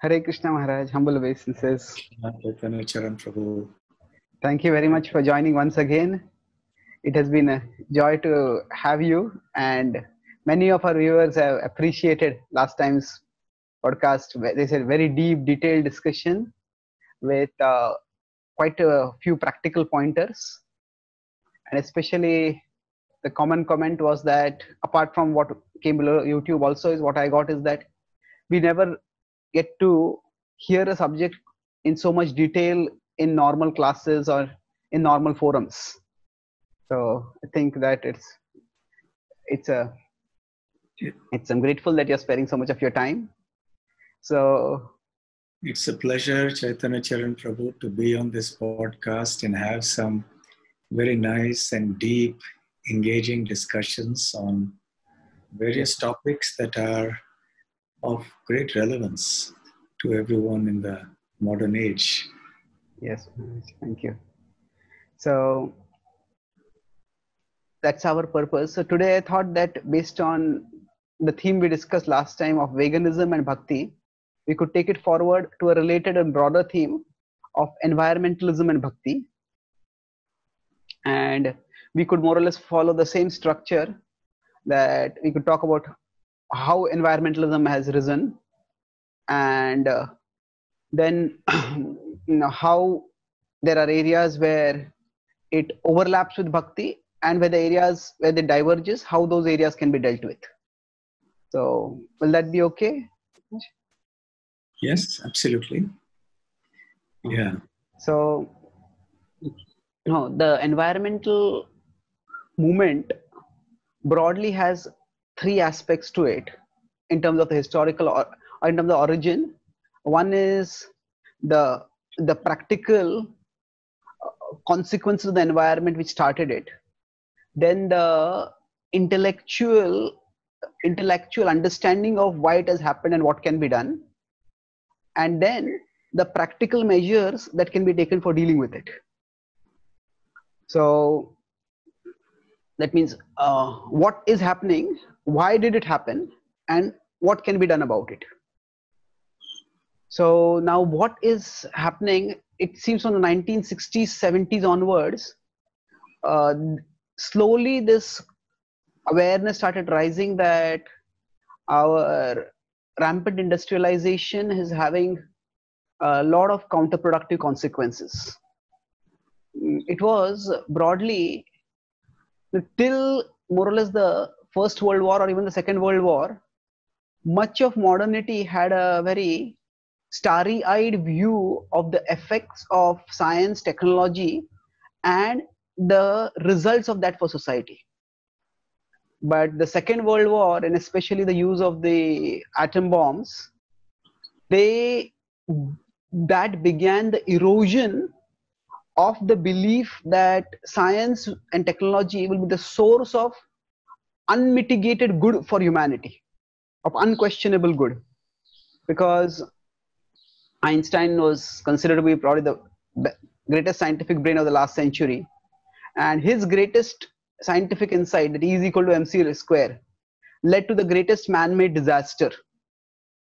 Hare Krishna Maharaj, humble obeisances. Thank you very much for joining once again. It has been a joy to have you, and many of our viewers have appreciated last time's podcast. There's a very deep, detailed discussion with uh, quite a few practical pointers, and especially the common comment was that apart from what came below YouTube, also is what I got is that we never get to hear a subject in so much detail in normal classes or in normal forums. So i think that it's it's a it's i'm grateful that you're sparing so much of your time. So it's a pleasure chaitanya charan prabhu to be on this podcast and have some very nice and deep engaging discussions on various topics that are of great relevance to everyone in the modern age. Yes, thank you. So that's our purpose. So today I thought that based on the theme we discussed last time of veganism and bhakti, we could take it forward to a related and broader theme of environmentalism and bhakti. And we could more or less follow the same structure that we could talk about how environmentalism has risen and uh, then you know how there are areas where it overlaps with bhakti and where the areas where they diverges how those areas can be dealt with. So will that be okay? Yes absolutely. Yeah. So no the environmental movement broadly has three aspects to it in terms of the historical or, or in terms of the origin. One is the the practical uh, consequences of the environment which started it. Then the intellectual intellectual understanding of why it has happened and what can be done. And then the practical measures that can be taken for dealing with it. So that means uh, what is happening why did it happen and what can be done about it. So now what is happening it seems from the 1960s 70s onwards uh, slowly this awareness started rising that our rampant industrialization is having a lot of counterproductive consequences. It was broadly till more or less the first world war or even the second world war much of modernity had a very starry eyed view of the effects of science technology and the results of that for society. But the second world war and especially the use of the atom bombs they that began the erosion of the belief that science and technology will be the source of unmitigated good for humanity, of unquestionable good. Because Einstein was considered to be probably the greatest scientific brain of the last century. And his greatest scientific insight that E is equal to mc square led to the greatest man-made disaster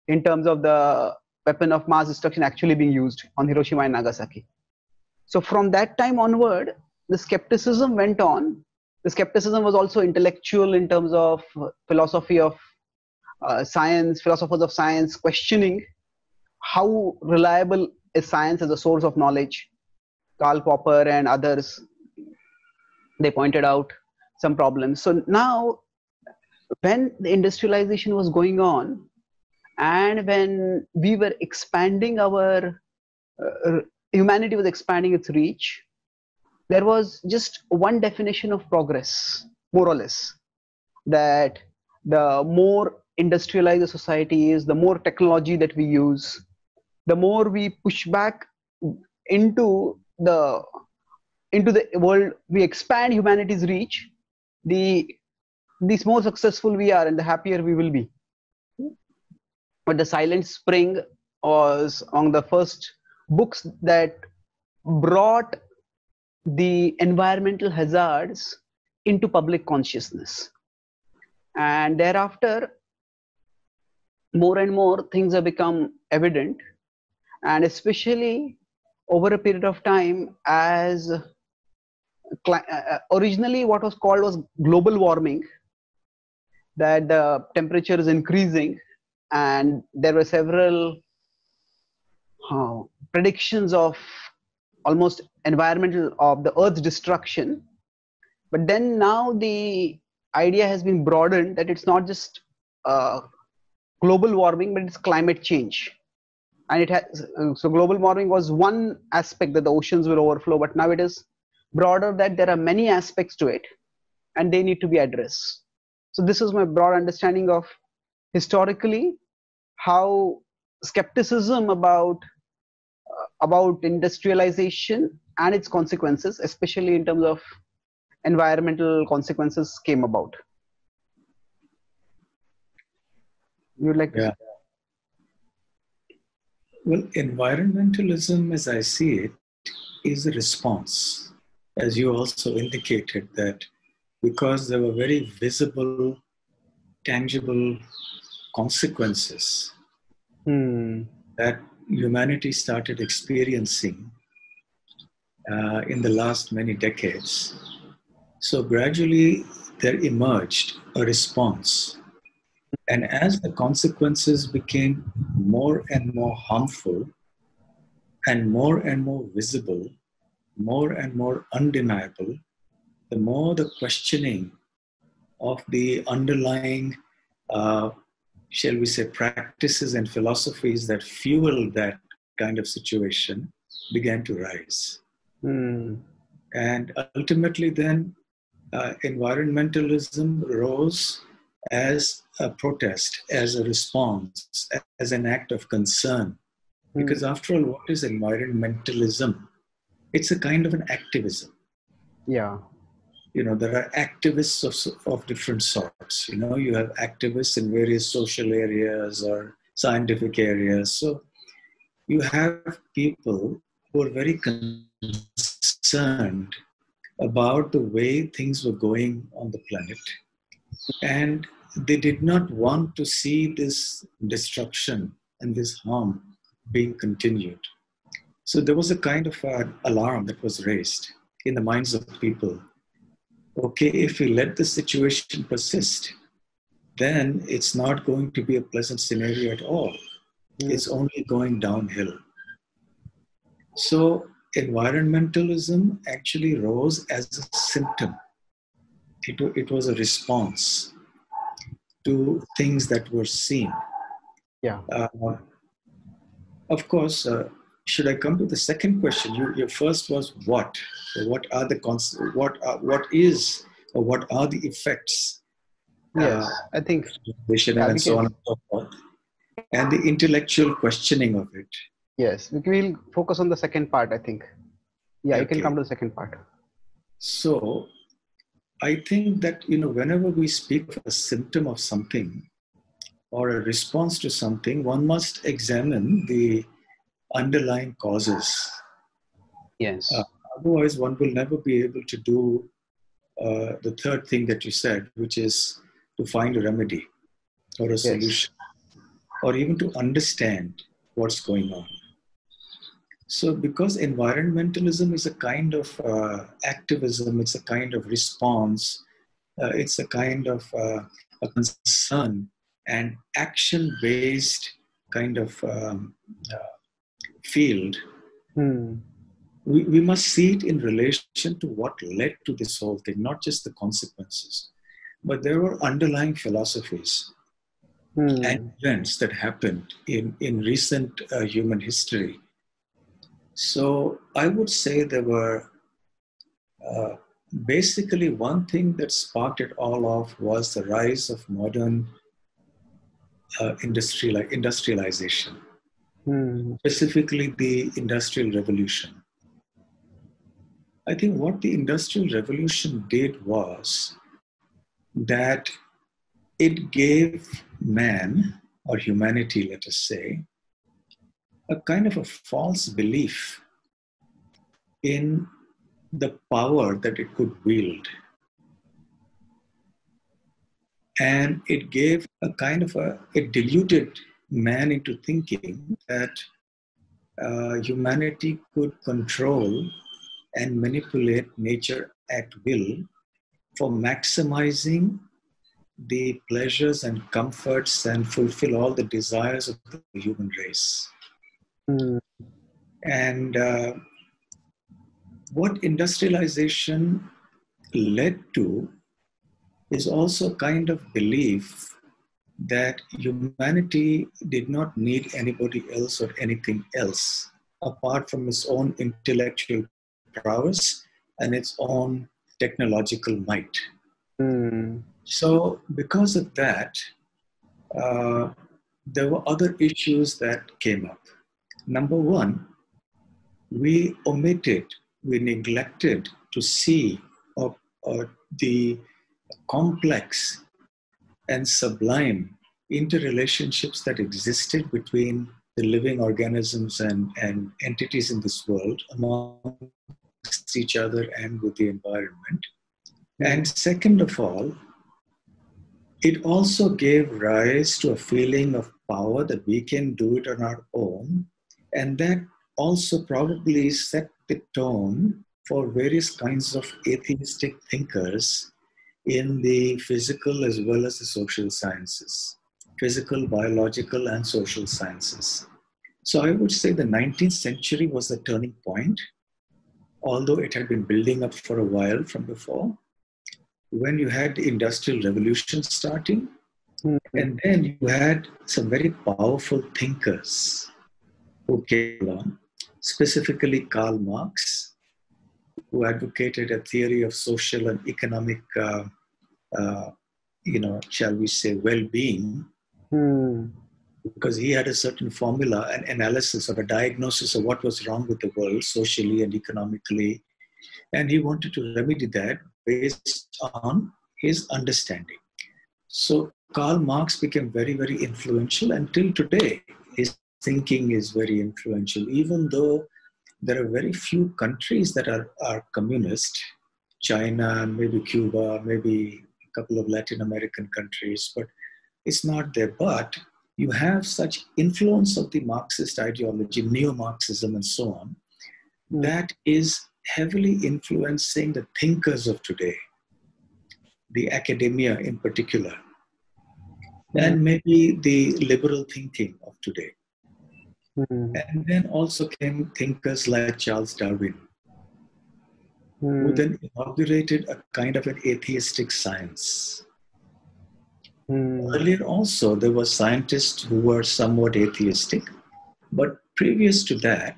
in terms of the weapon of mass destruction actually being used on Hiroshima and Nagasaki. So from that time onward, the skepticism went on. The skepticism was also intellectual in terms of philosophy of uh, science, philosophers of science questioning how reliable is science as a source of knowledge. Karl Popper and others, they pointed out some problems. So now, when the industrialization was going on, and when we were expanding our uh, humanity was expanding its reach, there was just one definition of progress, more or less, that the more industrialized a society is, the more technology that we use, the more we push back into the into the world, we expand humanity's reach, the the more successful we are and the happier we will be. But the silent spring was on the first books that brought the environmental hazards into public consciousness. And thereafter, more and more things have become evident, and especially over a period of time as uh, originally what was called was global warming that the temperature is increasing and there were several uh, predictions of almost environmental of the earth's destruction. But then now the idea has been broadened that it's not just uh, global warming but it's climate change. And it has so global warming was one aspect that the oceans will overflow but now it is broader that there are many aspects to it and they need to be addressed. So this is my broad understanding of historically how skepticism about uh, about industrialization and its consequences especially in terms of environmental consequences came about you'd like yeah. well environmentalism as i see it is a response as you also indicated, that because there were very visible, tangible consequences hmm. that humanity started experiencing uh, in the last many decades. So gradually there emerged a response. And as the consequences became more and more harmful and more and more visible, more and more undeniable, the more the questioning of the underlying, uh, shall we say, practices and philosophies that fuel that kind of situation began to rise. Mm. And ultimately, then, uh, environmentalism rose as a protest, as a response, as an act of concern. Mm. Because, after all, what is environmentalism? it's a kind of an activism. Yeah. You know, there are activists of, of different sorts. You know, you have activists in various social areas or scientific areas. So you have people who are very concerned about the way things were going on the planet. And they did not want to see this destruction and this harm being continued. So there was a kind of alarm that was raised in the minds of people. Okay, if we let the situation persist, then it's not going to be a pleasant scenario at all. Mm. It's only going downhill. So environmentalism actually rose as a symptom. It, it was a response to things that were seen. Yeah. Uh, of course, uh, should I come to the second question? You, your first was what? What are the cons- what are, what is or what are the effects? Yeah, uh, I think yeah, and so on and so forth, and the intellectual questioning of it. Yes, we'll focus on the second part. I think. Yeah, okay. you can come to the second part. So, I think that you know whenever we speak of a symptom of something or a response to something, one must examine the underlying causes. Yes. Uh, otherwise, one will never be able to do uh, the third thing that you said, which is to find a remedy or a solution, yes. or even to understand what's going on. So, because environmentalism is a kind of uh, activism, it's a kind of response, uh, it's a kind of uh, a concern and action based kind of um, uh, field, hmm. we, we must see it in relation to what led to this whole thing, not just the consequences. But there were underlying philosophies hmm. and events that happened in, in recent uh, human history. So I would say there were uh, basically one thing that sparked it all off was the rise of modern uh, industrial, industrialization hmm. specifically the Industrial Revolution. I think what the Industrial Revolution did was that it gave man, or humanity, let us say, a kind of a false belief in the power that it could wield. And it gave a kind of a, it diluted man into thinking that uh, humanity could control and manipulate nature at will for maximizing the pleasures and comforts and fulfill all the desires of the human race. Mm. And uh, what industrialization led to is also kind of belief that humanity did not need anybody else or anything else apart from its own intellectual prowess and its own technological might. Mm. So, because of that, uh, there were other issues that came up. Number one, we omitted, we neglected to see uh, uh, the complex and sublime interrelationships that existed between the living organisms and, and entities in this world amongst each other and with the environment. And second of all, it also gave rise to a feeling of power that we can do it on our own. And that also probably set the tone for various kinds of atheistic thinkers in the physical as well as the social sciences, physical, biological, and social sciences. So I would say the 19th century was the turning point, although it had been building up for a while from before. When you had the Industrial Revolution starting, mm-hmm. and then you had some very powerful thinkers who came along, specifically Karl Marx, who advocated a theory of social and economic, uh, uh, you know, shall we say, well-being, hmm. because he had a certain formula, an analysis or a diagnosis of what was wrong with the world socially and economically, and he wanted to remedy that based on his understanding. So Karl Marx became very, very influential until today. His thinking is very influential, even though there are very few countries that are, are communist China, maybe Cuba, maybe a couple of Latin American countries, but it's not there. But you have such influence of the Marxist ideology, neo Marxism, and so on, hmm. that is heavily influencing the thinkers of today, the academia in particular, hmm. and maybe the liberal thinking of today. Mm. And then also came thinkers like Charles Darwin, mm. who hmm. then inaugurated a kind of an atheistic science. Mm. Earlier also, there were scientists who were somewhat atheistic, but previous to that,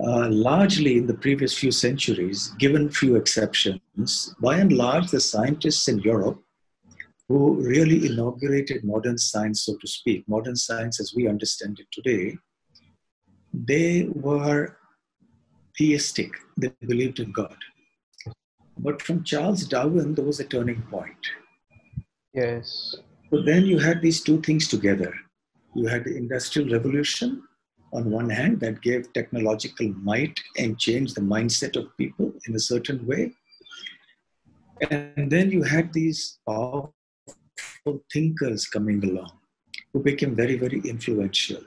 uh, largely in the previous few centuries, given few exceptions, by and large, the scientists in Europe who really inaugurated modern science, so to speak, modern science as we understand it today, they were theistic. They believed in God. But from Charles Darwin, there was a turning point. Yes. So then you had these two things together. You had the Industrial Revolution on one hand that gave technological might and changed the mindset of people in a certain way. And then you had these powerful thinkers coming along who became very, very influential.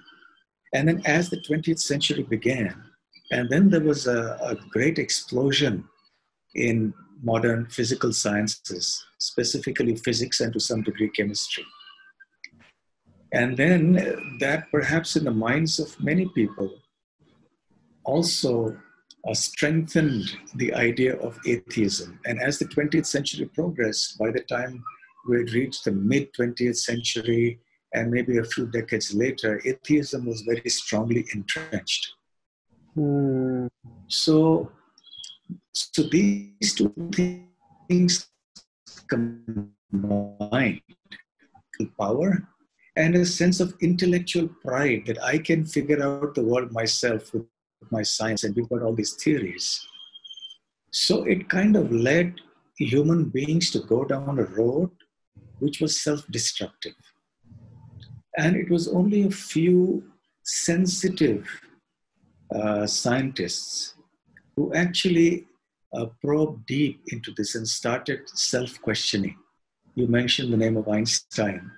And then as the 20th century began, and then there was a, a great explosion in modern physical sciences, specifically physics and to some degree chemistry. And then that perhaps in the minds of many people also uh, strengthened the idea of atheism. And as the 20th century progressed, by the time we had reached the mid 20th century and maybe a few decades later, atheism was very strongly entrenched. Hmm. So, so these two things combined power and a sense of intellectual pride that I can figure out the world myself with my science and we've got all these theories. So it kind of led human beings to go down a road which was self destructive. And it was only a few sensitive uh, scientists who actually uh, probed deep into this and started self questioning you mentioned the name of Einstein,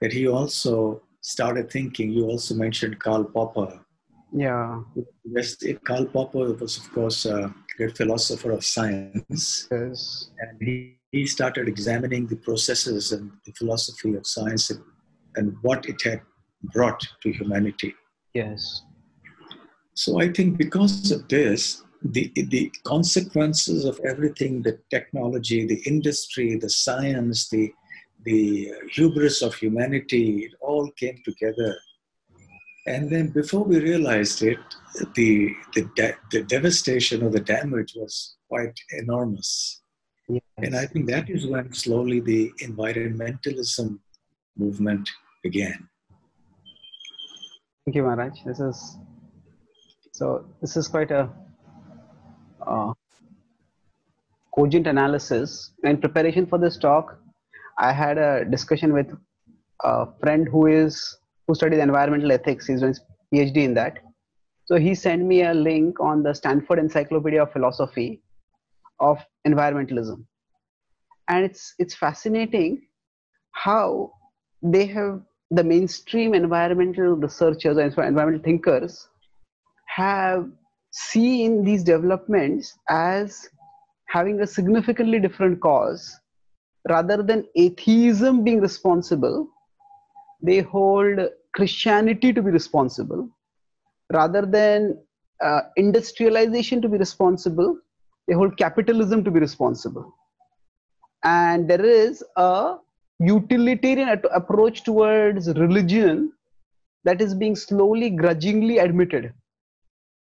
that he also started thinking. You also mentioned Karl Popper. Yeah. Yes, Karl Popper was, of course, a great philosopher of science. Yes. And he, he started examining the processes and the philosophy of science and, and what it had brought to humanity. Yes. So I think because of this, the, the consequences of everything the technology, the industry, the science, the, the hubris of humanity, it all came together. And then before we realized it, the, the, de- the devastation or the damage was quite enormous. Yes. And I think that is when slowly the environmentalism movement began. Thank you, Maharaj. This is so. This is quite a uh, cogent analysis. In preparation for this talk, I had a discussion with a friend who is who studies environmental ethics. He's doing his PhD in that. So he sent me a link on the Stanford Encyclopedia of Philosophy of environmentalism, and it's it's fascinating how they have the mainstream environmental researchers and environmental thinkers have seen these developments as having a significantly different cause. Rather than atheism being responsible they hold christianity to be responsible. Rather than uh, industrialization to be responsible they hold capitalism to be responsible. And there is a utilitarian approach towards religion that is being slowly grudgingly admitted.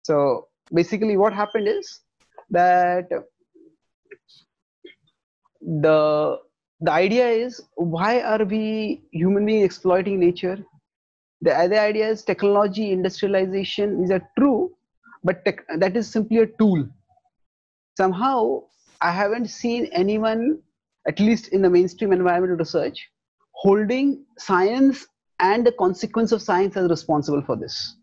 So basically what happened is that the the idea is why are we human beings exploiting nature? The other idea is technology industrialization these are true but tech, that is simply a tool somehow i haven't seen anyone at least in the mainstream environmental research holding science and the consequence of science as responsible for this.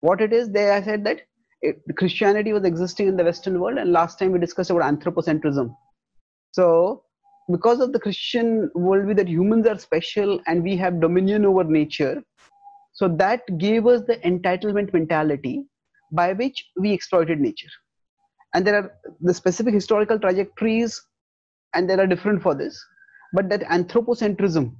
What it is they I said that it, christianity was existing in the western world and last time we discussed about anthropocentrism. So because of the christian worldview that humans are special and we have dominion over nature so that gave us the entitlement mentality by which we exploited nature and there are the specific historical trajectories and there are different for this. But that anthropocentrism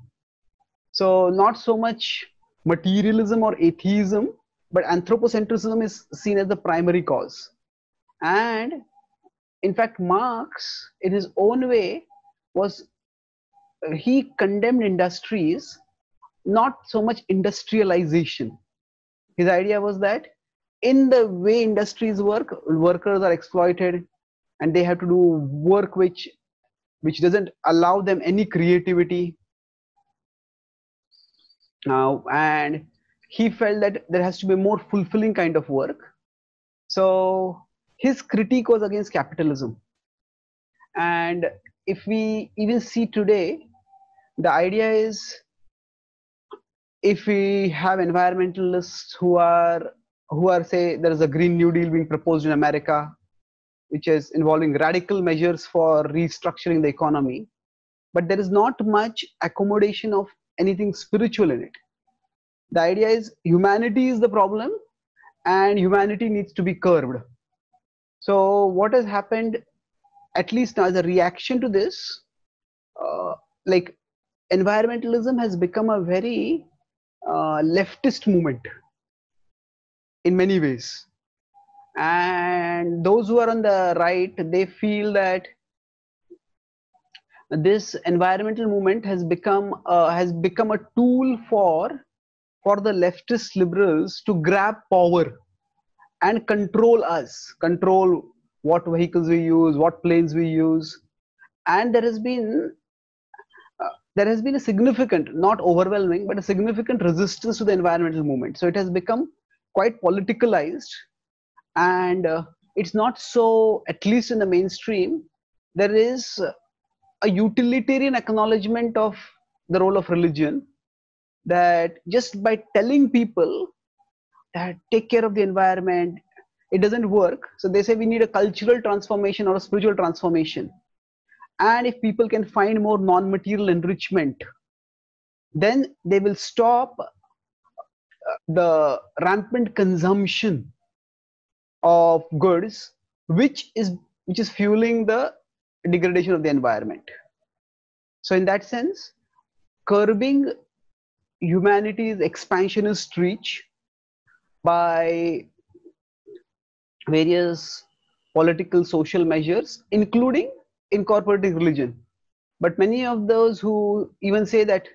so not so much materialism or atheism but anthropocentrism is seen as the primary cause. And in fact marx in his own way was he condemned industries not so much industrialization. His idea was that in the way industries work workers are exploited and they have to do work which which doesn't allow them any creativity. Now and he felt that there has to be more fulfilling kind of work. So his critique was against capitalism. And if we even see today the idea is if we have environmentalists who are who are say there is a green new deal being proposed in america which is involving radical measures for restructuring the economy. But there is not much accommodation of anything spiritual in it. The idea is humanity is the problem and humanity needs to be curbed. So what has happened at least now as a reaction to this uh, like environmentalism has become a very uh, leftist movement in many ways. And those who are on the right they feel that this environmental movement has become uh, has become a tool for for the leftist liberals to grab power and control us control what vehicles we use what planes we use. And there has been uh, there has been a significant not overwhelming but a significant resistance to the environmental movement. So it has become quite politicalized and uh, it's not so at least in the mainstream there is a utilitarian acknowledgement of the role of religion that just by telling people that take care of the environment it doesn't work. So they say we need a cultural transformation or a spiritual transformation. And if people can find more non-material enrichment then they will stop the rampant consumption of goods which is which is fueling the degradation of the environment. So in that sense curbing humanity's expansionist reach by various political social measures including incorporating religion. But many of those who even say that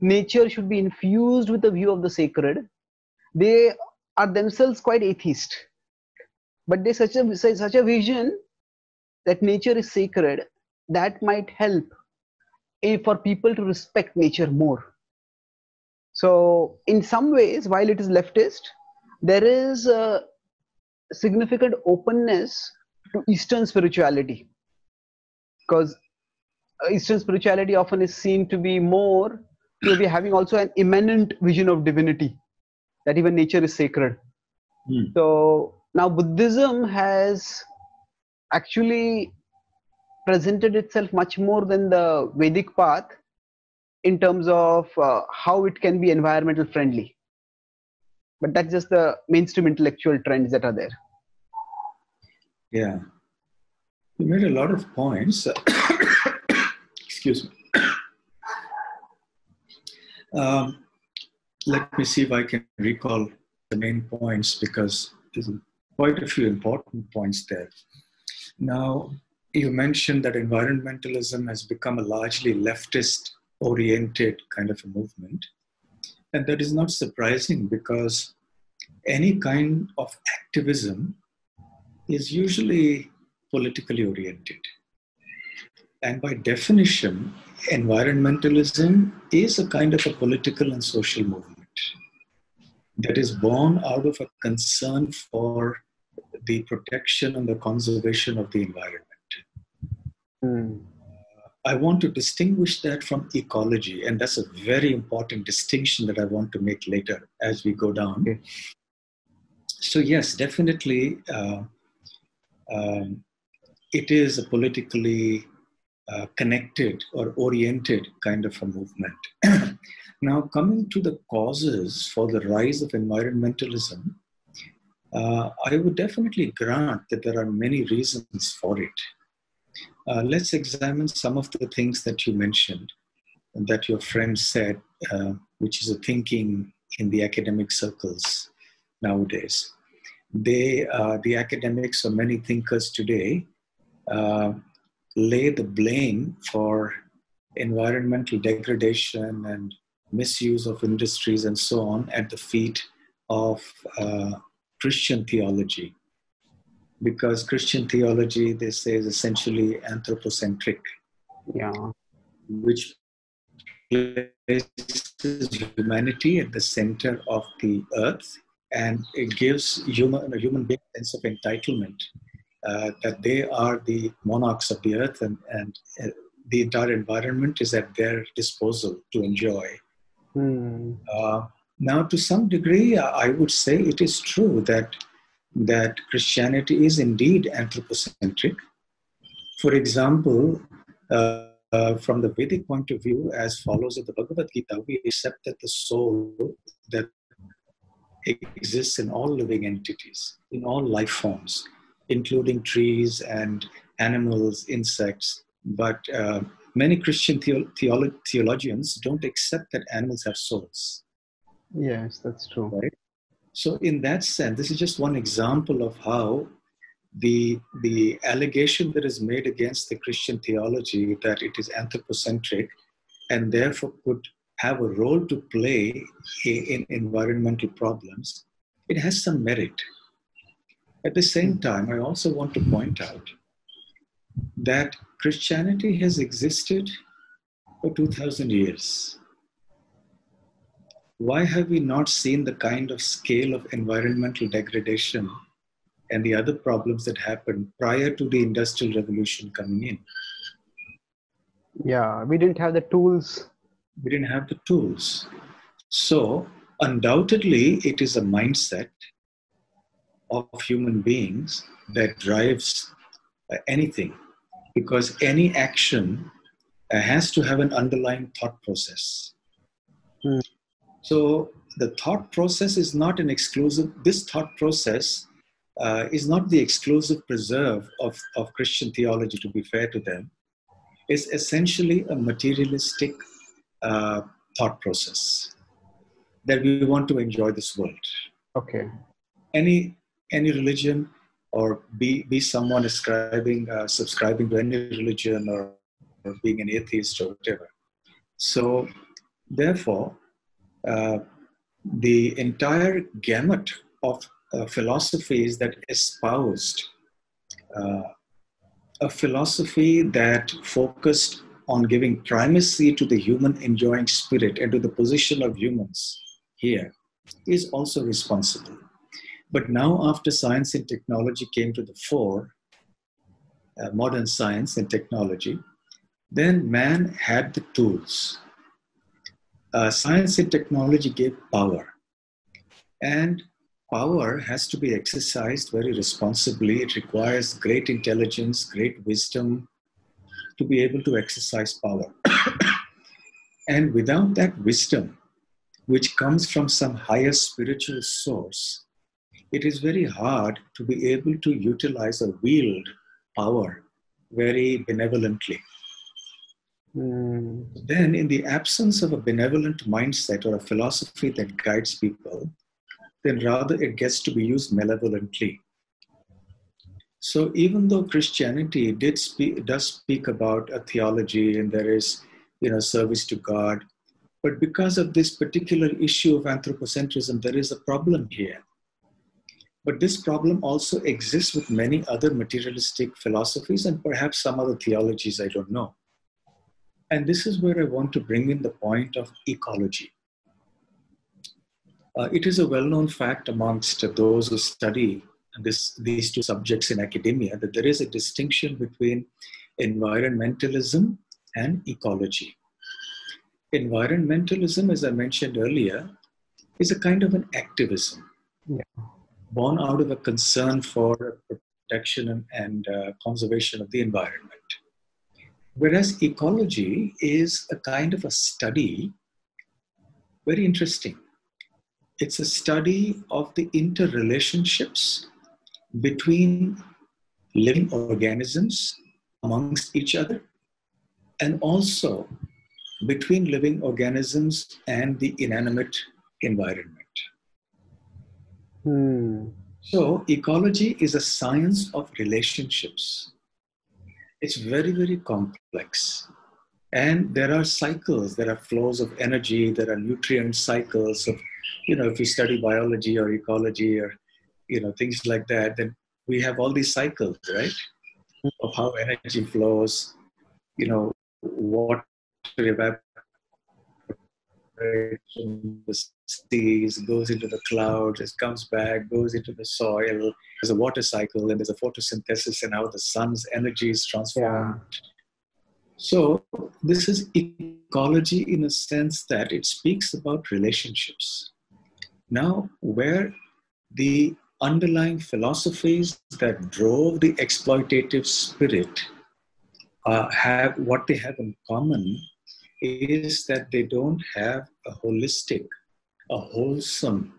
nature should be infused with the view of the sacred they are themselves quite atheist. But they such a such a vision that nature is sacred that might help for people to respect nature more. So in some ways while it is leftist there is a significant openness to eastern spirituality. Because uh, Eastern spirituality often is seen to be more to be having also an immanent vision of divinity, that even nature is sacred. Hmm. So now Buddhism has actually presented itself much more than the Vedic path in terms of uh, how it can be environmental friendly. But that's just the mainstream intellectual trends that are there. Yeah. You made a lot of points. Excuse me. Um, let me see if I can recall the main points because there's quite a few important points there. Now, you mentioned that environmentalism has become a largely leftist oriented kind of a movement. And that is not surprising because any kind of activism is usually politically oriented. And by definition, environmentalism is a kind of a political and social movement that is born out of a concern for the protection and the conservation of the environment. Mm. I want to distinguish that from ecology, and that's a very important distinction that I want to make later as we go down. Okay. So, yes, definitely, uh, um, it is a politically uh, connected or oriented kind of a movement. now, coming to the causes for the rise of environmentalism, uh, I would definitely grant that there are many reasons for it. Uh, let's examine some of the things that you mentioned, and that your friend said, uh, which is a thinking in the academic circles nowadays. They, uh, the academics or many thinkers today, uh, lay the blame for environmental degradation and misuse of industries and so on at the feet of uh, Christian theology. Because Christian theology, they say, is essentially anthropocentric, Yeah. which places humanity at the center of the earth and it gives human, a human being sense of entitlement uh, that they are the monarchs of the earth and, and uh, the entire environment is at their disposal to enjoy. Hmm. Uh, now, to some degree, I would say it is true that that Christianity is indeed anthropocentric. For example, uh, uh, from the Vedic point of view, as follows in the Bhagavad Gita, we accept that the soul that exists in all living entities, in all life forms, including trees and animals, insects. But uh, many Christian theo- theolo- theologians don't accept that animals have souls. Yes, that's true. Right. So, in that sense, this is just one example of how the the allegation that is made against the Christian theology that it is anthropocentric and therefore could have a role to play in environmental problems, it has some merit. At the same hmm. time, I also want to point out that Christianity has existed for 2000 years. Why have we not seen the kind of scale of environmental degradation and the other problems that happened prior to the Industrial Revolution coming in? Yeah, we didn't have the tools. We didn't have the tools. So, undoubtedly, it is a mindset of human beings that drives anything because any action uh, has to have an underlying thought process. Hmm. So the thought process is not an exclusive, this thought process uh, is not the exclusive preserve of, of Christian theology, to be fair to them. It's essentially a materialistic uh, thought process that we want to enjoy this world. Okay. Any any religion or be be someone ascribing uh, subscribing to any religion or, or being an atheist or whatever. So therefore, uh, the entire gamut of uh, philosophies that espoused uh, a philosophy that focused on giving primacy to the human enjoying spirit and to the position of humans here is also responsible. But now, after science and technology came to the fore, uh, modern science and technology, then man had the tools. Uh, science and technology gave power. And power has to be exercised very responsibly. It requires great intelligence, great wisdom to be able to exercise power. and without that wisdom, which comes from some higher spiritual source, it is very hard to be able to utilize or wield power very benevolently. Mm. Then, in the absence of a benevolent mindset or a philosophy that guides people, then rather it gets to be used malevolently. So, even though Christianity did speak, does speak about a theology and there is, you know, service to God, but because of this particular issue of anthropocentrism, there is a problem here. But this problem also exists with many other materialistic philosophies and perhaps some other theologies, I don't know. And this is where I want to bring in the point of ecology. Uh, it is a well known fact amongst those who study this, these two subjects in academia that there is a distinction between environmentalism and ecology. Environmentalism, as I mentioned earlier, is a kind of an activism. Yeah born out of a concern for protection and, and uh, conservation of the environment. Whereas ecology is a kind of a study, very interesting. It's a study of the interrelationships between living organisms amongst each other and also between living organisms and the inanimate environment. Hmm. So, ecology is a science of relationships. It's very, very complex. And there are cycles, there are flows of energy, there are nutrient cycles of, you know, if you study biology or ecology or, you know, things like that, then we have all these cycles, right? Of how energy flows, you know, water evaporates the seas, goes into the clouds, it comes back, goes into the soil. There's a water cycle and there's a photosynthesis and how the sun's energy is transformed. Yeah. So, this is ecology in a sense that it speaks about relationships. Now, where the underlying philosophies that drove the exploitative spirit uh, have what they have in common is that they don't have a holistic, a wholesome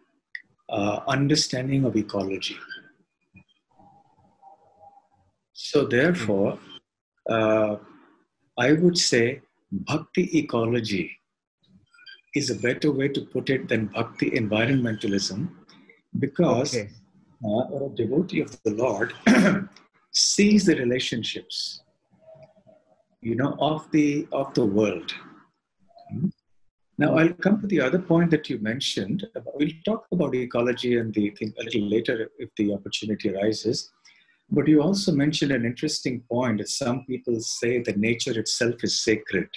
uh, understanding of ecology. So, therefore, uh, I would say bhakti ecology is a better way to put it than bhakti environmentalism because okay. uh, a devotee of the Lord sees the relationships you know of the of the world now, I'll come to the other point that you mentioned. We'll talk about ecology and the thing a little later if the opportunity arises. But you also mentioned an interesting point that some people say that nature itself is sacred.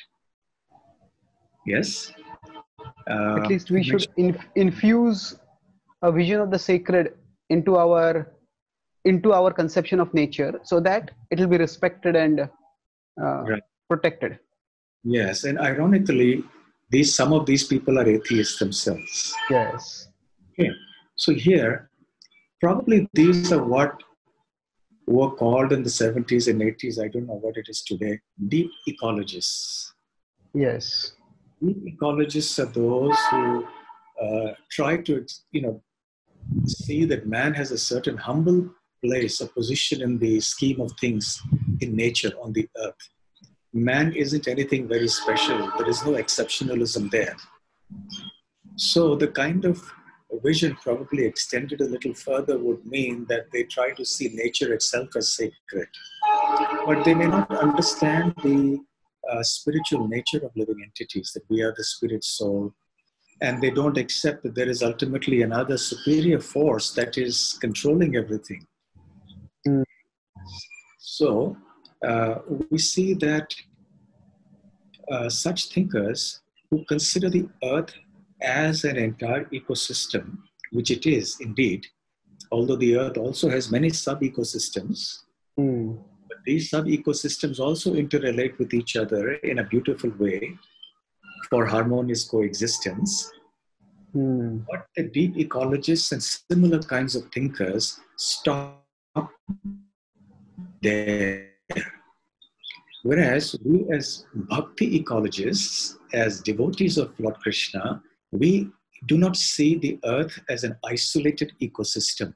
Yes? Uh, At least we should inf- infuse a vision of the sacred into our into our conception of nature so that it will be respected and uh, right. protected Yes, and ironically, these some of these people are atheists themselves. Yes. Okay. So here, probably these are what were called in the 70s and 80s, I don't know what it is today, deep ecologists. Yes. Deep ecologists are those who uh, try to, you know, see that man has a certain humble place, a position in the scheme of things in nature on the earth. Man isn't anything very special. There is no exceptionalism there. So the kind of vision probably extended a little further would mean that they try to see nature itself as sacred. But they may not understand the uh, spiritual nature of living entities, that we are the spirit soul, and they don't accept that there is ultimately another superior force that is controlling everything. Mm. So uh, we see that uh, such thinkers who consider the earth as an entire ecosystem, which it is indeed, although the earth also has many sub ecosystems, mm. but these sub ecosystems also interrelate with each other in a beautiful way for harmonious coexistence. Mm. But the deep ecologists and similar kinds of thinkers stop there. Whereas we, as bhakti ecologists, as devotees of Lord Krishna, we do not see the earth as an isolated ecosystem.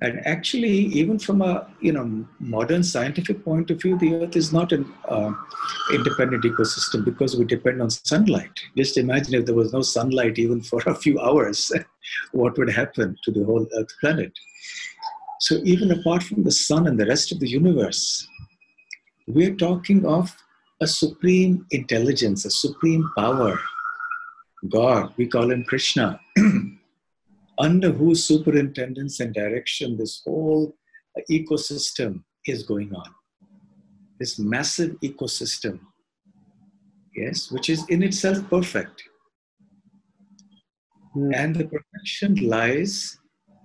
And actually even from a you know modern scientific point of view the earth is not an uh, independent ecosystem because we depend on sunlight. Just imagine if there was no sunlight even for a few hours what would happen to the whole earth planet so even apart from the sun and the rest of the universe we're talking of a supreme intelligence a supreme power God, we call him Krishna, under whose superintendence and direction this whole ecosystem is going on. This massive ecosystem, yes, which is in itself perfect. Mm. And the perfection lies,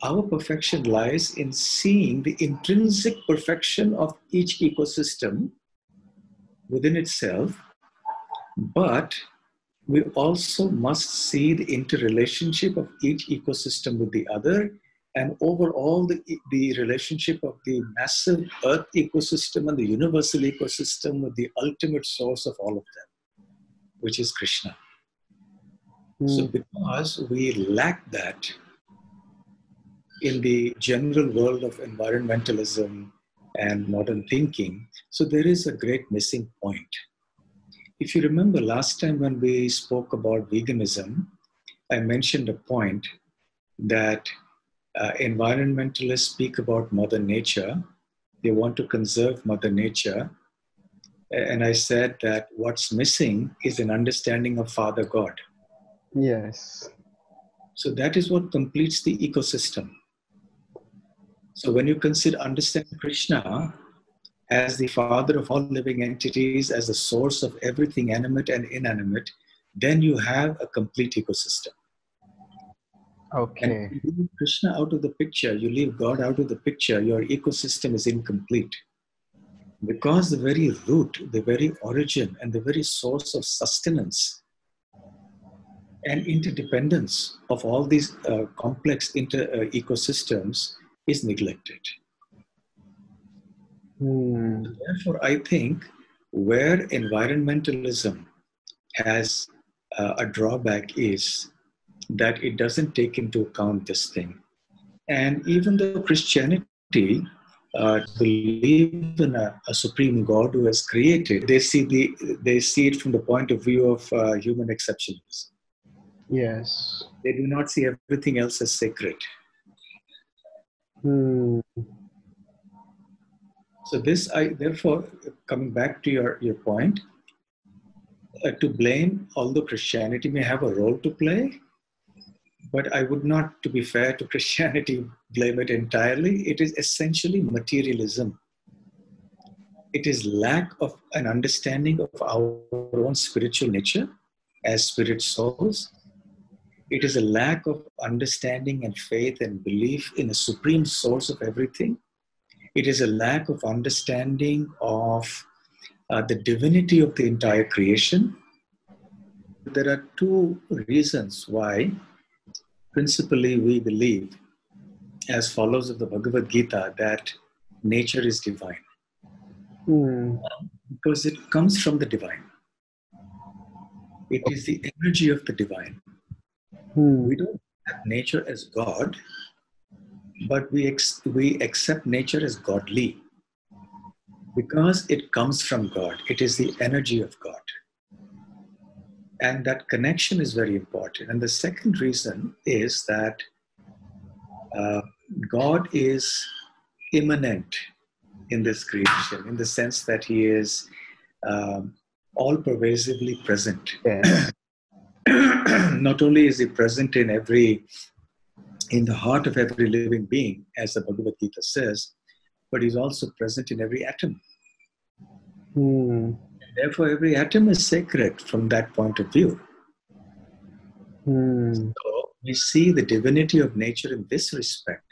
our perfection lies in seeing the intrinsic perfection of each ecosystem within itself, but we also must see the interrelationship of each ecosystem with the other and overall the, the relationship of the massive earth ecosystem and the universal ecosystem with the ultimate source of all of them which is krishna mm. so because we lack that in the general world of environmentalism and modern thinking so there is a great missing point if you remember last time when we spoke about veganism, I mentioned a point that uh, environmentalists speak about Mother Nature. They want to conserve Mother Nature. And I said that what's missing is an understanding of Father God. Yes. So that is what completes the ecosystem. So when you consider understand Krishna, as the father of all living entities, as the source of everything animate and inanimate, then you have a complete ecosystem. Okay. And you leave Krishna out of the picture, you leave God out of the picture, your ecosystem is incomplete. Because the very root, the very origin, and the very source of sustenance and interdependence of all these uh, complex inter, uh, ecosystems is neglected. Hmm. Therefore, I think where environmentalism has uh, a drawback is that it doesn't take into account this thing. And even though Christianity uh, believe in a, a, supreme God who has created, they see the they see it from the point of view of uh, human exceptionalism. Yes, they do not see everything else as sacred. Hmm. So this, I therefore, coming back to your, your point, uh, to blame, although Christianity may have a role to play, but I would not, to be fair to Christianity, blame it entirely. It is essentially materialism. It is lack of an understanding of our own spiritual nature as spirit souls. It is a lack of understanding and faith and belief in a supreme source of everything it is a lack of understanding of uh, the divinity of the entire creation. There are two reasons why, principally, we believe as follows of the Bhagavad Gita that nature is divine Hmm. because it comes from the divine. It is the energy of the divine. Hmm. We don't have nature as God, but we, ex- we accept nature as godly because it comes from God. It is the energy of God. And that connection is very important. And the second reason is that uh, God is immanent in this creation, in the sense that He is um, all pervasively present. Yes. Not only is He present in every, in the heart of every living being, as the Bhagavad Gita says, but He's also present in every atom. Hmm. Therefore, every atom is sacred from that point of view. Hmm. So we see the divinity of nature in this respect.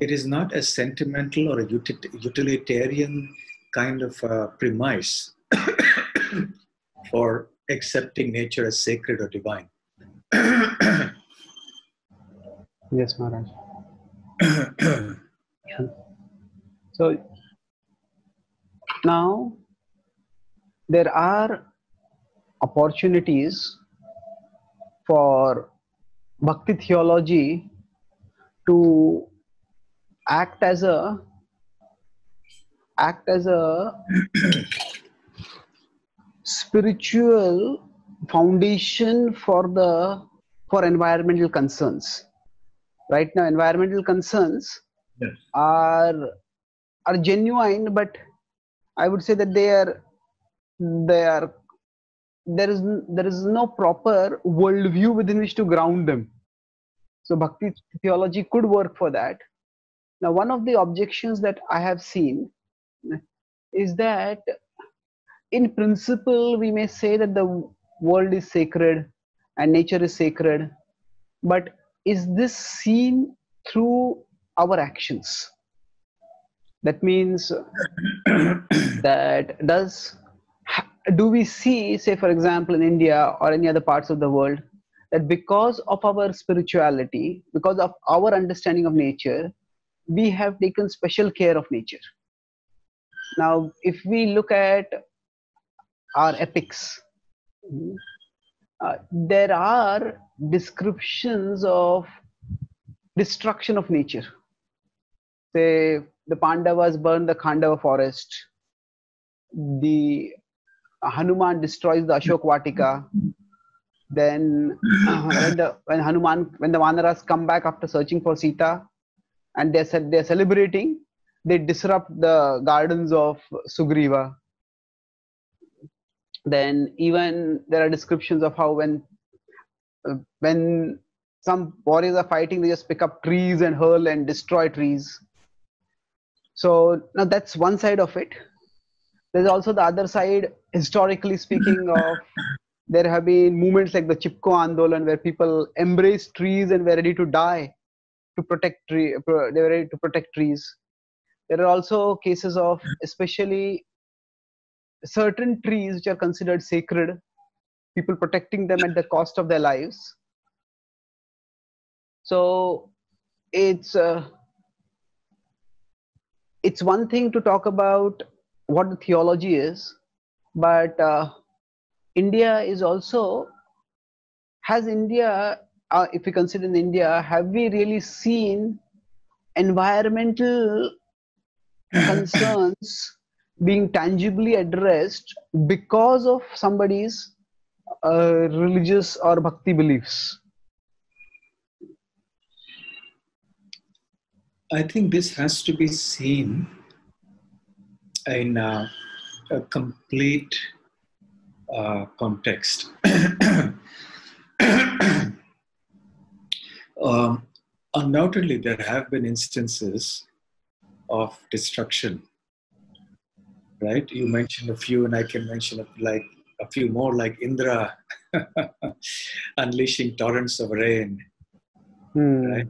It is not a sentimental or a utilitarian kind of uh, premise for accepting nature as sacred or divine. Yes, Maharaj. So now there are opportunities for bhakti theology to act as a act as a spiritual foundation for the for environmental concerns. Right now environmental concerns Yes. are are genuine but i would say that they are they are there is there is no proper worldview within which to ground them. So bhakti theology could work for that. Now one of the objections that i have seen is that in principle we may say that the world is sacred and nature is sacred but is this seen through our actions? That means that does do we see say for example in india or any other parts of the world that because of our spirituality because of our understanding of nature we have taken special care of nature? Now if we look at our epics uh, there are descriptions of destruction of nature. Say the pandavas burn the khandava forest. The hanuman destroys the ashok vatika. Then when the when hanuman when the vanaras come back after searching for sita and they said they're celebrating they disrupt the gardens of sugriva then even there are descriptions of how when uh, when some warriors are fighting they just pick up trees and hurl and destroy trees. So now that's one side of it. There's also the other side historically speaking of there have been movements like the chipko andolan where people embrace trees and were ready to die to protect tree they were ready to protect trees. There are also cases of especially certain trees which are considered sacred people protecting them at the cost of their lives. So it's uh, it's one thing to talk about what the theology is but uh, india is also has india uh, if we consider in india have we really seen environmental concerns being tangibly addressed because of somebody's uh, religious or bhakti beliefs I think this has to be seen in uh, a complete uh, context. um, undoubtedly, there have been instances of destruction, right? You mentioned a few, and I can mention like a few more, like Indra unleashing torrents of rain Hmm. Right.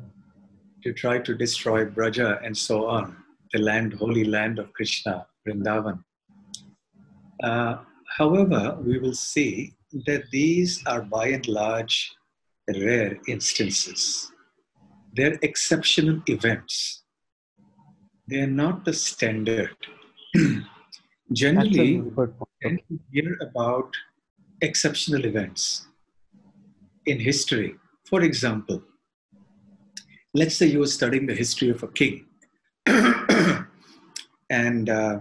to try to destroy Braja and so on, the land, holy land of Krishna, Vrindavan. Uh, however, we will see that these are by and large rare instances. they're exceptional events. They're not the standard. Generally, okay. we hear about exceptional events in history. For example, let's say you were studying the history of a king, and uh,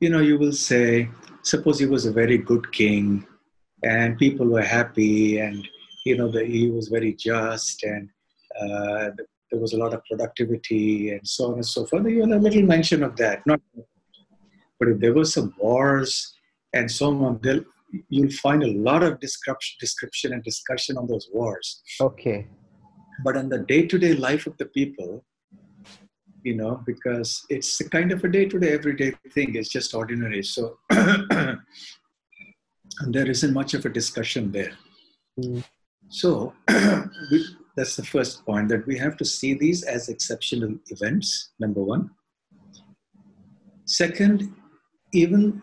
you know you will say, suppose he was a very good king, and people were happy, and you know the, he was very just, and uh, there was a lot of productivity, and so on and so forth. You know, a little mention of that, not. But if there were some wars and so on, you'll find a lot of description, description and discussion on those wars. Okay. But on the day-to-day life of the people, you know, because it's a kind of a day-to-day, everyday thing. It's just ordinary. So there isn't much of a discussion there. Mm. So we, that's the first point that we have to see these as exceptional events. Number one. Second, even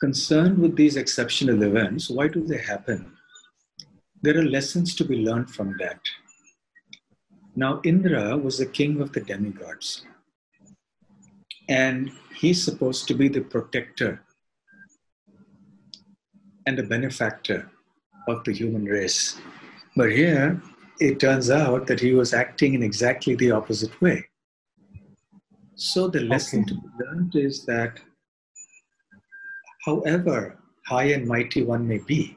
concerned with these exceptional events, why do they happen? There are lessons to be learned from that. Now, Indra was the king of the demigods, and he's supposed to be the protector and the benefactor of the human race. But here, it turns out that he was acting in exactly the opposite way. So, the lesson okay. to be learned is that however high and mighty one may be.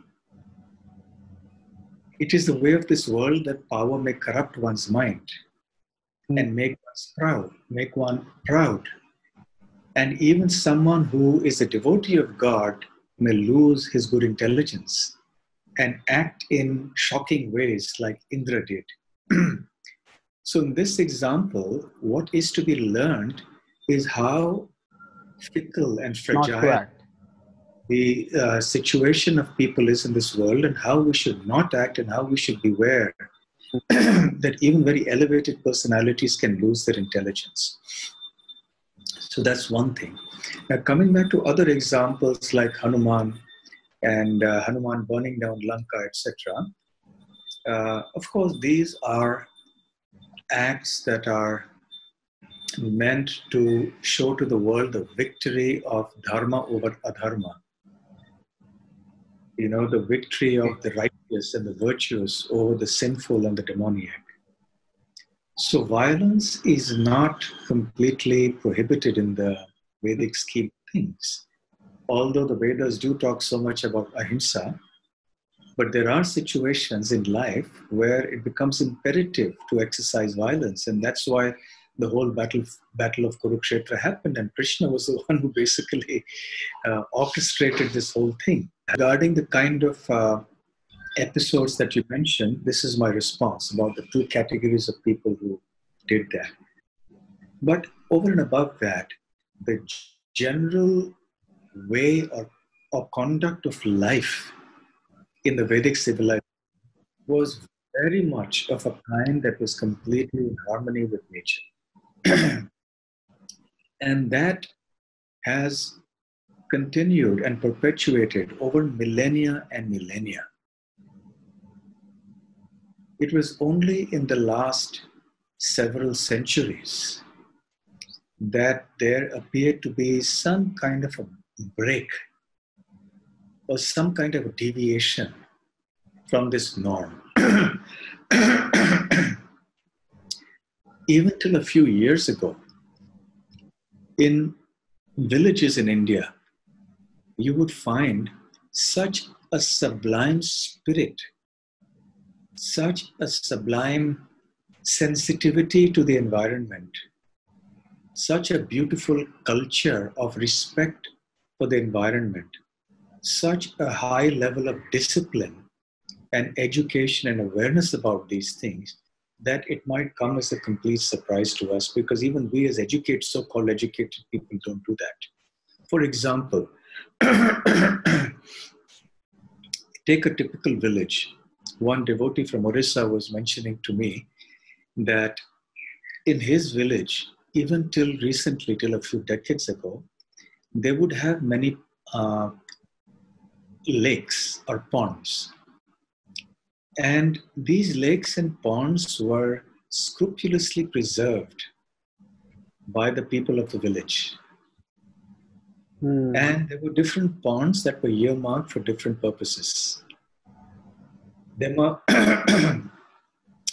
It is the way of this world that power may corrupt one's mind and make one proud, make one proud. And even someone who is a devotee of God may lose his good intelligence and act in shocking ways like Indra did. so, in this example, what is to be learned is how fickle and fragile the uh, situation of people is in this world and how we should not act and how we should beware that even very elevated personalities can lose their intelligence. So that's one thing. Now, coming back to other examples like Hanuman and uh, Hanuman burning down Lanka, etc., uh, of course, these are acts that are meant to show to the world the victory of dharma over adharma you know, the victory of the righteous and the virtuous over the sinful and the demoniac. So violence is not completely prohibited in the Vedic scheme of things. Although the Vedas do talk so much about ahimsa, but there are situations in life where it becomes imperative to exercise violence, and that's why the whole battle battle of Kurukshetra happened, and Krishna was the one who basically uh, orchestrated this whole thing. Regarding the kind of uh, episodes that you mentioned, this is my response about the two categories of people who did that. But over and above that, the general way or, or conduct of life in the Vedic civilization was very much of a kind that was completely in harmony with nature. and that has continued and perpetuated over millennia and millennia. It was only in the last several centuries that there appeared to be some kind of a break or some kind of a deviation from this norm. even till a few years ago, in villages in India, you would find such a sublime spirit, such a sublime sensitivity to the environment, such a beautiful culture of respect for the environment, such a high level of discipline and education and awareness about these things that it might come as a complete surprise to us because even we as educated, so-called educated people don't do that. For example, take a typical village. One devotee from Orissa was mentioning to me that in his village, even till recently, till a few decades ago, they would have many uh, lakes or ponds and these lakes and ponds were scrupulously preserved by the people of the village. Hmm. And there were different ponds that were earmarked for different purposes. There were,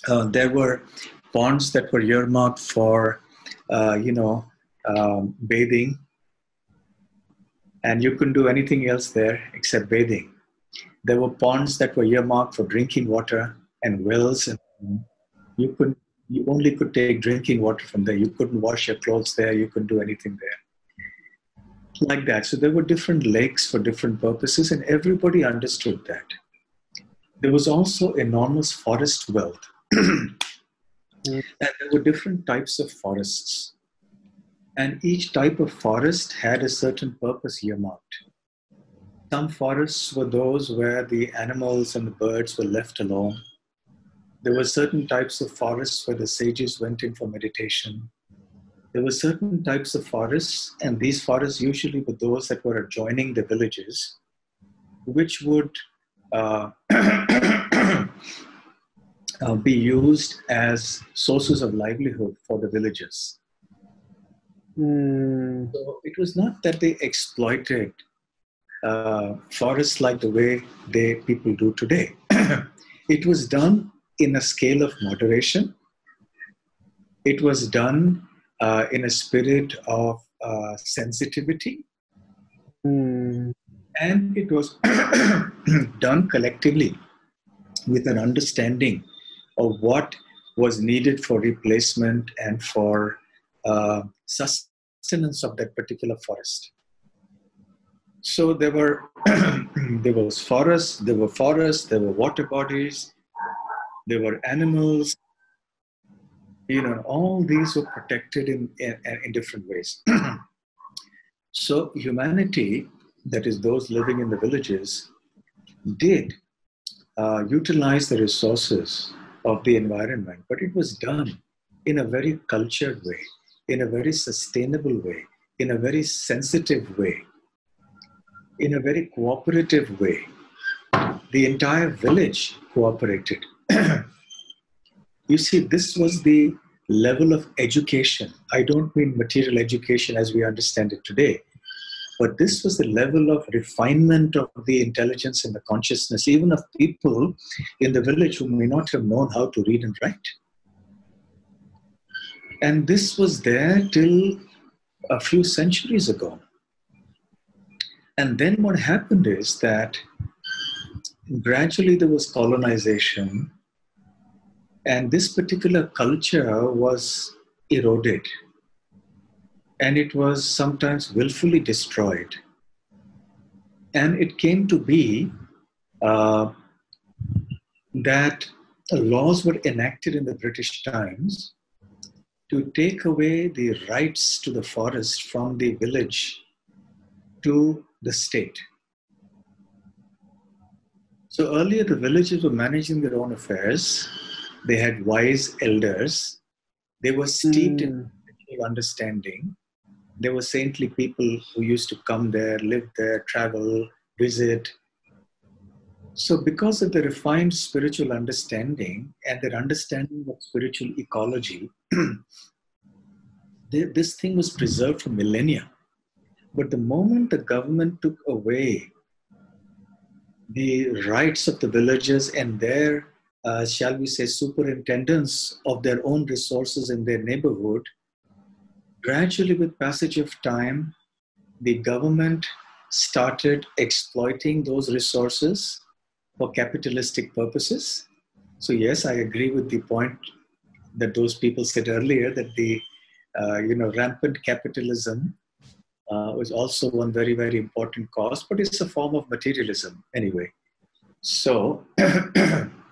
uh, there were ponds that were earmarked for, uh, you know, um, bathing, and you couldn't do anything else there except bathing. There were ponds that were earmarked for drinking water and wells, and you could you only could take drinking water from there. You couldn't wash your clothes there. You couldn't do anything there like that. So there were different lakes for different purposes, and everybody understood that. There was also enormous forest wealth. and there were different types of forests. And each type of forest had a certain purpose earmarked. Some forests were those where the animals and the birds were left alone. There were certain types of forests where the sages went in for meditation there were certain types of forests, and these forests usually were those that were adjoining the villages, which would uh, uh, be used as sources of livelihood for the villagers. Hmm. So it was not that they exploited uh, forests like the way they people do today. it was done in a scale of moderation. It was done uh, in a spirit of uh, sensitivity. Hmm. And it was done collectively with an understanding of what was needed for replacement and for uh, sustenance of that particular forest. So there were there was forests, there were forests, there were water bodies, there were animals, you know all these were protected in, in, in different ways. So humanity that is those living in the villages did uh, utilize the resources of the environment but it was done in a very cultured way in a very sustainable way in a very sensitive way in a very cooperative way. The entire village cooperated you see, this was the level of education. I don't mean material education as we understand it today, but this was the level of refinement of the intelligence and the consciousness, even of people in the village who may not have known how to read and write. And this was there till a few centuries ago. And then what happened is that gradually there was colonization and this particular culture was eroded. And it was sometimes willfully destroyed. And it came to be uh, that laws were enacted in the British times to take away the rights to the forest from the village to the state. So earlier, the villages were managing their own affairs they had wise elders. They were steeped mm. in hmm. understanding. There were saintly people who used to come there, live there, travel, visit. So, because of the refined spiritual understanding and their understanding of spiritual ecology, they, this thing was preserved for millennia. But the moment the government took away the rights of the villagers and their uh, shall we say, superintendents of their own resources in their neighborhood, gradually, with passage of time, the government started exploiting those resources for capitalistic purposes. So, yes, I agree with the point that those people said earlier that the uh, you know rampant capitalism uh, was also one very very important cause, but it's a form of materialism anyway. So.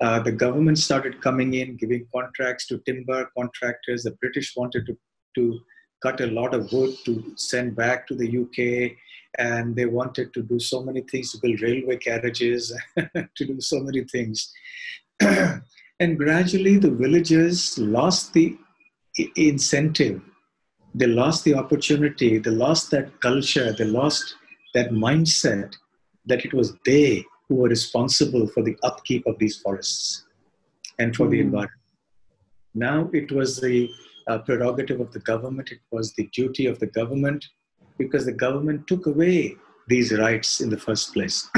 Uh, the government started coming in, giving contracts to timber contractors. The British wanted to, to cut a lot of wood to send back to the UK, and they wanted to do so many things to build railway carriages, to do so many things. and gradually, the villagers lost the incentive, they lost the opportunity, they lost that culture, they lost that mindset that it was they who were responsible for the upkeep of these forests and for mm. the environment. Now it was the uh, prerogative of the government, it was the duty of the government because the government took away these rights in the first place.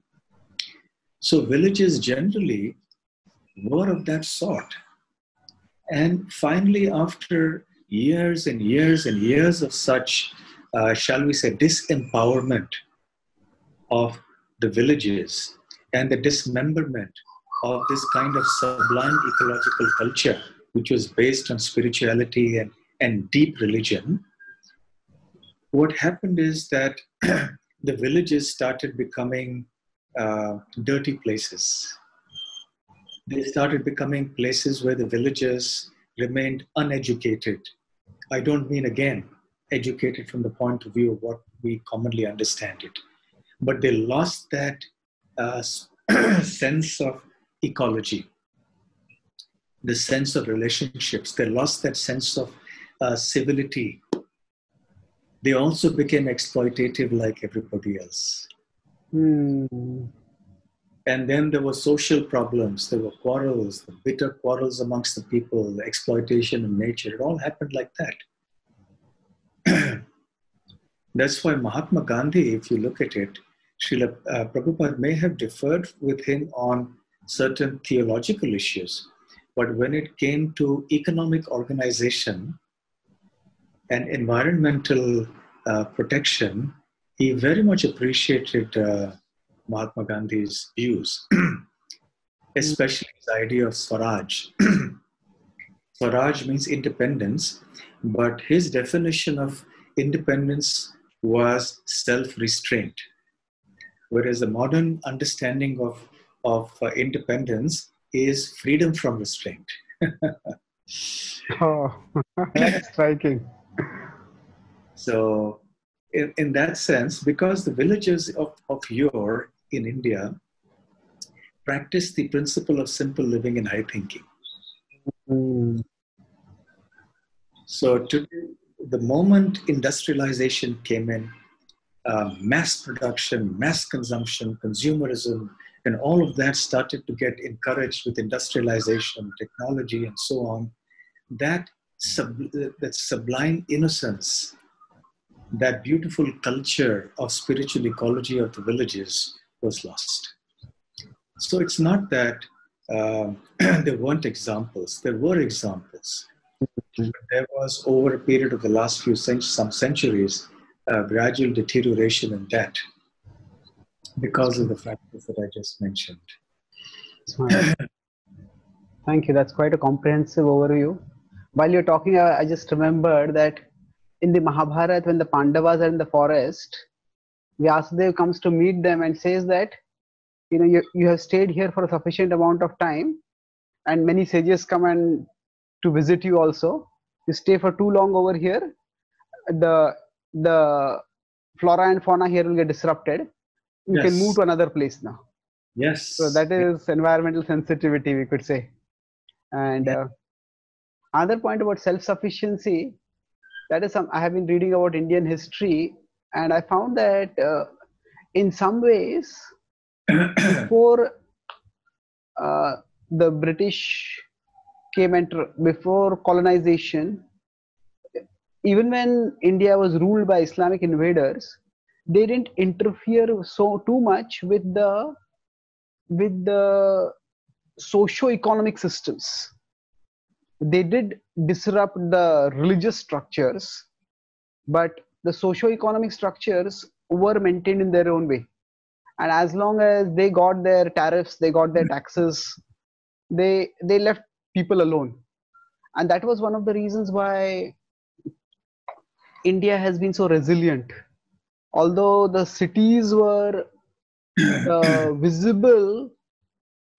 so villages generally were of that sort. And finally, after years and years and years of such, uh, shall we say, disempowerment of the villages and the dismemberment of this kind of sublime ecological culture, which was based on spirituality and, and deep religion, what happened is that the villages started becoming uh, dirty places. They started becoming places where the villagers remained uneducated. I don't mean, again, educated from the point of view of what we commonly understand it, but they lost that uh, sense of ecology, the sense of relationships. They lost that sense of uh, civility. They also became exploitative like everybody else. Hmm. And then there were social problems, there were quarrels, the bitter quarrels amongst the people, the exploitation of nature. It all happened like that. That's why Mahatma Gandhi, if you look at it, Srila uh, Prabhupada may have differed with him on certain theological issues, but when it came to economic organization and environmental uh, protection, he very much appreciated uh, Mahatma Gandhi's views, especially his idea of Swaraj. Swaraj means independence, but his definition of independence was self restraint whereas the modern understanding of, of uh, independence is freedom from restraint. oh, that's striking. So, in, in that sense, because the villages of, of yore in India practice the principle of simple living and high thinking. Mm. So, today, the moment industrialization came in, uh, mass production, mass consumption, consumerism, and all of that started to get encouraged with industrialization, technology, and so on. That, sub- that sublime innocence, that beautiful culture of spiritual ecology of the villages was lost. So it's not that uh, there weren't examples, there were examples. But there was, over a period of the last few cent- some centuries, uh, gradual deterioration in that because of the factors that I just mentioned. Thank you. That's quite a comprehensive overview. While you're talking, I just remembered that in the Mahabharata, when the Pandavas are in the forest, Vyasadeva comes to meet them and says that, you know, you, you have stayed here for a sufficient amount of time, and many sages come and to visit you also. You stay for too long over here, the the flora and fauna here will get disrupted. You yes. can move to another place now. Yes. So that is environmental sensitivity we could say. And uh, another point about self-sufficiency that is some i have been reading about indian history and i found that uh, in some ways before uh, the british came and before colonization even when India was ruled by Islamic invaders, they didn't interfere so too much with the with the socio-economic systems. They did disrupt the religious structures, but the socio-economic structures were maintained in their own way. And as long as they got their tariffs, they got their taxes, they they left people alone. And that was one of the reasons why India has been so resilient. Although the cities were uh, visible,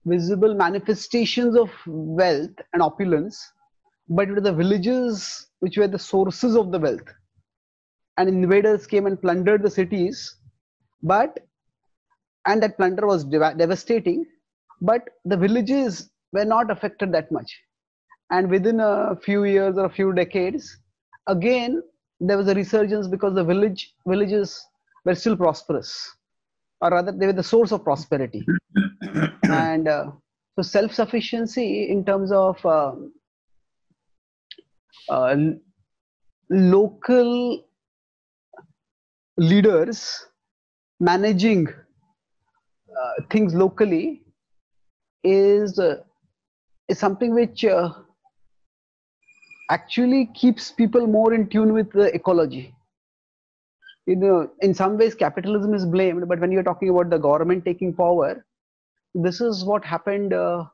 visible manifestations of wealth and opulence, but it was the villages which were the sources of the wealth. And invaders came and plundered the cities, but and that plunder was dev- devastating. But the villages were not affected that much. And within a few years or a few decades, again there was a resurgence because the village villages were still prosperous or rather they were the source of prosperity. And uh, so self-sufficiency in terms of uh, uh, local leaders managing uh, things locally is uh, is something which uh, actually keeps people more in tune with the ecology. You know in some ways capitalism is blamed but when you're talking about the government taking power this is what happened uh,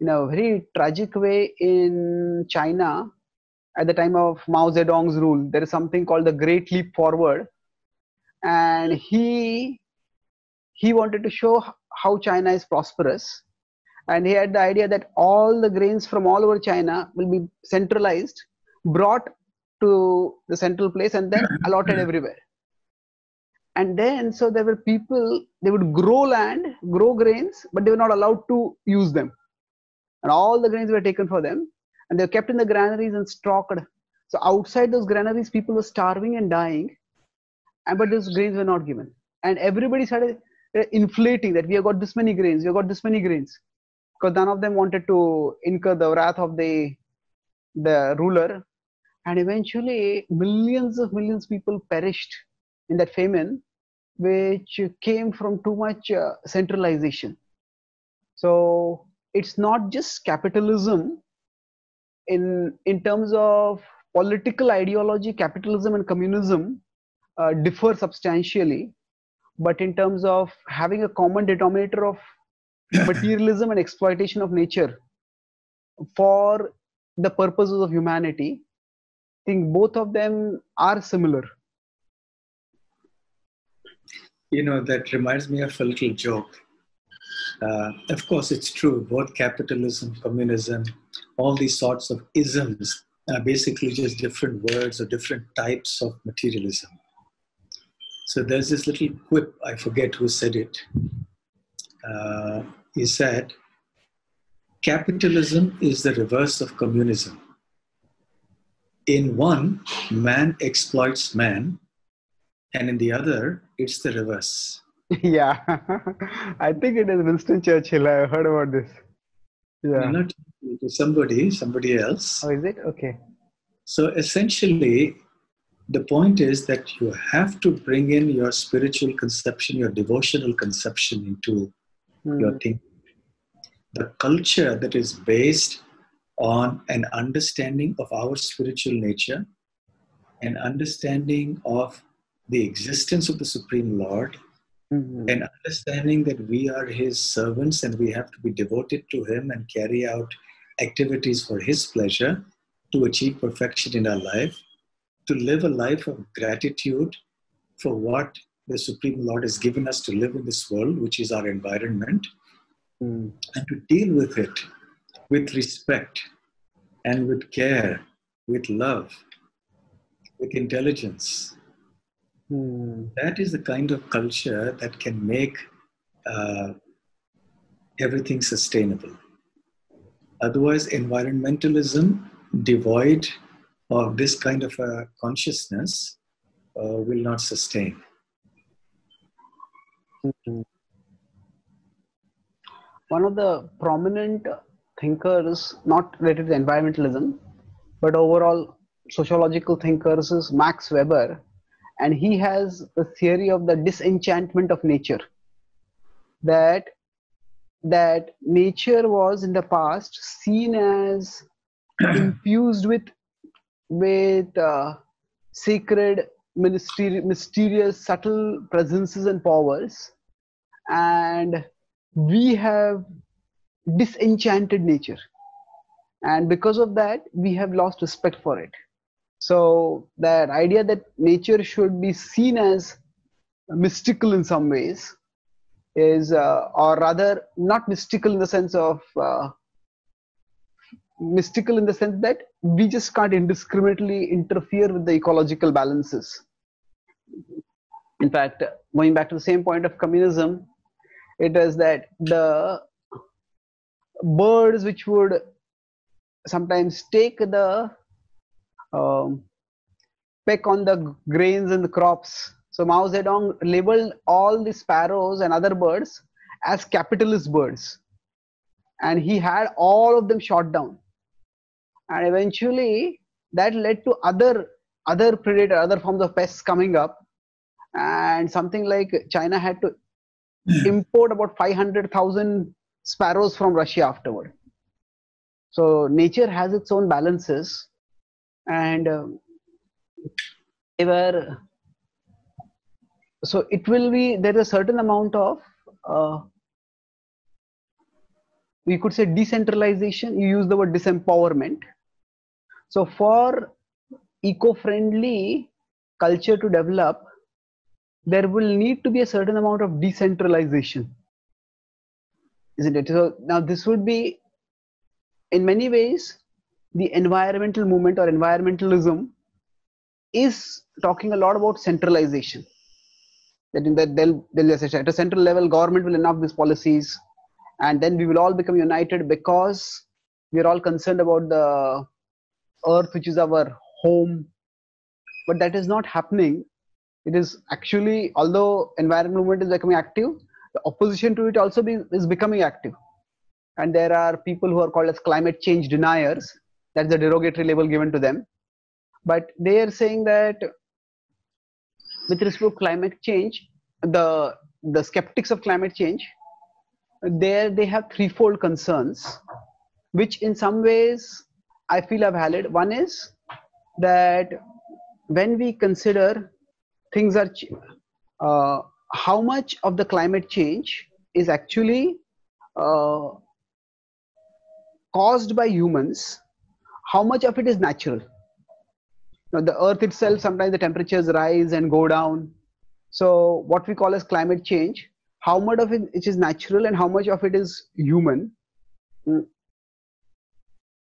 in a very tragic way in china at the time of mao zedong's rule. There is something called the great leap forward and he he wanted to show how china is prosperous and he had the idea that all the grains from all over china will be centralized brought to the central place and then allotted everywhere. And then so there were people they would grow land grow grains but they were not allowed to use them. And all the grains were taken for them and they were kept in the granaries and stocked. So outside those granaries people were starving and dying and but those grains were not given. And everybody started uh, inflating that we have got this many grains we have got this many grains because none of them wanted to incur the wrath of the the ruler. And eventually millions of millions of people perished in that famine which came from too much uh, centralization. So it's not just capitalism in in terms of political ideology capitalism and communism uh, differ substantially. But in terms of having a common denominator of materialism and exploitation of nature for the purposes of humanity i think both of them are similar. You know that reminds me of a little joke. Uh, of course it's true both capitalism communism all these sorts of isms are basically just different words or different types of materialism. So there's this little quip i forget who said it. Uh, he said capitalism is the reverse of communism. In one man exploits man and in the other it's the reverse. Yeah. I think it is winston churchill. I heard about this. Yeah. Not somebody somebody else. Oh is it? Okay. So essentially the point is that you have to bring in your spiritual conception your devotional conception into Hmm. your thinking the culture that is based on an understanding of our spiritual nature an understanding of the existence of the supreme lord Mhm. an understanding that we are his servants and we have to be devoted to him and carry out activities for his pleasure to achieve perfection in our life, to live a life of gratitude for what the Supreme Lord has given us to live in this world, which is our environment, Hmm. and to deal with it with respect and with care, with love, with intelligence, Hmm. that is the kind of culture that can make uh, everything sustainable. Otherwise, environmentalism devoid of this kind of a consciousness uh, will not sustain. Mhm. One of the prominent thinkers, not related to environmentalism, but overall sociological thinkers is Max Weber, and he has a theory of the disenchantment of nature. That that nature was in the past seen as infused with with uh, sacred mysteri- mysterious subtle presences and powers. And we have disenchanted nature. And because of that we have lost respect for it. So that idea that nature should be seen as mystical in some ways is uh, or rather not mystical in the sense of uh, mystical in the sense that we just can't indiscriminately interfere with the ecological balances in fact going back to the same point of communism it is that the birds which would sometimes take the um, peck on the grains and the crops. So mao zedong labeled all the sparrows and other birds as capitalist birds. And he had all of them shot down. And eventually that led to other other predator, other forms of pests coming up, and something like China had to import about 500,000 sparrows from Russia afterward. So nature has its own balances, and uh, they were. So it will be there is a certain amount of uh, we could say decentralization. You use the word disempowerment. So for eco-friendly culture to develop, there will need to be a certain amount of decentralization isn't it? So now this would be in many ways the environmental movement or environmentalism is talking a lot about centralization. That in that they'll, they'll at a central level government will enact these policies and then we will all become united because we are all concerned about the earth which is our home but that is not happening. It is actually although environment movement is becoming active the opposition to it also be, is becoming active. And there are people who are called as climate change deniers. That's the derogatory label given to them. But they are saying that with respect to climate change the the skeptics of climate change there they have threefold concerns which in some ways i feel are valid. One is that when we consider things are uh, how much of the climate change is actually uh, caused by humans how much of it is natural? Now, the earth itself sometimes the temperatures rise and go down. So what we call as climate change how much of it is natural and how much of it is human? Mm.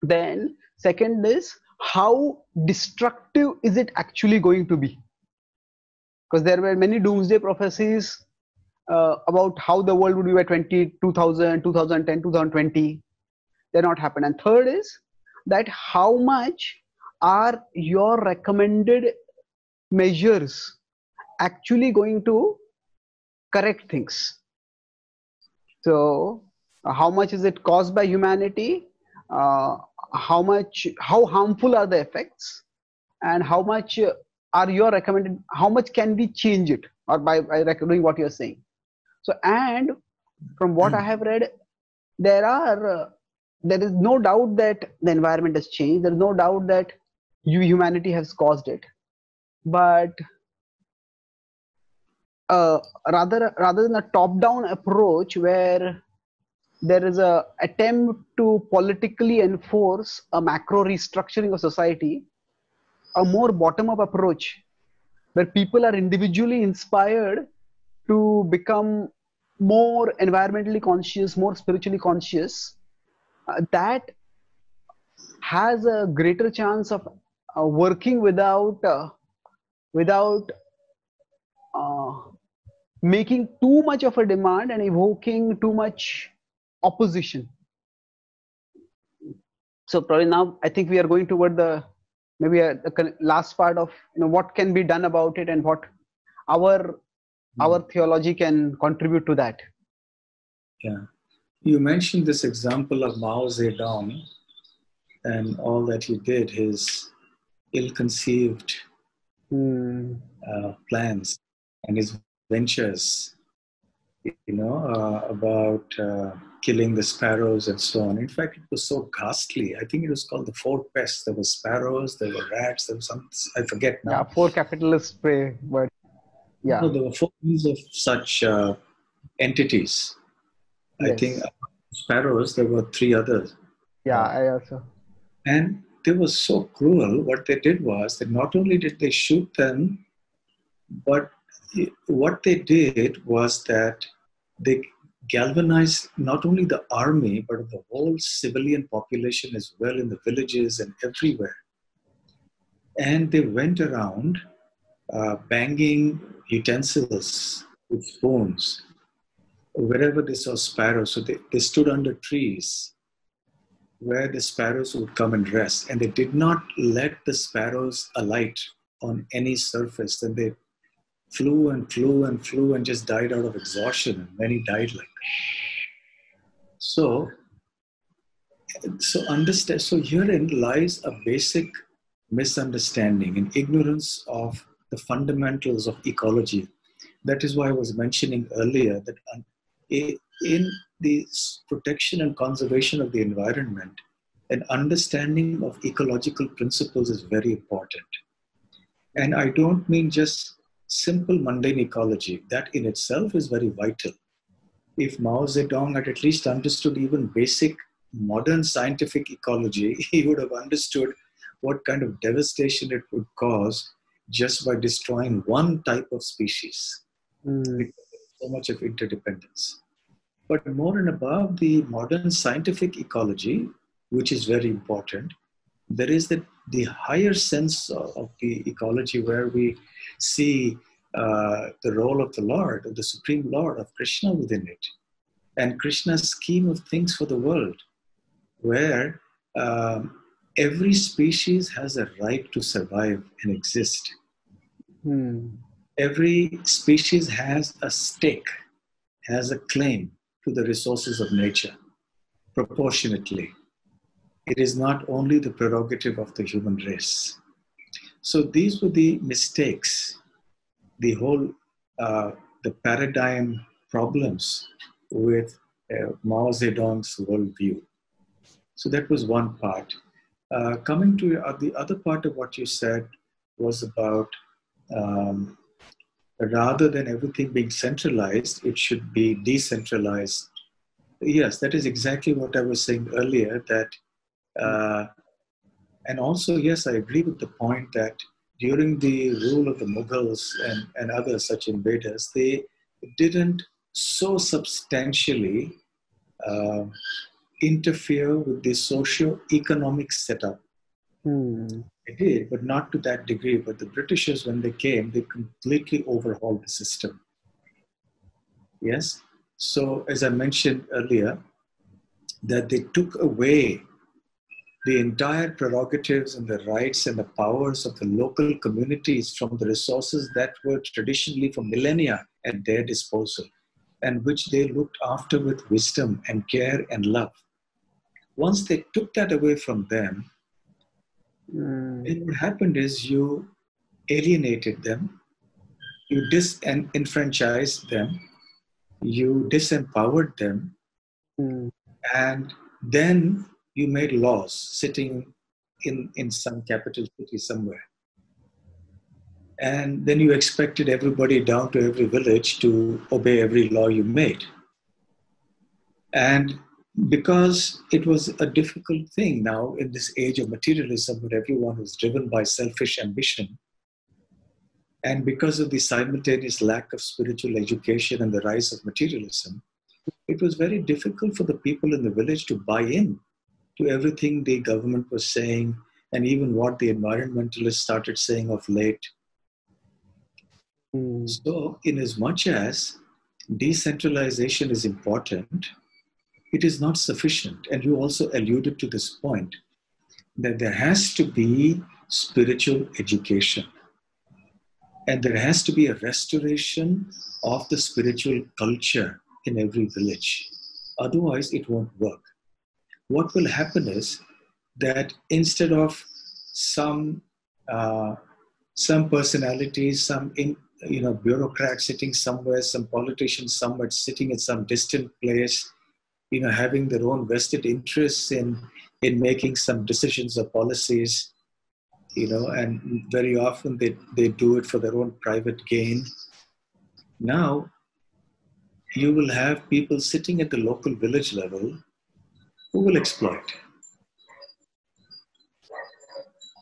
then second is how destructive is it actually going to be? Because there were many doomsday prophecies uh, about how the world would be by 20 2000 2010 2020 they're not happened and third is that how much are your recommended measures actually going to correct things? So uh, how much is it caused by humanity? Uh, how much how harmful are the effects? And how much are your recommended how much can we change it? Or by, by doing what you're saying. So and from what mm. i have read there are uh, there is no doubt that the environment has changed. There's no doubt that you humanity has caused it. But uh, rather rather than a top down approach where there is a attempt to politically enforce a macro restructuring of society a more bottom up approach where people are individually inspired to become more environmentally conscious, more spiritually conscious, uh, that has a greater chance of uh, working without uh, without uh, making too much of a demand and evoking too much opposition. So probably now I think we are going toward the maybe a, a, last part of you know what can be done about it and what our mm. our theology can contribute to that yeah you mentioned this example of mao zedong and all that he did his ill-conceived mm. uh, plans and his ventures you know uh, about uh, killing the sparrows and so on. In fact, it was so ghastly. I think it was called the four pests. There were sparrows, there were rats, there was some, I forget now. Yeah, four capitalist prey, but yeah. No, there were four of such uh, entities. Yes. I think uh, sparrows, there were three others. Yeah, I also. And they were so cruel. What they did was that not only did they shoot them, but what they did was that they galvanized not only the army, but the whole civilian population as well in the villages and everywhere. And they went around uh, banging utensils with spoons wherever they saw sparrows. So they, they stood under trees where the sparrows would come and rest. And they did not let the sparrows alight on any surface. Then they flew and flew and flew and just died out of exhaustion. And many died like that. So, so understand. So herein lies a basic misunderstanding and ignorance of the fundamentals of ecology. That is why I was mentioning earlier that um, in the protection and conservation of the environment, an understanding of ecological principles is very important. And I don't mean just simple mundane ecology. That in itself is very vital. If Mao Zedong had at least understood even basic modern scientific ecology, he would have understood what kind of devastation it would cause just by destroying one type of species. Mm. So much of interdependence. But more and above the modern scientific ecology, which is very important, there is the, the higher sense of, of the ecology where we see uh, the role of the Lord, of the Supreme Lord, of Krishna within it, and Krishna's scheme of things for the world, where um, every species has a right to survive and exist. Hmm. Every species has a stake, has a claim to the resources of nature proportionately. It is not only the prerogative of the human race. So these were the mistakes, the whole, uh, the paradigm problems with uh, Mao Zedong's worldview. So that was one part. Uh, coming to uh, the other part of what you said was about um, rather than everything being centralized, it should be decentralized. Yes, that is exactly what I was saying earlier. That, uh, and also, yes, I agree with the point that during the rule of the Mughals and, and others such invaders, they didn't so substantially uh, interfere with the socio-economic setup. Hmm. They did, but not to that degree. But the Britishers, when they came, they completely overhauled the system. Yes? So, as I mentioned earlier, that they took away the entire prerogatives and the rights and the powers of the local communities from the resources that were traditionally for millennia at their disposal and which they looked after with wisdom and care and love. Once they took that away from them, mm. what happened is you alienated them, you disenfranchised them, you disempowered them, mm. and then you made laws sitting in, in some capital city somewhere. And then you expected everybody down to every village to obey every law you made. And because it was a difficult thing now in this age of materialism where everyone was driven by selfish ambition, and because of the simultaneous lack of spiritual education and the rise of materialism, it was very difficult for the people in the village to buy in to everything the government was saying and even what the environmentalists started saying of late. Mm. So, in as much as decentralization is important, it is not sufficient. And you also alluded to this point that there has to be spiritual education. And there has to be a restoration of the spiritual culture in every village. Otherwise, it won't work. What will happen is that instead of some uh, some personalities, some in, you know bureaucrats sitting somewhere, some politicians somewhere sitting in some distant place, you know, having their own vested interests in in making some decisions or policies, you know, and very often they, they do it for their own private gain. Now, you will have people sitting at the local village level who will exploit.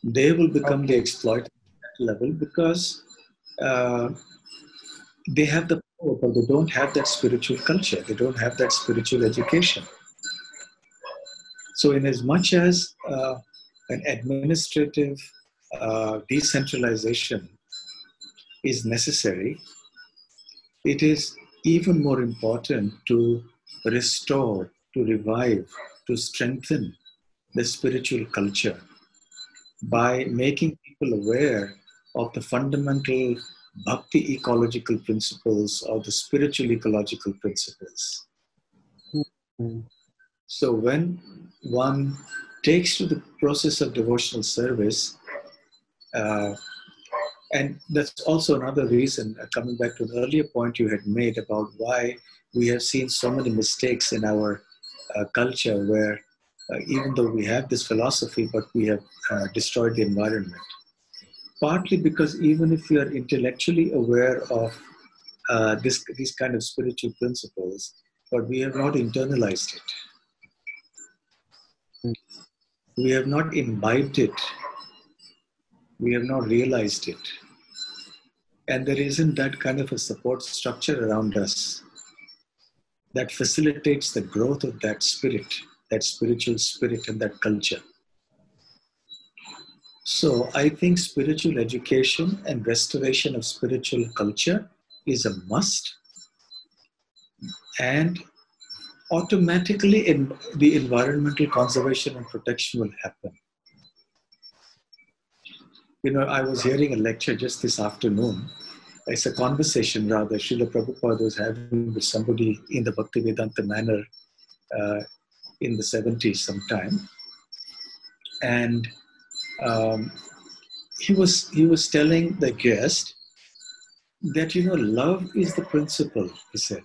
They will become okay. the exploiter level because uh, they have the power, but they don't have that spiritual culture. They don't have that spiritual education. So, in as much as uh, an administrative uh, decentralization is necessary, it is even more important to restore, to revive, to strengthen the spiritual culture by making people aware of the fundamental bhakti ecological principles or the spiritual ecological principles. So when one takes to the process of devotional service, Uh, and that's also another reason, uh, coming back to the earlier point you had made about why we have seen so many mistakes in our uh, culture where uh, even though we have this philosophy, but we have uh, destroyed the environment. Partly because even if we are intellectually aware of uh, this, these kind of spiritual principles, but we have not internalized it. We have not imbibed it. We have not realized it. And there isn't that kind of a support structure around us that facilitates the growth of that spirit, that spiritual spirit, and that culture. So I think spiritual education and restoration of spiritual culture is a must. And automatically in the environmental conservation and protection will happen. You know, I was hearing a lecture just this afternoon. It's a conversation rather. Srila Prabhupada was having with somebody in the Bhaktivedanta Manor uh, in the 70s sometime. And um, he was he was telling the guest that you know love is the principle he said.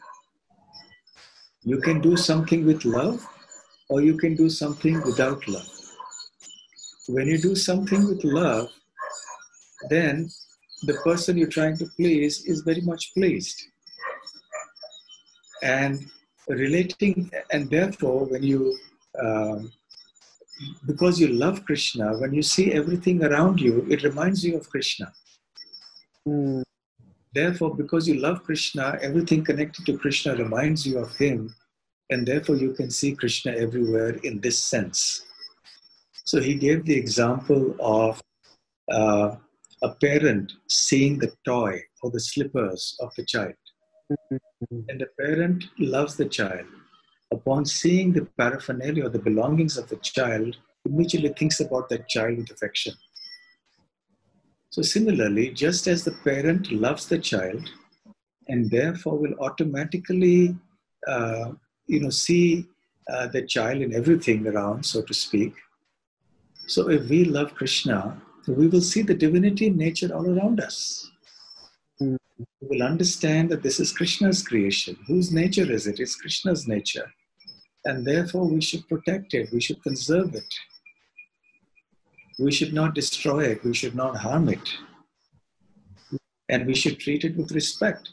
You can do something with love or you can do something without love. When you do something with love then the person you're trying to please is very much pleased and relating and therefore when you um, because you love krishna when you see everything around you it reminds you of krishna Mm. Therefore, because you love Krishna, everything connected to Krishna reminds you of Him, and therefore you can see Krishna everywhere in this sense. So he gave the example of uh, a parent seeing the toy or the slippers of the child. And the parent loves the child. Upon seeing the paraphernalia or the belongings of the child, immediately thinks about that child with affection. So, similarly, just as the parent loves the child and therefore will automatically, uh, you know, see uh, the child in everything around, so to speak. So, if we love Krishna, we will see the divinity in nature all around us. Mm. We will understand that this is Krishna's creation. Whose nature is it? It's Krishna's nature. And therefore, we should protect it, we should conserve it we should not destroy it, we should not harm it. And we should treat it with respect.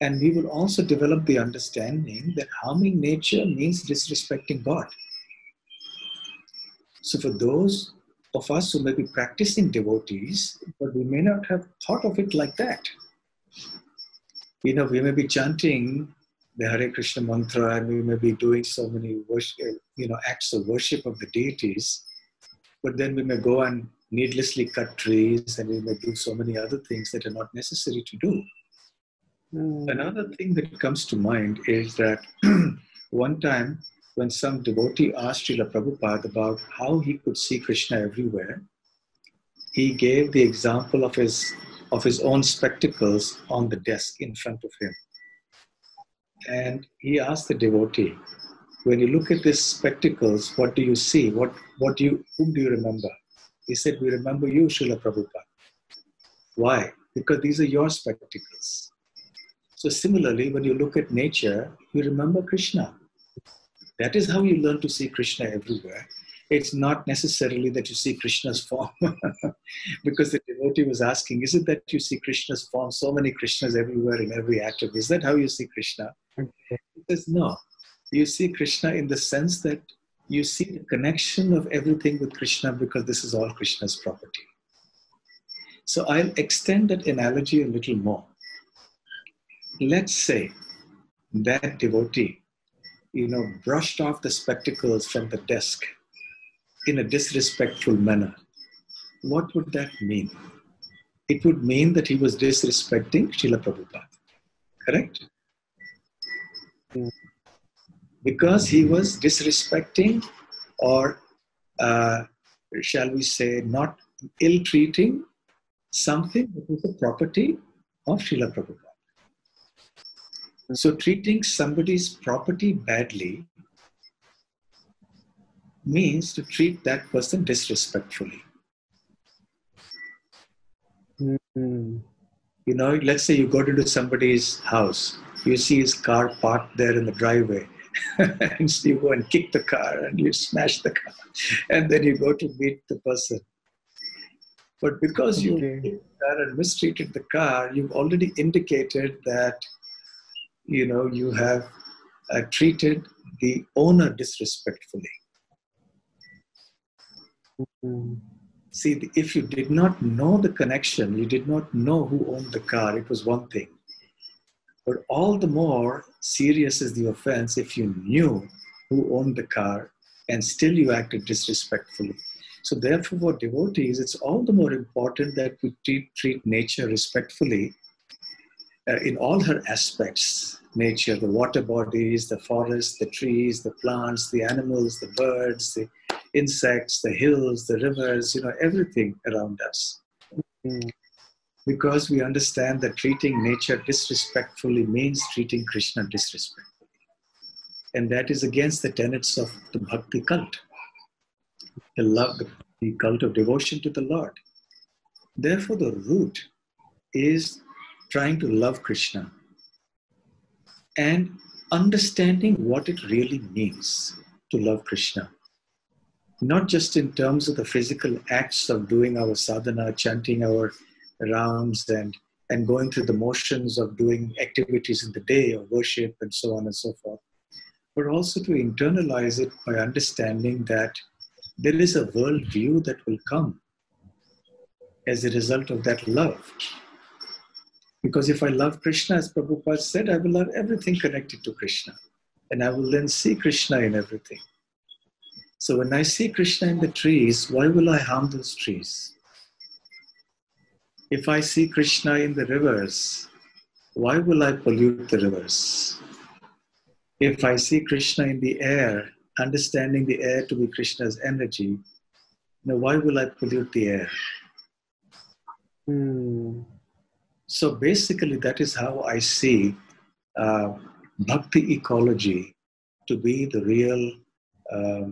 And we will also develop the understanding that harming nature means disrespecting God. So, for those of us who may be practicing devotees, but we may not have thought of it like that. You know, we may be chanting the Hare Krishna mantra and we may be doing so many worship, you know, acts of worship of the deities but then we may go and needlessly cut trees and we may do so many other things that are not necessary to do. Mm. Another thing that comes to mind is that one time when some devotee asked Srila Prabhupada about how he could see Krishna everywhere, he gave the example of his, of his own spectacles on the desk in front of him. And he asked the devotee, when you look at these spectacles, what do you see? What, what do you, whom do you remember? He said, we remember you, Srila Prabhupada. Why? Because these are your spectacles. So similarly, when you look at nature, you remember Krishna. That is how you learn to see Krishna everywhere. It's not necessarily that you see Krishna's form, because the devotee was asking, is it that you see Krishna's form, so many Krishnas everywhere in every atom? Is that how you see Krishna? He says, no you see Krishna in the sense that you see the connection of everything with Krishna because this is all Krishna's property. So I'll extend that analogy a little more. Let's say that devotee, you know, brushed off the spectacles from the desk in a disrespectful manner. What would that mean? It would mean that he was disrespecting Srila Prabhupada. Correct? Because he was disrespecting or, uh, shall we say, not ill treating something that was the property of Srila Prabhupada. So, treating somebody's property badly means to treat that person disrespectfully. Mm-hmm. You know, let's say you go into somebody's house, you see his car parked there in the driveway, and so you go and kick the car and you smash the car, and then you go to meet the person. But because you Okay. and mistreated the car, you've already indicated that you know you have uh, treated the owner disrespectfully. Mm-hmm. See, if you did not know the connection, you did not know who owned the car, it was one thing. But all the more serious is the offense if you knew who owned the car and still you acted disrespectfully. So, therefore, for devotees, it's all the more important that we treat, treat nature respectfully in all her aspects nature, the water bodies, the forests, the trees, the plants, the animals, the birds, the insects, the hills, the rivers, you know, everything around us. Mm-hmm. Because we understand that treating nature disrespectfully means treating Krishna disrespectfully. And that is against the tenets of the bhakti cult, the love, the cult of devotion to the Lord. Therefore, the root is trying to love Krishna and understanding what it really means to love Krishna not just in terms of the physical acts of doing our sadhana, chanting our rounds, and, and going through the motions of doing activities in the day of worship and so on and so forth, but also to internalize it by understanding that there is a world view that will come as a result of that love. Because if I love Krishna, as Prabhupada said, I will love everything connected to Krishna. And I will then see Krishna in everything. So when I see Krishna in the trees, why will I harm those trees? If I see Krishna in the rivers, why will I pollute the rivers? If I see Krishna in the air, understanding the air to be Krishna's energy, now why will I pollute the air? Mm-hmm. So basically, that is how I see uh, bhakti ecology to be the real uh,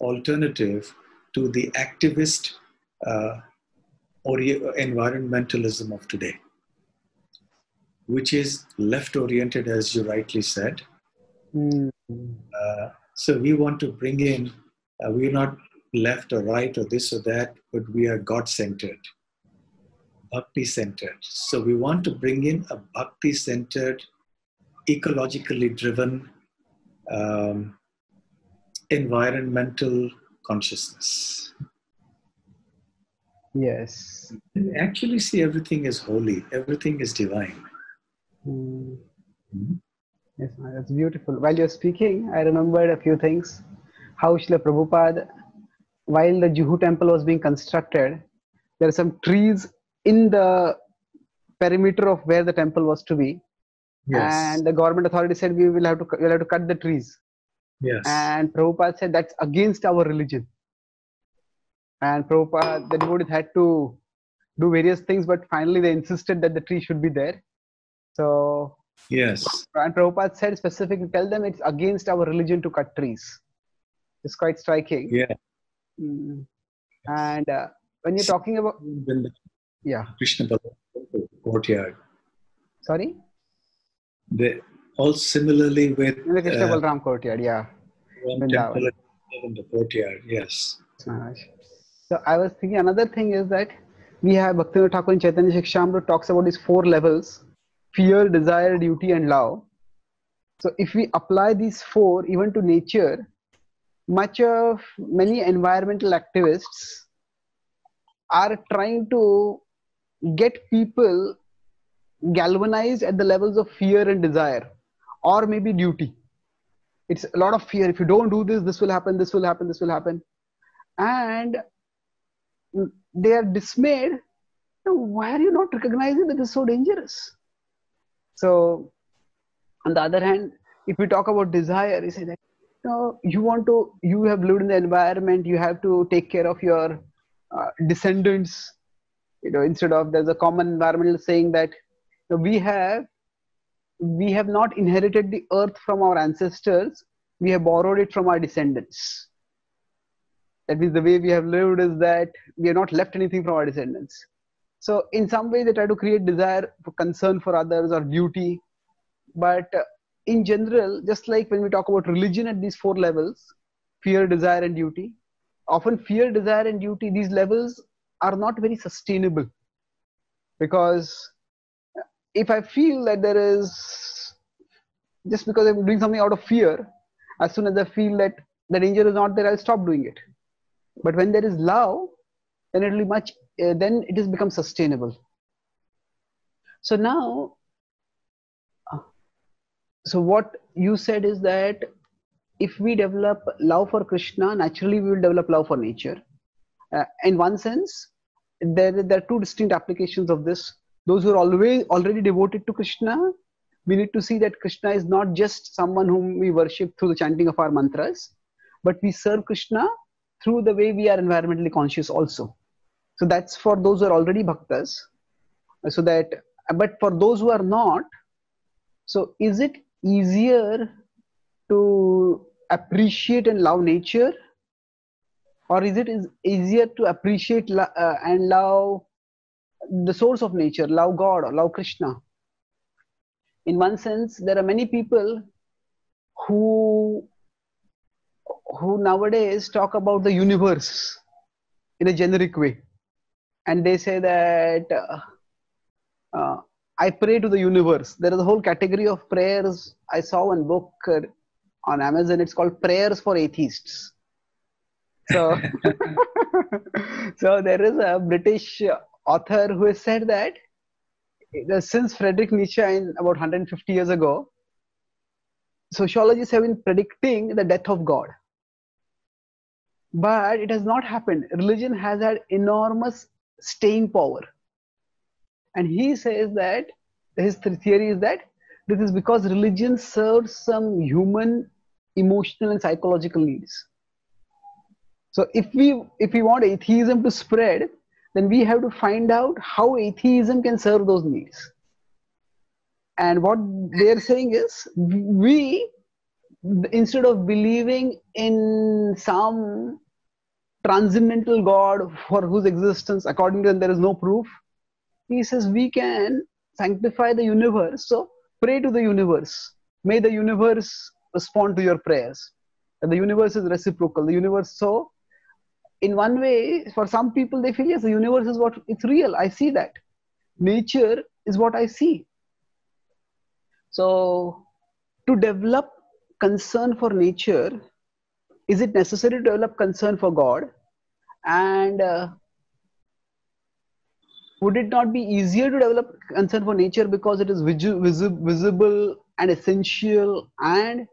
alternative to the activist uh, environmentalism of today, which is left oriented, as you rightly said. Mm-hmm. Uh, so we want to bring in, uh, we're not left or right or this or that, but we are God centered, bhakti centered. So we want to bring in a bhakti centered, ecologically driven, um, environmental consciousness. Yes. And actually, see everything is holy, everything is divine. Mm. Mhm. Yes, that's beautiful. While you're speaking, I remembered a few things. How Srila Prabhupada, while the Juhu temple was being constructed, there are some trees in the perimeter of where the temple was to be, Yes. and the government authority said we will have to we'll have to cut the trees. yes. And Prabhupada said that's against our religion. And Prabhupada, the devotees had to do various things, but finally they insisted that the tree should be there. So yes. and Prabhupada said specifically, tell them it's against our religion to cut trees. It's quite striking. Yeah. Mm. And uh, when you're talking about, yeah, Krishna courtyard, sorry, they all similarly with in the Krishna uh, Balram courtyard, yeah. Vrindavan. in the courtyard. Yes. So I was thinking another thing is that we have Bhaktivinoda Thakur in Chaitanya Shikshamrita talks about these four levels: fear, desire, duty, and love. So if we apply these four even to nature, much of many environmental activists are trying to get people galvanized at the levels of fear and desire, or maybe duty. It's a lot of fear. If you don't do this, this will happen. This will happen. This will happen and they are dismayed why are you not recognizing that is so dangerous so on the other hand if we talk about desire you say that you know you want to you have lived in the environment you have to take care of your uh, descendants you know instead of there's a common environmental saying that you know, we have we have not inherited the earth from our ancestors we have borrowed it from our descendants. That means the way we have lived is that we have not left anything from our descendants. So in some way they try to create desire for concern for others or duty. But uh, in general just like when we talk about religion at these four levels fear desire and duty often fear desire and duty these levels are not very sustainable. Because if i feel that there is just because i'm doing something out of fear as soon as i feel that the danger is not there i'll stop doing it. But when there is love then it will be much uh, then it has become sustainable. So now so what you said is that if we develop love for krishna naturally we will develop love for nature uh, in one sense there, there are two distinct applications of this. Those who are always already devoted to krishna we need to see that krishna is not just someone whom we worship through the chanting of our mantras but we serve krishna through the way we are environmentally conscious also. So that's for those who are already bhaktas. So that but for those who are not so is it easier to appreciate and love nature or is it is easier to appreciate uh, and love the source of nature love god or love krishna? In one sense there are many people who who nowadays talk about the universe in a generic way. And they say that uh, uh, i pray to the universe. There is a whole category of prayers i saw one book uh, on amazon. It's called prayers for atheists so so there is a british author who has said that since Friedrich Nietzsche in about 150 years ago, sociologists have been predicting the death of God. But it has not happened. Religion has had enormous staying power. And he says that his theory is that this is because religion serves some human emotional and psychological needs so if we if we want atheism to spread then we have to find out how atheism can serve those needs and what they're saying is we instead of believing in some transcendental God for whose existence, according to them, there is no proof, he says we can sanctify the universe. So pray to the universe. May the universe respond to your prayers. And the universe is reciprocal. The universe, so in one way, for some people, they feel yes, the universe is what it's real. I see that. Nature is what I see. So to develop concern for nature, is it necessary to develop concern for God? And uh, would it not be easier to develop concern for nature because it is visi- visible and essential and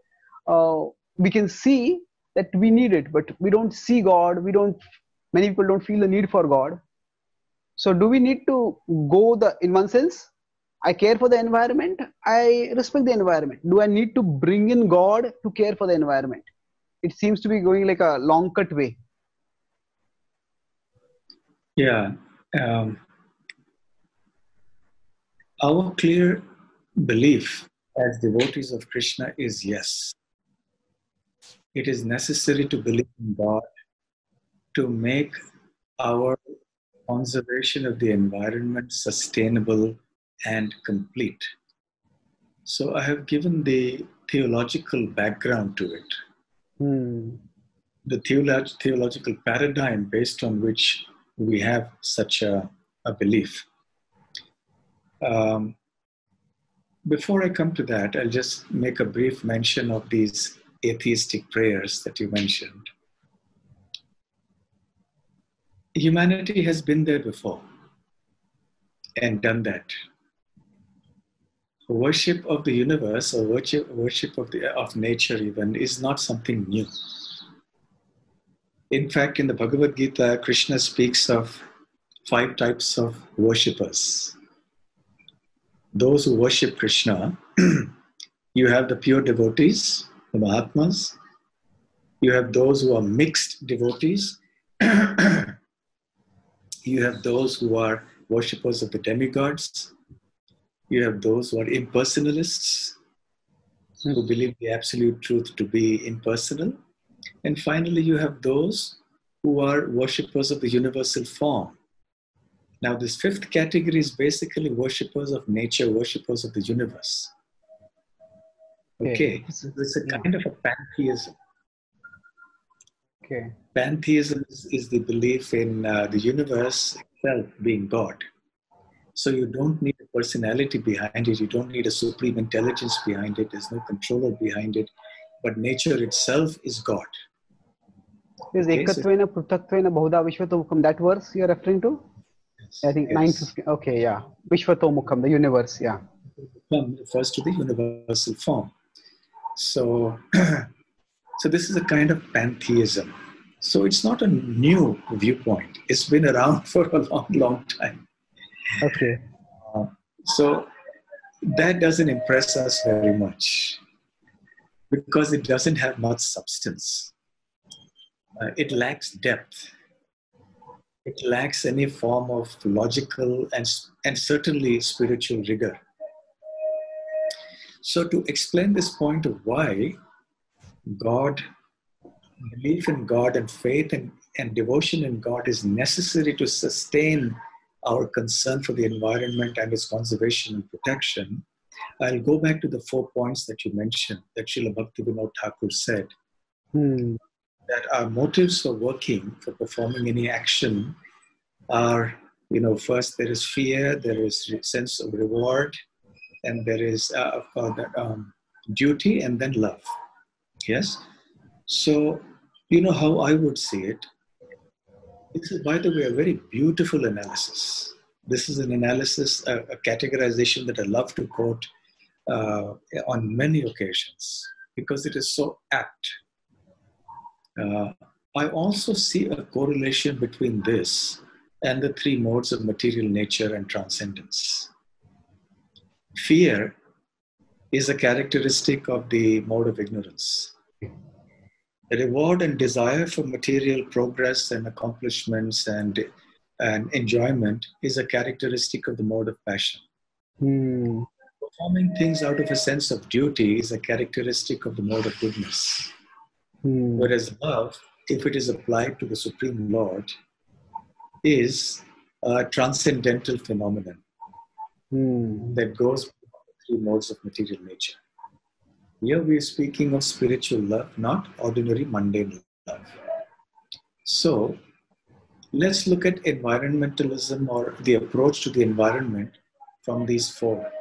uh, we can see that we need it but we don't see god we don't many people don't feel the need for god so do we need to go the in one sense I care for the environment. I respect the environment. Do I need to bring in God to care for the environment? It seems to be going like a long cut way. Yeah. Um, our clear belief as devotees of Krishna is yes. It is necessary to believe in God to make our conservation of the environment sustainable and complete. So I have given the theological background to it, Hmm. the theolo- theological paradigm based on which we have such a, a belief. Um, before I come to that, I'll just make a brief mention of these atheistic prayers that you mentioned. Humanity has been there before and done that worship of the universe or worship, worship of, the, of nature even is not something new. In fact, in the Bhagavad Gita, Krishna speaks of five types of worshippers. Those who worship Krishna, you have the pure devotees, the Mahatmas. You have those who are mixed devotees. you have those who are worshippers of the demigods you have those who are impersonalists, who believe the absolute truth to be impersonal. And finally, you have those who are worshippers of the universal form. Now, this fifth category is basically worshippers of nature, worshippers of the universe. Okay, so it's a kind of a pantheism. Okay. Pantheism is, is the belief in uh, the universe itself being God. So you don't need a personality behind it, you don't need a supreme intelligence behind it, there's no controller behind it, but nature itself is God. Is Okay, so- Ekatvena Bahuda Vishwatomukam that verse you're referring to? I think Yes. 950. Okay, yeah. Vishwatomukam, the universe, yeah. Refers to the universal form. So, so this is a kind of pantheism. So it's not a new viewpoint. It's been around for a long, long time. Okay. So that doesn't impress us very much because it doesn't have much substance. Uh, it lacks depth. It lacks any form of logical and, and certainly spiritual rigor. So, to explain this point of why God, belief in God, and faith and, and devotion in God is necessary to sustain our concern for the environment and its conservation and protection, I'll go back to the four points that you mentioned that Srila Bhaktivinoda Thakur said Hmm. that our motives for working, for performing any action are, you know, first there is fear, there is sense of reward, and there is uh, um, duty, and then love. Yes? So, you know how I would see it? This is, by the way, a very beautiful analysis. This is an analysis, a, a categorization that I love to quote uh, on many occasions because it is so apt. Uh, I also see a correlation between this and the three modes of material nature and transcendence. Fear is a characteristic of the mode of ignorance. The reward and desire for material progress and accomplishments and, and enjoyment is a characteristic of the mode of passion. Hmm. Performing things out of a sense of duty is a characteristic of the mode of goodness. Hmm. Whereas love, if it is applied to the Supreme Lord, is a transcendental phenomenon Hmm. that goes three modes of material nature. Here we are speaking of spiritual love, not ordinary mundane love. So let's look at environmentalism or the approach to the environment from these four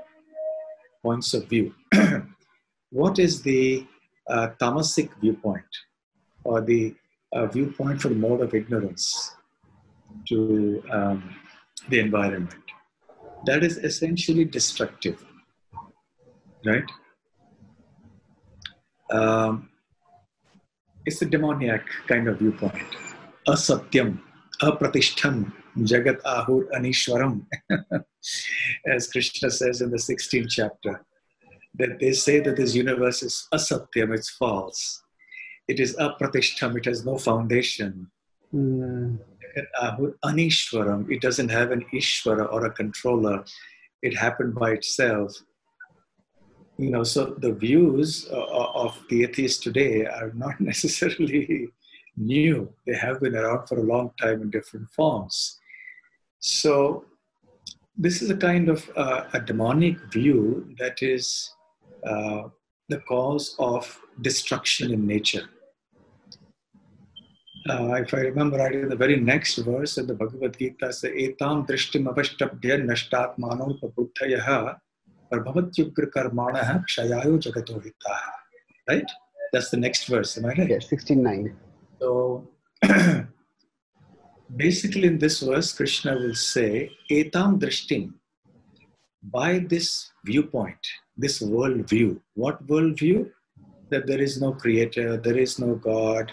points of view. what is the uh, tamasic viewpoint or the uh, viewpoint from the mode of ignorance to um, the environment? That is essentially destructive, right? Um, it's a demoniac kind of viewpoint. Asatyam, apratishtham, jagat ahur anishwaram, as Krishna says in the 16th chapter, that they say that this universe is asatyam, it's false. It is apratishtham, it has no foundation. Hmm. Ahur anishwaram, it doesn't have an ishvara or a controller. It happened by itself. You know so the views uh, of the atheists today are not necessarily new. They have been around for a long time in different forms. So this is a kind of uh, a demonic view that is uh, the cause of destruction in nature uh, if I remember right, in the very next verse in the Bhagavad Gita says, "Etam drishtim avashtabdya nashtat mano pabuddhayaha prabhavatyugra karmanaha kshayayo jagato hitaha." Right? That's the next verse. Am I right? Yes, 16.9. So basically, in this verse, Krishna will say, Etam drishtim, by this viewpoint, this world view. What world view? That there is no creator, there is no God,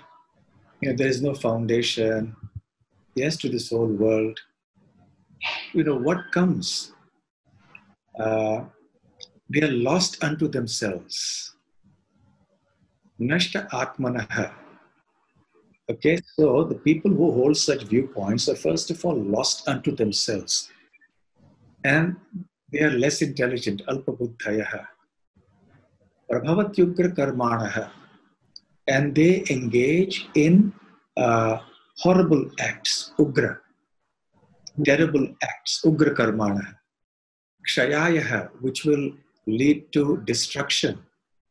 you know, there is no foundation, yes, to this whole world. You know, what comes? Uh, they are lost unto themselves. Nashta Atmanaha. Okay, so the people who hold such viewpoints are first of all lost unto themselves. And they are less intelligent, alpabuddhayaha. Prabhavatyugra karmanaha. And they engage in uh, horrible acts, ugra. terrible acts, ugra karmana, kshayayaha, which will lead to destruction,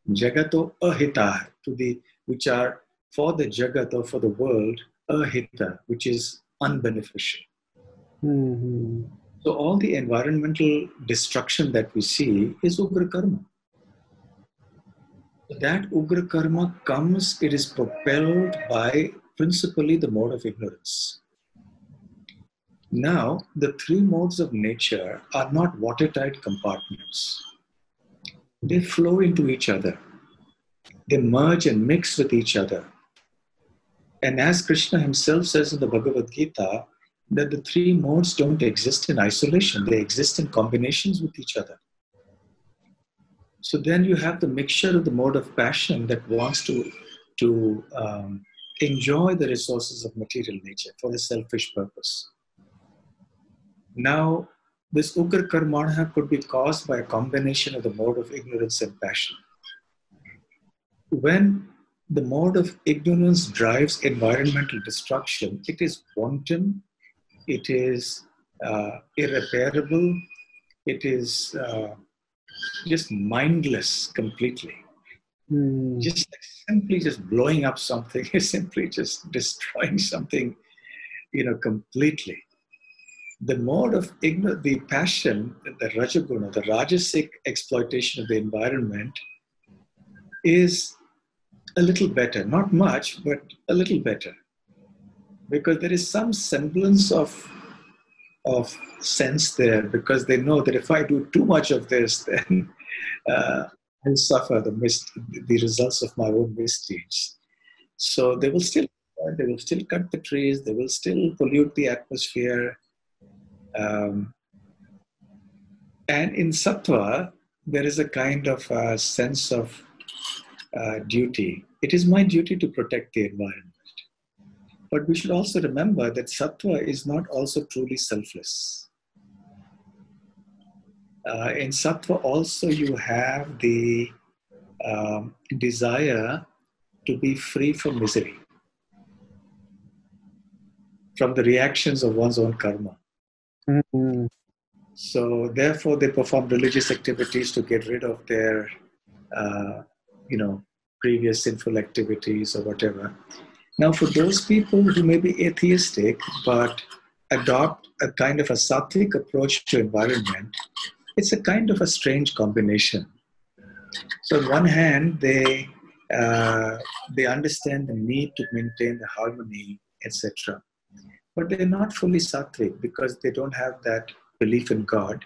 jagato ahita, to the which are for the jagat or for the world, ahita, which is unbeneficial. Mm-hmm. So all the environmental destruction that we see is ugra karma. That ugra karma comes, it is propelled by principally the mode of ignorance. Now, the three modes of nature are not watertight compartments. They flow into each other. They merge and mix with each other. And as Krishna himself says in the Bhagavad Gita, that the three modes don't exist in isolation, they exist in combinations with each other. So then you have the mixture of the mode of passion that wants to, to um, enjoy the resources of material nature for a selfish purpose. Now, this Ugra Karmana could be caused by a combination of the mode of ignorance and passion. When the mode of ignorance drives environmental destruction, it is wanton, it is uh, irreparable, it is uh, just mindless completely. Mm. Just like simply just blowing up something, simply just destroying something, you know, completely the mode of igno- the passion, the rajaguna, the rajasic exploitation of the environment is a little better. Not much, but a little better. Because there is some semblance of, of sense there, because they know that if I do too much of this, then uh, I'll suffer the, mis- the results of my own misdeeds. So they will still they will still cut the trees, they will still pollute the atmosphere, um, and in sattva, there is a kind of a sense of uh, duty. It is my duty to protect the environment. But we should also remember that sattva is not also truly selfless. Uh, in sattva, also, you have the um, desire to be free from misery, from the reactions of one's own karma. Mm-hmm. So therefore, they perform religious activities to get rid of their, uh, you know, previous sinful activities or whatever. Now, for those people who may be atheistic but adopt a kind of a sattvic approach to environment, it's a kind of a strange combination. So, on one hand, they uh, they understand the need to maintain the harmony, etc but they're not fully sattvic because they don't have that belief in God.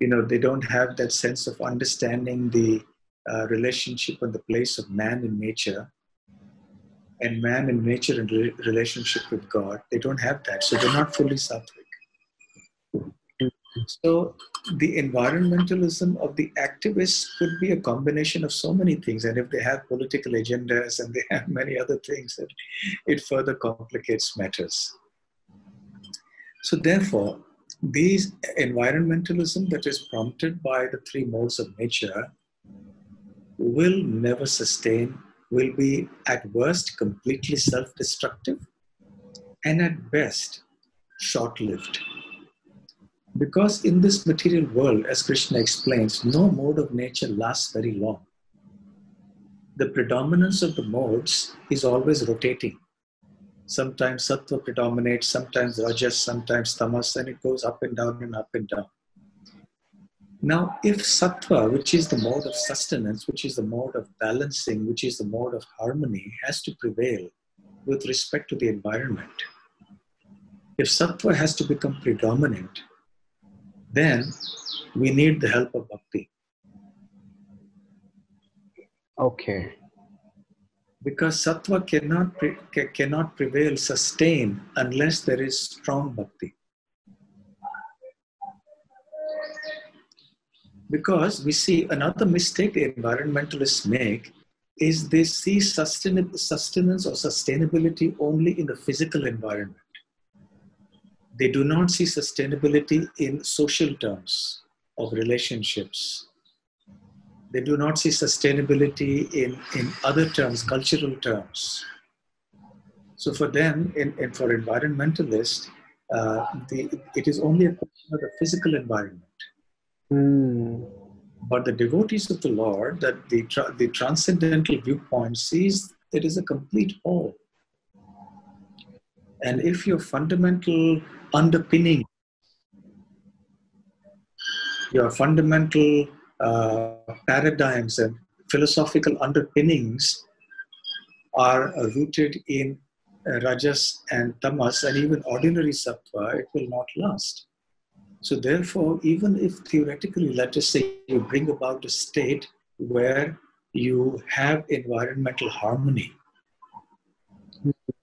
You know, they don't have that sense of understanding the uh, relationship and the place of man in nature and man in nature and re- relationship with God. They don't have that, so they're not fully sattvic. So the environmentalism of the activists could be a combination of so many things. And if they have political agendas and they have many other things, it further complicates matters. So therefore, these environmentalism that is prompted by the three modes of nature will never sustain, will be at worst completely self-destructive, and at best short-lived. Because in this material world, as Krishna explains, no mode of nature lasts very long. The predominance of the modes is always rotating. Sometimes sattva predominates, sometimes rajas, sometimes tamas, and it goes up and down and up and down. Now, if sattva, which is the mode of sustenance, which is the mode of balancing, which is the mode of harmony, has to prevail with respect to the environment, if sattva has to become predominant, then we need the help of bhakti. Okay. Because sattva cannot, pre- cannot prevail, sustain, unless there is strong bhakti. Because we see another mistake environmentalists make is they see sustenance or sustainability only in the physical environment they do not see sustainability in social terms of relationships. They do not see sustainability in, in other terms, cultural terms. So for them, in, in for environmentalists, uh, the, it is only a question of the physical environment. Hmm. But the devotees of the Lord, that the, tra- the transcendental viewpoint sees it is a complete whole. And if your fundamental underpinning, your fundamental uh, paradigms and philosophical underpinnings are rooted in uh, rajas and tamas and even ordinary sattva, it will not last. So, therefore, even if theoretically, let us say you bring about a state where you have environmental harmony,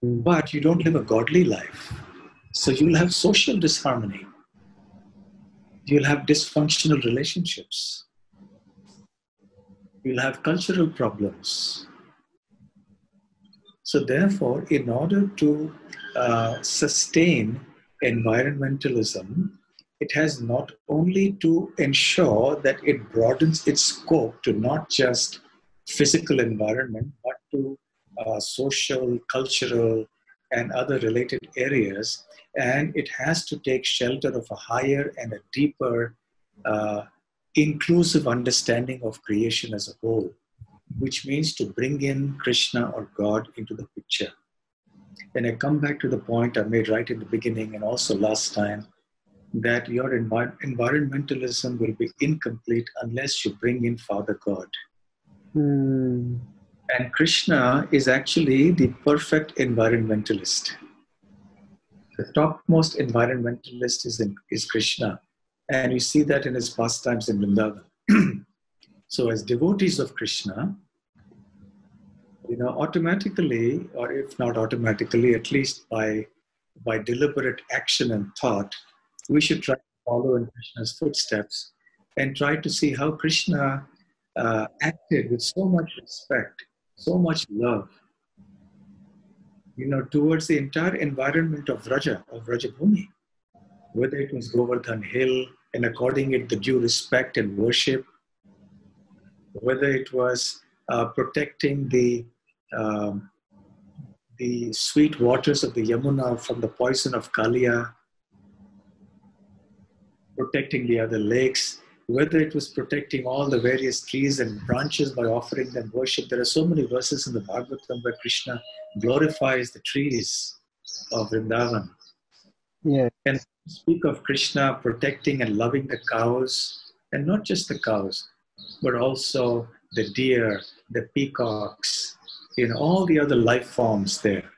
but you don't live a godly life. So, you'll have social disharmony, you'll have dysfunctional relationships, you'll have cultural problems. So, therefore, in order to uh, sustain environmentalism, it has not only to ensure that it broadens its scope to not just physical environment, but to uh, social, cultural, and other related areas. And it has to take shelter of a higher and a deeper, uh, inclusive understanding of creation as a whole, which means to bring in Krishna or God into the picture. And I come back to the point I made right in the beginning and also last time that your envi- environmentalism will be incomplete unless you bring in Father God. Hmm. And Krishna is actually the perfect environmentalist. The topmost environmentalist is, in, is Krishna. And you see that in his pastimes in Vrindavan. so, as devotees of Krishna, you know, automatically, or if not automatically, at least by, by deliberate action and thought, we should try to follow in Krishna's footsteps and try to see how Krishna uh, acted with so much respect, so much love, you know, towards the entire environment of Braja, of Brajabhumi, whether it was Govardhan Hill and according it the due respect and worship, whether it was uh, protecting the um, the sweet waters of the Yamuna from the poison of Kalia, protecting the other lakes, whether it was protecting all the various trees and branches by offering them worship. There are so many verses in the Bhagavatam where Krishna glorifies the trees of Vrindavan. Yeah. And speak of Krishna protecting and loving the cows, and not just the cows, but also the deer, the peacocks, you know, all the other life forms there.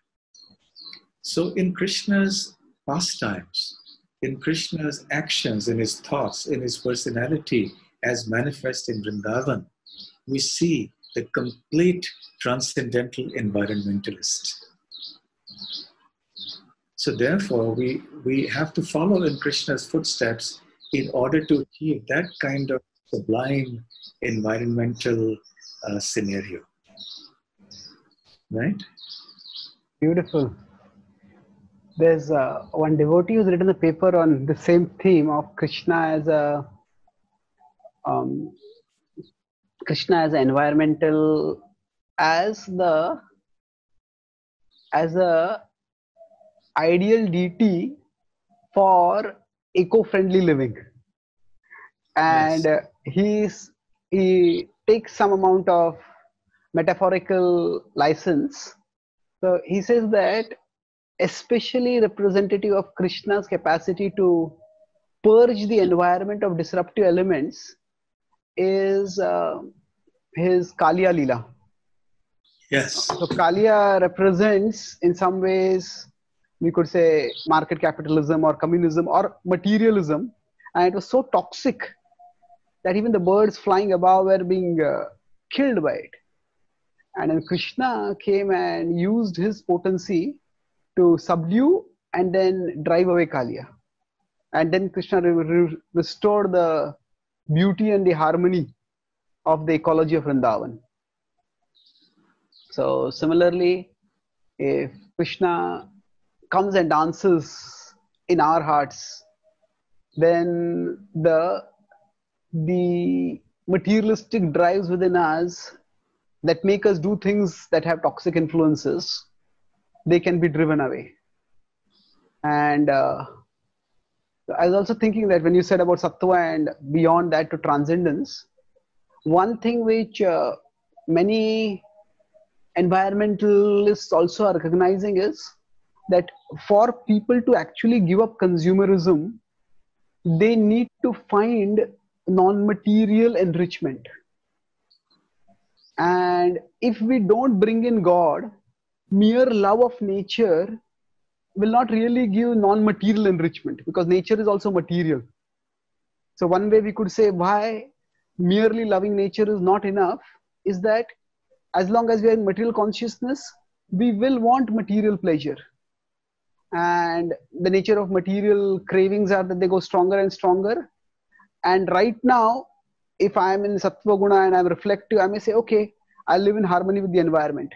So in Krishna's pastimes, in Krishna's actions, in his thoughts, in his personality, as manifest in Vrindavan, we see the complete transcendental environmentalist. So, therefore, we, we have to follow in Krishna's footsteps in order to achieve that kind of sublime environmental uh, scenario. Right? Beautiful. There's uh, one devotee who's written a paper on the same theme of Krishna as a um, Krishna as an environmental, as the as a ideal deity for eco-friendly living, and Yes. uh, he's he takes some amount of metaphorical license. So he says that especially representative of Krishna's capacity to purge the environment of disruptive elements is uh, his Kaliya Leela. Yes. So Kaliya represents, in some ways, we could say market capitalism or communism or materialism, and it was so toxic that even the birds flying above were being uh, killed by it. And then Krishna came and used his potency to subdue and then drive away Kaliya. And then Krishna re- re- restored the beauty and the harmony of the ecology of Vrindavan. So, similarly, if Krishna comes and dances in our hearts, then the the materialistic drives within us that make us do things that have toxic influences they can be driven away and uh, I was also thinking that when you said about sattva and beyond that to transcendence, one thing which uh, many environmentalists also are recognizing is that for people to actually give up consumerism, they need to find non material enrichment. And if we don't bring in God, mere love of nature will not really give non material enrichment because nature is also material. So, one way we could say why merely loving nature is not enough is that as long as we are in material consciousness, we will want material pleasure. And the nature of material cravings are that they go stronger and stronger. And right now, if I am in Sattva Guna and I'm reflective, I may say, okay, I live in harmony with the environment.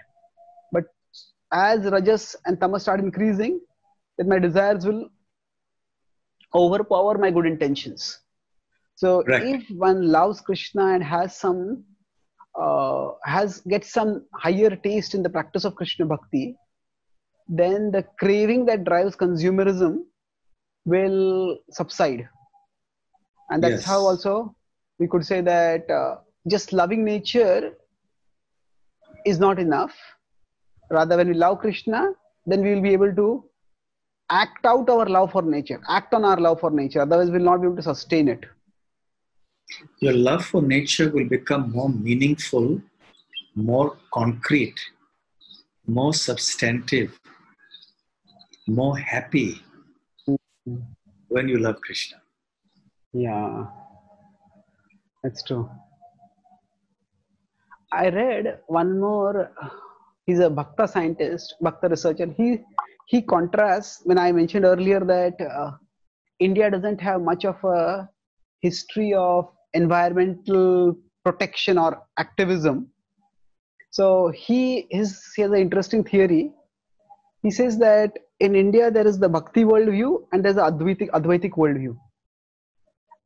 As Rajas and Tamas start increasing, then my desires will overpower my good intentions. So if one loves Krishna and has some uh, has gets some higher taste in the practice of Krishna bhakti, then the craving that drives consumerism will subside, and that's yes. how also we could say that uh, just loving nature is not enough. Rather, when we love Krishna, then we will be able to act out our love for nature, act on our love for nature. Otherwise, we'll not be able to sustain it your love for nature will become more meaningful, more concrete, more substantive, more happy when you love Krishna. Yeah, that's true. I read one more. He's a Bhakta scientist, Bhakta researcher. He he contrasts when I mentioned earlier that uh, India doesn't have much of a history of environmental protection or activism. So he, his, he has an interesting theory. He says that in India there is the Bhakti worldview and there's the Advaitic, Advaitic worldview.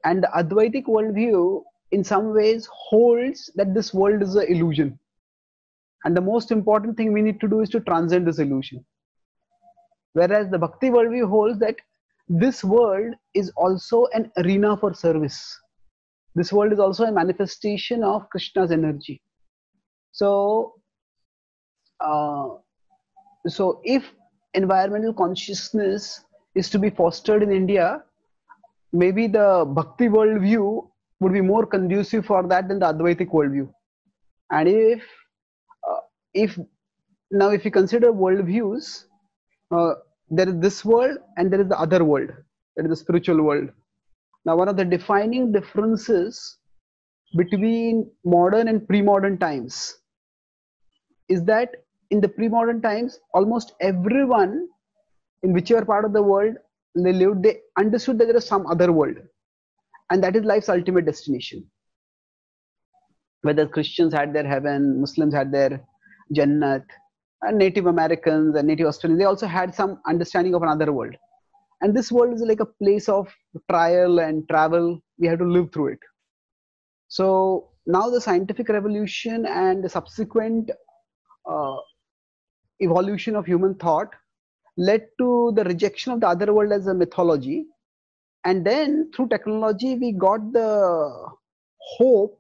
And the Advaitic worldview in some ways holds that this world is an illusion. And the most important thing we need to do is to transcend this illusion. Whereas the Bhakti worldview holds that this world is also an arena for service. This world is also a manifestation of krishna's energy. So uh, so if environmental consciousness is to be fostered in india maybe the bhakti worldview would be more conducive for that than the advaitic worldview. And if if now if you consider worldviews uh, there is this world and there is the other world that is the spiritual world now, one of the defining differences between modern and pre-modern times is that in the pre-modern times, almost everyone in whichever part of the world they lived, they understood that there is some other world, and that is life's ultimate destination. Whether Christians had their heaven, Muslims had their Jannat, and Native Americans and Native Australians, they also had some understanding of another world. And this world is like a place of trial and travel. We have to live through it. So now the scientific revolution and the subsequent uh, evolution of human thought led to the rejection of the other world as a mythology. And then through technology we got the hope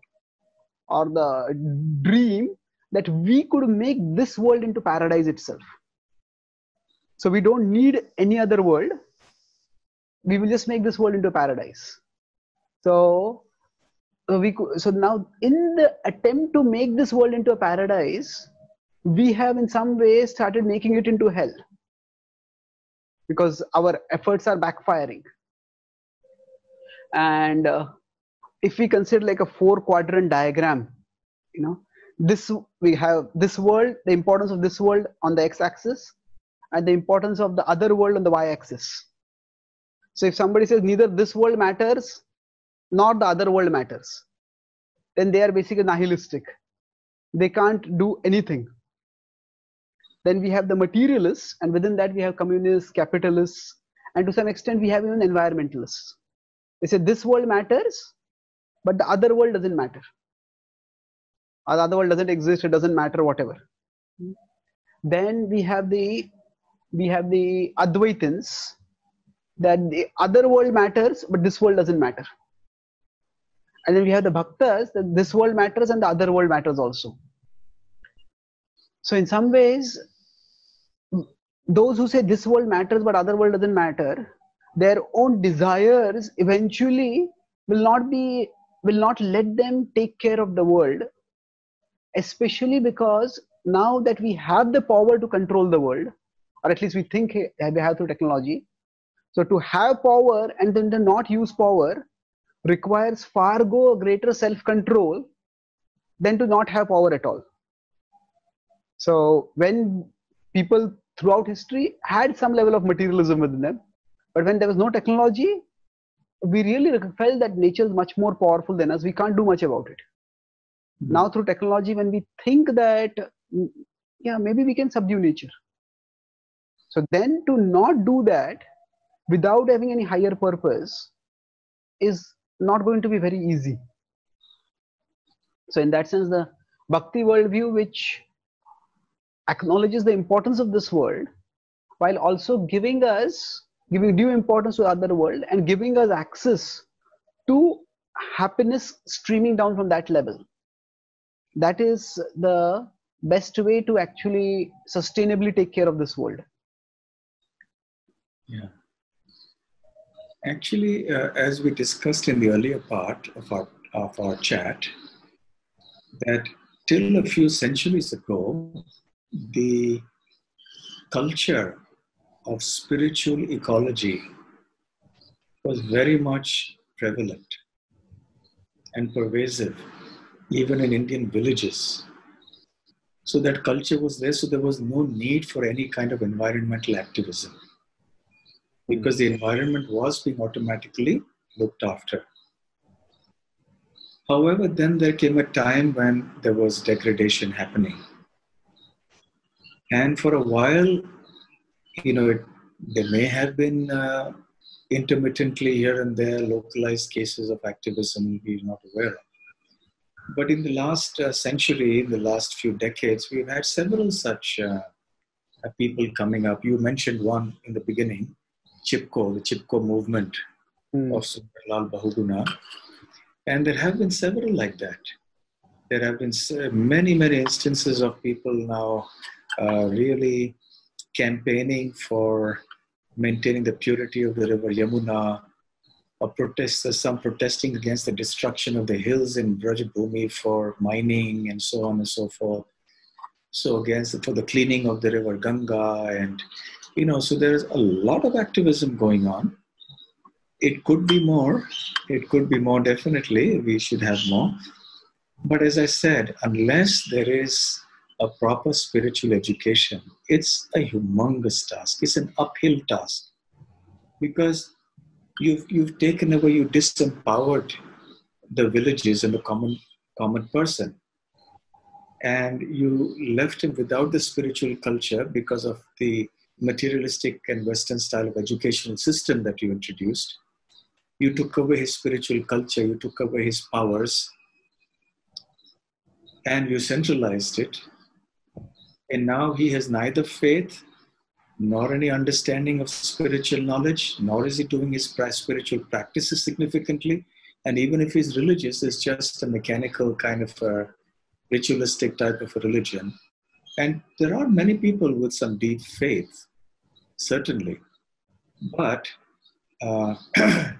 or the dream that we could make this world into paradise itself. So we don't need any other world. We will just make this world into paradise. So we so now in the attempt to make this world into a paradise we have in some way started making it into hell. Because our efforts are backfiring. And uh, if we consider like a four quadrant diagram you know this we have this world the importance of this world on the x-axis and the importance of the other world on the y-axis so if somebody says neither this world matters nor the other world matters, then they are basically nihilistic. They can't do anything. Then we have the materialists, and within that we have communists, capitalists, and to some extent we have even environmentalists. They say this world matters, but the other world doesn't matter. Or the other world doesn't exist, it doesn't matter, whatever. Hmm. Then we have the we have the Advaitins, that the other world matters, but this world doesn't matter. And then we have the bhaktas that this world matters and the other world matters also. So in some ways, those who say this world matters but other world doesn't matter, their own desires eventually will not be will not let them take care of the world, especially because now that we have the power to control the world, or at least we think we have through technology. So to have power and then to not use power requires far go greater self-control than to not have power at all. So when people throughout history had some level of materialism within them, but when there was no technology, we really felt that nature is much more powerful than us. We can't do much about it. Mm-hmm. Now through technology, when we think that mm, yeah, maybe we can subdue nature. So then to not do that without having any higher purpose is not going to be very easy. So in that sense, the bhakti worldview, which acknowledges the importance of this world, while also giving us giving due importance to other world and giving us access to happiness streaming down from that level. That is the best way to actually sustainably take care of this world. Yeah. Actually, uh, as we discussed in the earlier part of our, of our chat, that till a few centuries ago, the culture of spiritual ecology was very much prevalent and pervasive, even in Indian villages. So that culture was there, so there was no need for any kind of environmental activism because the environment was being automatically looked after. However, then there came a time when there was degradation happening. And for a while, you know, it, there may have been uh, intermittently here and there localized cases of activism we're not aware of. But in the last uh, century, in the last few decades, we've had several such uh, people coming up. You mentioned one in the beginning, Chipko, the Chipko movement mm. of Sundarlal Bahuguna. And there have been several like that. There have been many, many instances of people now uh, really campaigning for maintaining the purity of the river Yamuna, or protest, some protesting against the destruction of the hills in Brajabhumi for mining and so on and so forth. So against for the cleaning of the river Ganga and you know, so there's a lot of activism going on. It could be more. It could be more definitely. We should have more. But as I said, unless there is a proper spiritual education, it's a humongous task. It's an uphill task because you've, you've taken away, you disempowered the villages and the common, common person. And you left him without the spiritual culture because of the materialistic and Western style of educational system that you introduced. You took away his spiritual culture, you took away his powers, and you centralized it. And now he has neither faith nor any understanding of spiritual knowledge, nor is he doing his spiritual practices significantly. And even if he's religious, it's just a mechanical kind of a ritualistic type of a religion. And there are many people with some deep faith certainly. But uh,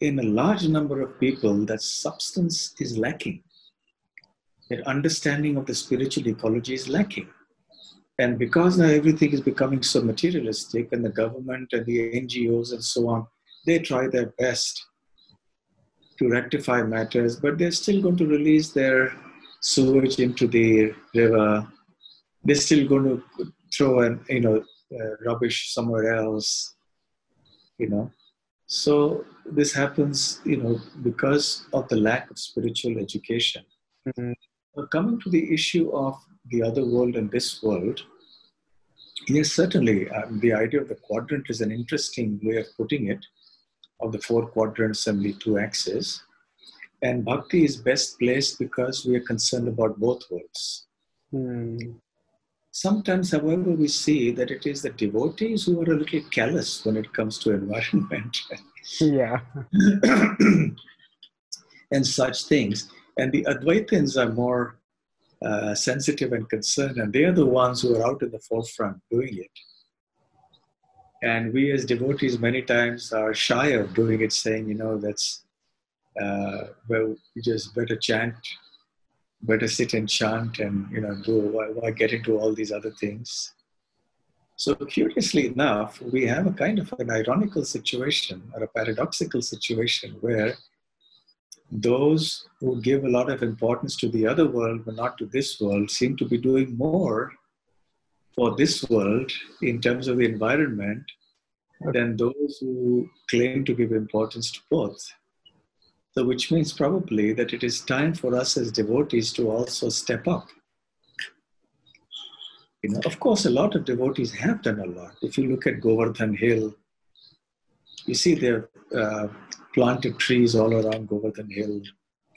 in a large number of people, that substance is lacking. That understanding of the spiritual ecology is lacking. And because now everything is becoming so materialistic, and the government and the NGOs and so on, they try their best to rectify matters, but they're still going to release their sewage into the river. They're still going to throw an, you know, uh, rubbish somewhere else, you know. So this happens, you know, because of the lack of spiritual education. Mm-hmm. coming to the issue of the other world and this world, yes, certainly um, the idea of the quadrant is an interesting way of putting it, of the four quadrants and the two axes. And bhakti is best placed because we are concerned about both worlds. Mm. Sometimes, however, we see that it is the devotees who are a little callous when it comes to environment. Yeah. and such things. And the Advaitins are more uh, sensitive and concerned, and they are the ones who are out in the forefront doing it. And we as devotees many times are shy of doing it, saying, you know, that's, uh, well, you just better chant, better sit and chant and, you know, do, why, why get into all these other things? So, curiously enough, we have a kind of an ironical situation or a paradoxical situation where those who give a lot of importance to the other world but not to this world seem to be doing more for this world in terms of the environment than those who claim to give importance to both. So, which means probably that it is time for us as devotees to also step up. You know, of course, a lot of devotees have done a lot. If you look at Govardhan Hill, you see they've uh, planted trees all around Govardhan Hill.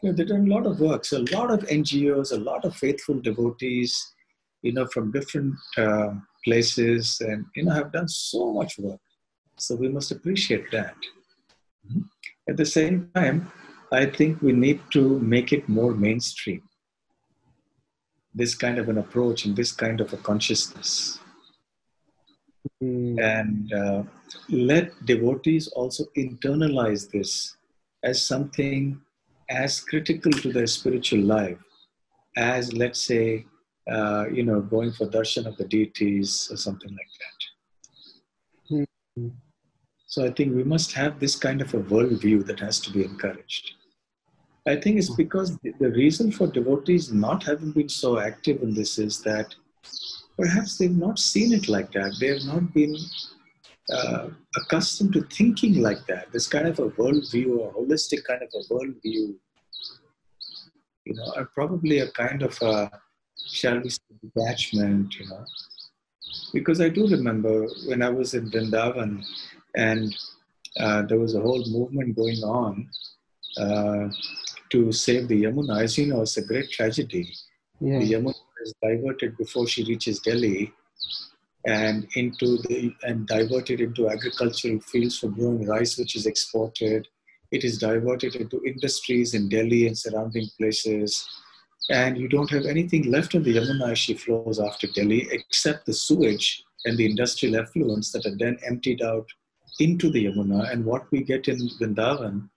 You know, they've done a lot of work. So a lot of NGOs, a lot of faithful devotees, you know, from different uh, places, and you know, have done so much work. So we must appreciate that. Mm-hmm. At the same time, I think we need to make it more mainstream this kind of an approach and this kind of a consciousness. Mm. And uh, let devotees also internalize this as something as critical to their spiritual life as, let's say, uh, you know, going for darshan of the deities or something like that. Mm. So I think we must have this kind of a worldview that has to be encouraged. I think it's because the reason for devotees not having been so active in this is that perhaps they've not seen it like that. They have not been uh, accustomed to thinking like that. This kind of a worldview, a holistic kind of a worldview, you know, or probably a kind of a, shall we say, detachment, you know. Because I do remember when I was in Vrindavan and uh, there was a whole movement going on. Uh, to save the Yamuna. As you know, it's a great tragedy. The Yamuna is diverted before she reaches Delhi and into the and diverted into agricultural fields for growing rice, which is exported. It is diverted into industries in Delhi and surrounding places. And you don't have anything left in the Yamuna as she flows after Delhi except the sewage and the industrial effluents that are then emptied out into the Yamuna. And what we get in Vrindavan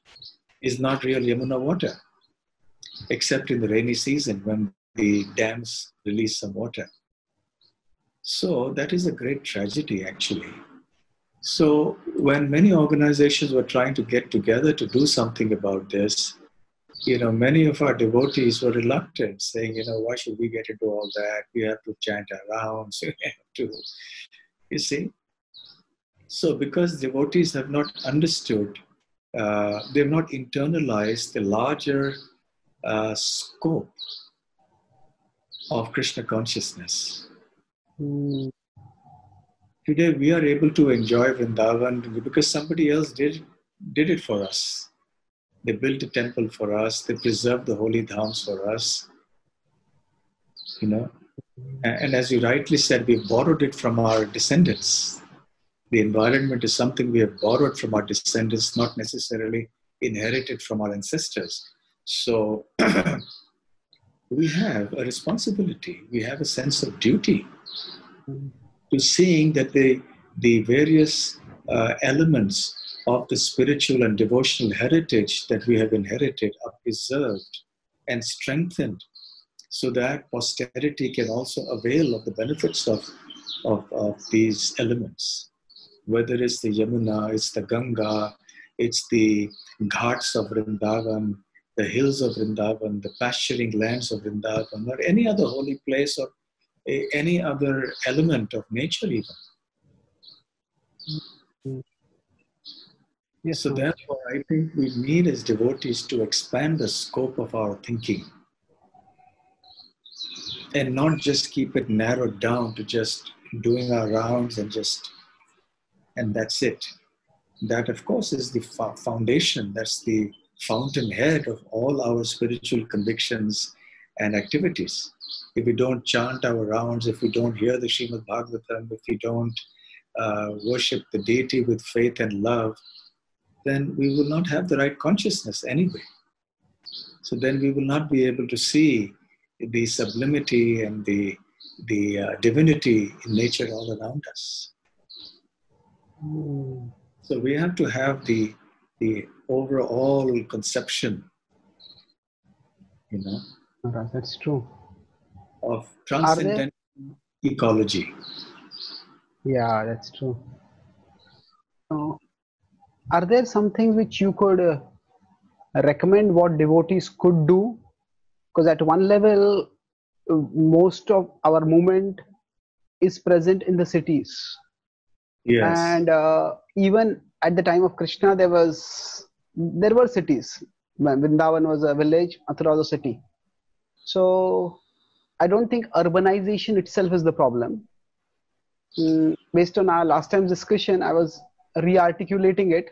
is not real Yamuna water, except in the rainy season when the dams release some water. So that is a great tragedy, actually. So when many organizations were trying to get together to do something about this, you know, many of our devotees were reluctant, saying, you know, why should we get into all that? We have to chant around, so we have to, you see. So because devotees have not understood uh, they've not internalized the larger uh, scope of Krishna consciousness. Mm. Today we are able to enjoy Vrindavan because somebody else did, did it for us. They built a temple for us, they preserved the holy dhams for us. You know, and, and as you rightly said, we borrowed it from our descendants the environment is something we have borrowed from our descendants, not necessarily inherited from our ancestors. So we have a responsibility, we have a sense of duty to seeing that the, the various uh, elements of the spiritual and devotional heritage that we have inherited are preserved and strengthened so that posterity can also avail of the benefits of, of, of these elements. Whether it's the Yamuna, it's the Ganga, it's the ghats of Vrindavan, the hills of Vrindavan, the pasturing lands of Vrindavan, or any other holy place or any other element of nature, even. Mm-hmm. Yes, so therefore, I think we need as devotees to expand the scope of our thinking and not just keep it narrowed down to just doing our rounds and just and that's it. That, of course, is the foundation, that's the fountainhead of all our spiritual convictions and activities. if we don't chant our rounds, if we don't hear the Srimad Bhagavatam, if we don't uh, worship the deity with faith and love, then we will not have the right consciousness anyway. So then we will not be able to see the sublimity and the, the uh, divinity in nature all around us. Mm. So we have to have the, the overall conception, you know. That's true. Of transcendental ecology. Yeah, that's true. Uh, are there some things which you could uh, recommend what devotees could do? Because at one level, uh, most of our movement is present in the cities. Yes. And uh, even at the time of Krishna, there was there were cities. Vrindavan was a village, Mathura was a city. So I don't think urbanization itself is the problem. Mm, based on our last time's discussion, I was re-articulating it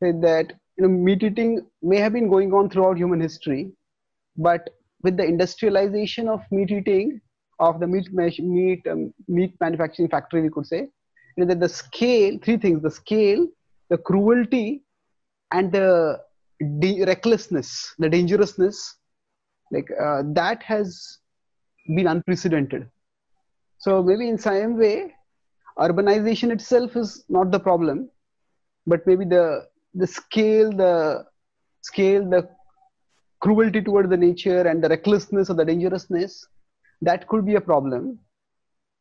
that you know, meat eating may have been going on throughout human history, but with the industrialization of meat eating, of the meat meat um, meat manufacturing factory, we could say, you know, that the scale, three things: the scale, the cruelty, and the de- recklessness, the dangerousness, like uh, that has been unprecedented. So maybe in some way, urbanization itself is not the problem, but maybe the the scale, the scale, the cruelty toward the nature and the recklessness or the dangerousness, that could be a problem.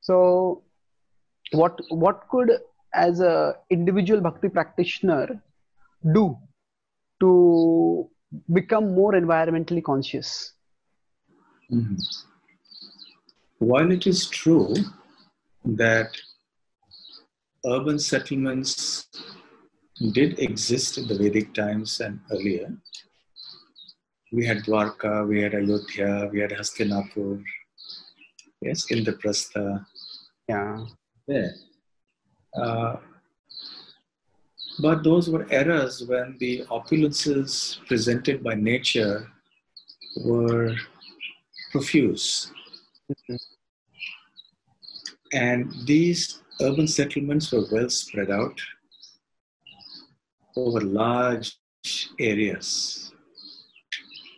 So what what could as a individual bhakti practitioner do to become more environmentally conscious? Mm-hmm. While it is true that urban settlements did exist in the Vedic times and earlier. We had Dwarka, we had Ayodhya, we had Hastinapur, yes, Indraprastha. Yeah. There. Uh, but those were eras when the opulences presented by nature were profuse. Mm-hmm. And these urban settlements were well spread out over large areas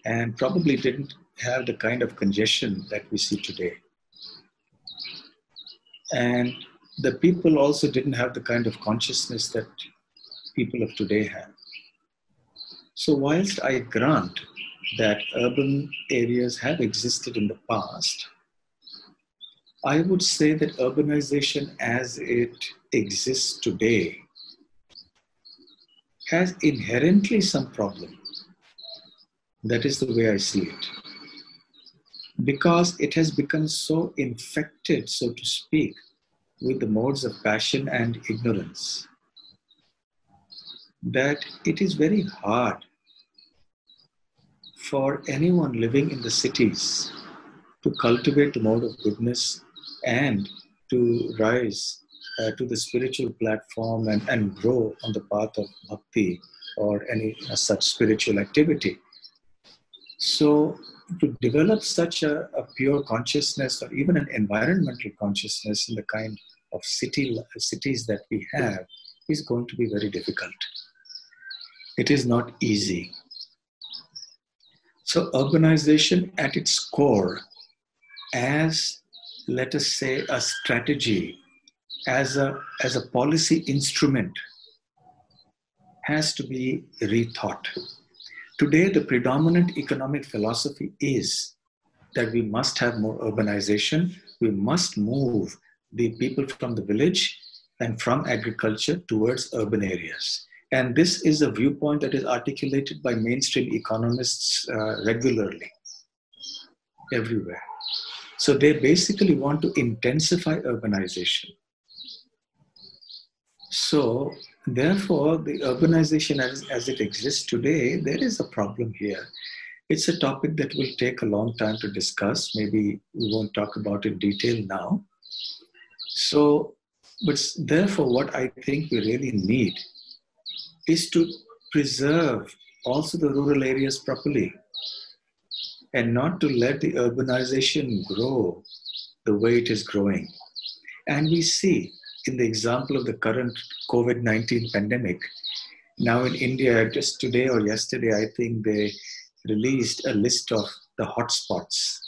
and probably didn't have the kind of congestion that we see today. And the people also didn't have the kind of consciousness that people of today have. So, whilst I grant that urban areas have existed in the past, I would say that urbanization as it exists today has inherently some problem. That is the way I see it. Because it has become so infected, so to speak, with the modes of passion and ignorance that it is very hard for anyone living in the cities to cultivate the mode of goodness and to rise uh, to the spiritual platform and, and grow on the path of bhakti or any uh, such spiritual activity. So, to develop such a, a, pure consciousness or even an environmental consciousness in the kind of city, cities that we have is going to be very difficult. It is not easy. So, urbanization at its core, as let us say a strategy as a, as a policy instrument has to be rethought. Today, the predominant economic philosophy is that we must have more urbanization, we must move the people from the village and from agriculture towards urban areas. And this is a viewpoint that is articulated by mainstream economists uh, regularly, everywhere. So they basically want to intensify urbanization. So, therefore, the urbanization as, as it exists today, there is a problem here. It's a topic that will take a long time to discuss. Maybe we won't talk about in detail now. So, but therefore, what I think we really need is to preserve also the rural areas properly. and not to let the urbanization grow the way it is growing. And we see in the example of the current COVID 19 pandemic, now in India, just today or yesterday, I think they released a list of the hotspots.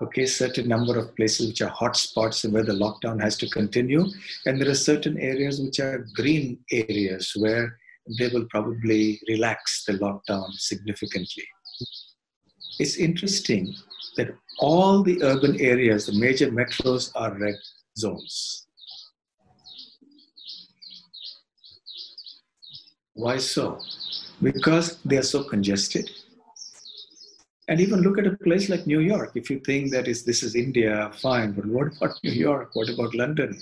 Okay, certain number of places which are hotspots and where the lockdown has to continue, and there are certain areas which are green areas where they will probably relax the lockdown significantly. It's interesting that all the urban areas, the major metros, are red zones. Why so? Because they are so congested. And even look at a place like New York. If you think that is this is India, fine. But what about New York? What about London?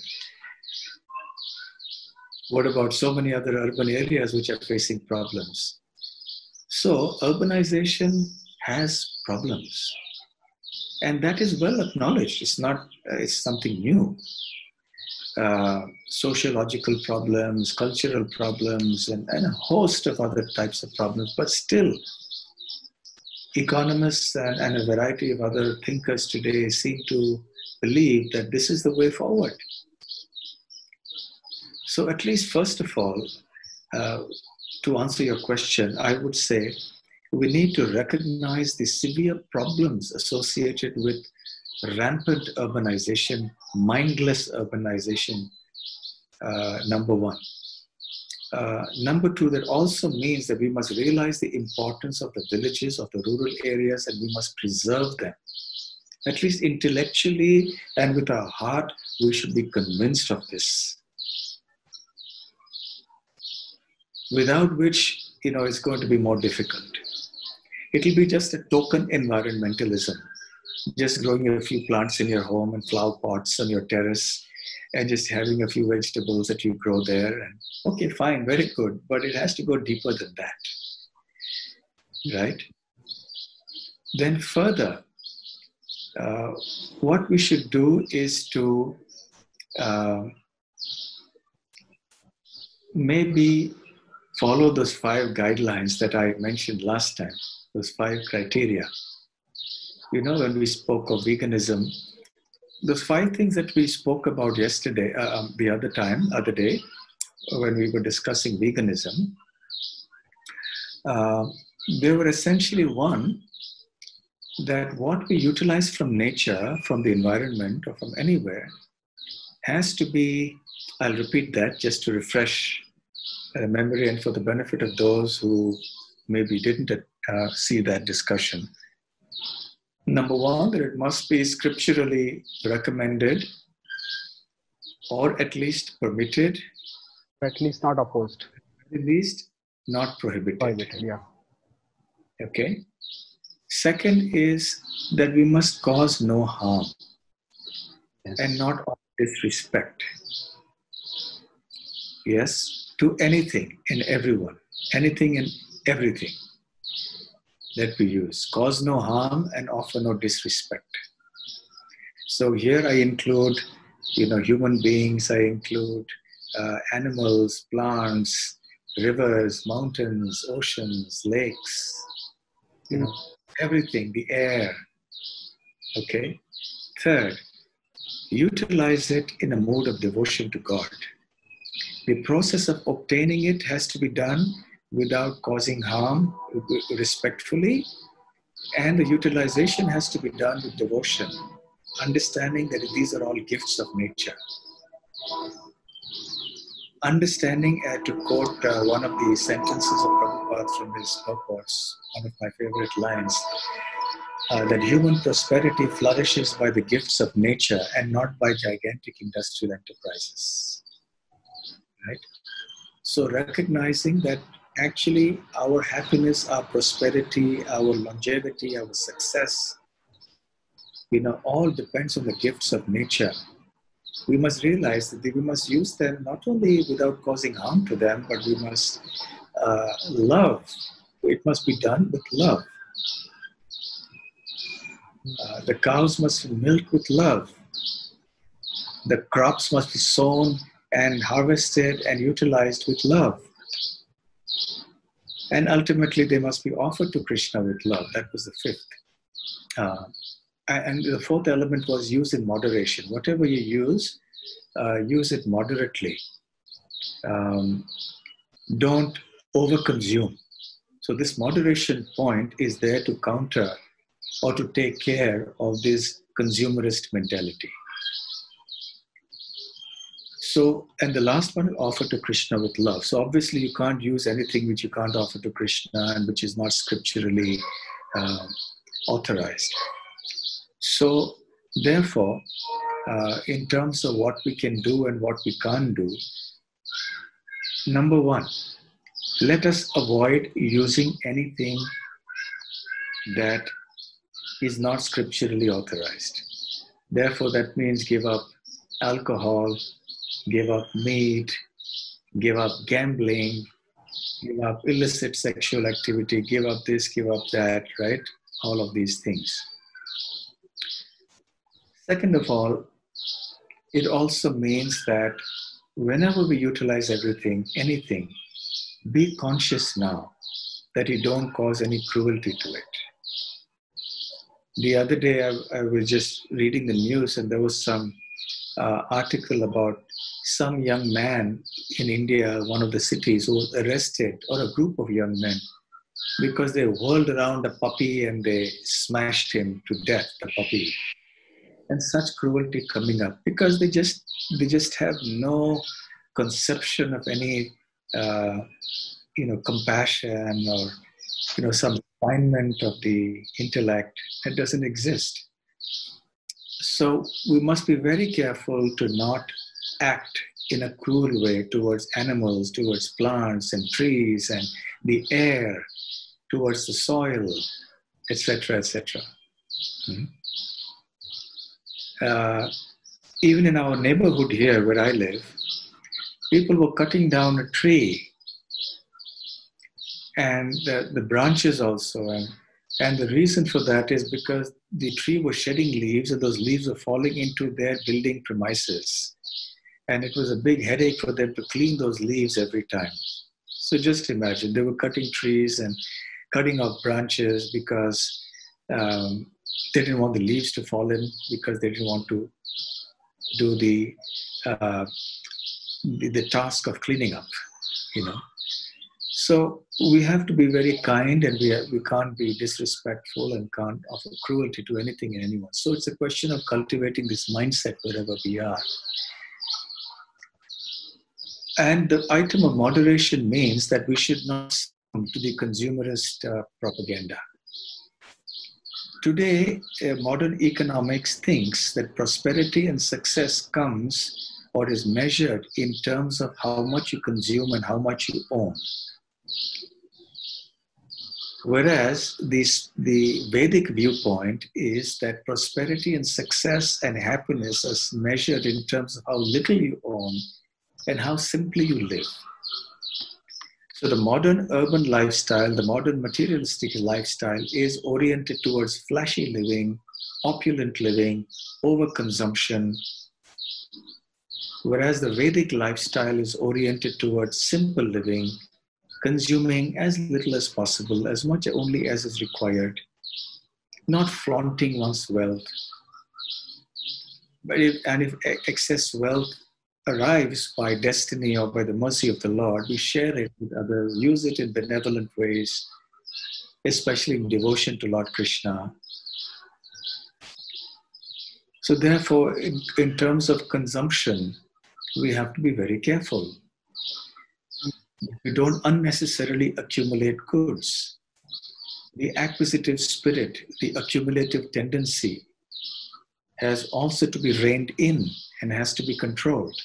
What about so many other urban areas which are facing problems? So urbanization has problems. And that is well acknowledged. It's not, uh, it's something new. Uh, sociological problems, cultural problems, and, and, a host of other types of problems. But still, economists and, and, a variety of other thinkers today seem to believe that this is the way forward. So, at least, first of all, uh, to answer your question, I would say we need to recognize the severe problems associated with rampant urbanization, mindless urbanization, uh, number one. Uh, number two, that also means that we must realize the importance of the villages, of the rural areas, and we must preserve them. At least intellectually and with our heart, we should be convinced of this. Without which, you know, it's going to be more difficult. It'll be just a token environmentalism, just growing a few plants in your home and flower pots on your terrace and just having a few vegetables that you grow there. And okay, fine, very good, but it has to go deeper than that, right? Then further, uh, what we should do is to uh, maybe follow those five guidelines that I mentioned last time those five criteria. You know, when we spoke of veganism, those five things that we spoke about yesterday, uh, um, the other time, other day, when we were discussing veganism, uh, they were essentially one that what we utilize from nature, from the environment, or from anywhere has to be, I'll repeat that just to refresh memory and for the benefit of those who maybe didn't uh, see that discussion. Number one, that it must be scripturally recommended or at least permitted. At least not opposed. At least not prohibited. Prohibited, yeah. Okay. Second is that we must cause no harm yes. and not disrespect. Yes, to anything and everyone, anything and everything that we use. Cause no harm and offer no disrespect. So here I include, you know, human beings. I include uh, animals, plants, rivers, mountains, oceans, lakes. You know, everything. The air. Okay. Third, utilize it in a mode of devotion to God. The process of obtaining it has to be done without causing harm respectfully. And the utilization has to be done with devotion, understanding that these are all gifts of nature. Understanding, uh, to quote uh, one of the sentences of Prabhupada from his purports, one of my favorite lines, uh, that human prosperity flourishes by the gifts of nature and not by gigantic industrial enterprises. Right? So, recognizing that actually our happiness, our prosperity, our longevity, our success, you know, all depends on the gifts of nature. We must realize that we must use them not only without causing harm to them, but we must uh, love. It must be done with love. Uh, the cows must be milked with love. The crops must be sown and harvested and utilized with love And ultimately, they must be offered to Krishna with love. That was the fifth. Uh, and the fourth element was use in moderation. Whatever you use, uh, use it moderately. Um, don't overconsume. So, this moderation point is there to counter or to take care of this consumerist mentality. So, and the last one, offer to Krishna with love. So, obviously, you can't use anything which you can't offer to Krishna and which is not scripturally uh, authorized. So, therefore, uh, in terms of what we can do and what we can't do, number one, let us avoid using anything that is not scripturally authorized. Therefore, that means give up alcohol, give up meat, give up gambling, give up illicit sexual activity, give up this, give up that, right? All of these things. Second of all, it also means that whenever we utilize everything, anything, be conscious now that you don't cause any cruelty to it. The other day, I, I was just reading the news, and there was some uh, article about some young man in India, one of the cities, was arrested, or a group of young men, because they whirled around a puppy and they smashed him to death, the puppy. And such cruelty coming up because they just they just have no conception of any uh, you know compassion or you know some refinement of the intellect that doesn't exist. So we must be very careful to not act in a cruel way towards animals, towards plants and trees and the air, towards the soil, etc., etc. Mm-hmm. Uh, even in our neighborhood here where I live, people were cutting down a tree and the, the branches also. And, and the reason for that is because the tree was shedding leaves and those leaves were falling into their building premises and it was a big headache for them to clean those leaves every time. So just imagine they were cutting trees and cutting off branches because um, they didn't want the leaves to fall in because they didn't want to do the, uh, the, the task of cleaning up, you know. So we have to be very kind and we, we can't be disrespectful and can't offer cruelty to anything and anyone. So it's a question of cultivating this mindset wherever we are. And the item of moderation means that we should not succumb to the consumerist uh, propaganda. Today, uh, modern economics thinks that prosperity and success comes or is measured in terms of how much you consume and how much you own. Whereas this, the Vedic viewpoint is that prosperity and success and happiness is measured in terms of how little you own and how simply you live. So, the modern urban lifestyle, the modern materialistic lifestyle is oriented towards flashy living, opulent living, overconsumption, whereas the Vedic lifestyle is oriented towards simple living, consuming as little as possible, as much only as is required, not flaunting one's wealth. But if, and if excess wealth arrives by destiny or by the mercy of the Lord, we share it with others, use it in benevolent ways, especially in devotion to Lord Krishna. So, therefore, in, in terms of consumption, we have to be very careful. We don't unnecessarily accumulate goods. The acquisitive spirit, the accumulative tendency, has also to be reined in and has to be controlled.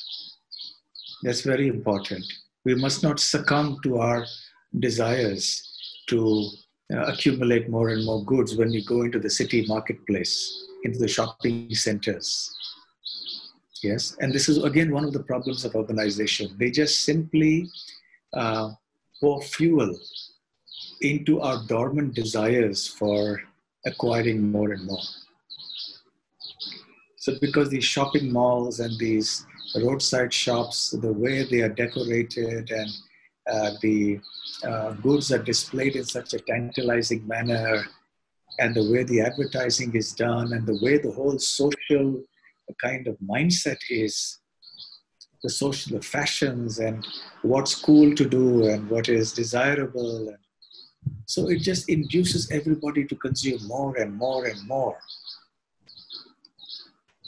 That's very important. We must not succumb to our desires to uh, accumulate more and more goods when we go into the city marketplace, into the shopping centers. Yes, and this is again one of the problems of urbanization. They just simply uh, pour fuel into our dormant desires for acquiring more and more. So, because these shopping malls and these roadside shops, the way they are decorated and uh, the uh, goods are displayed in such a tantalizing manner, and the way the advertising is done, and the way the whole social kind of mindset is, the social fashions, and what's cool to do, and what is desirable. So it just induces everybody to consume more and more and more.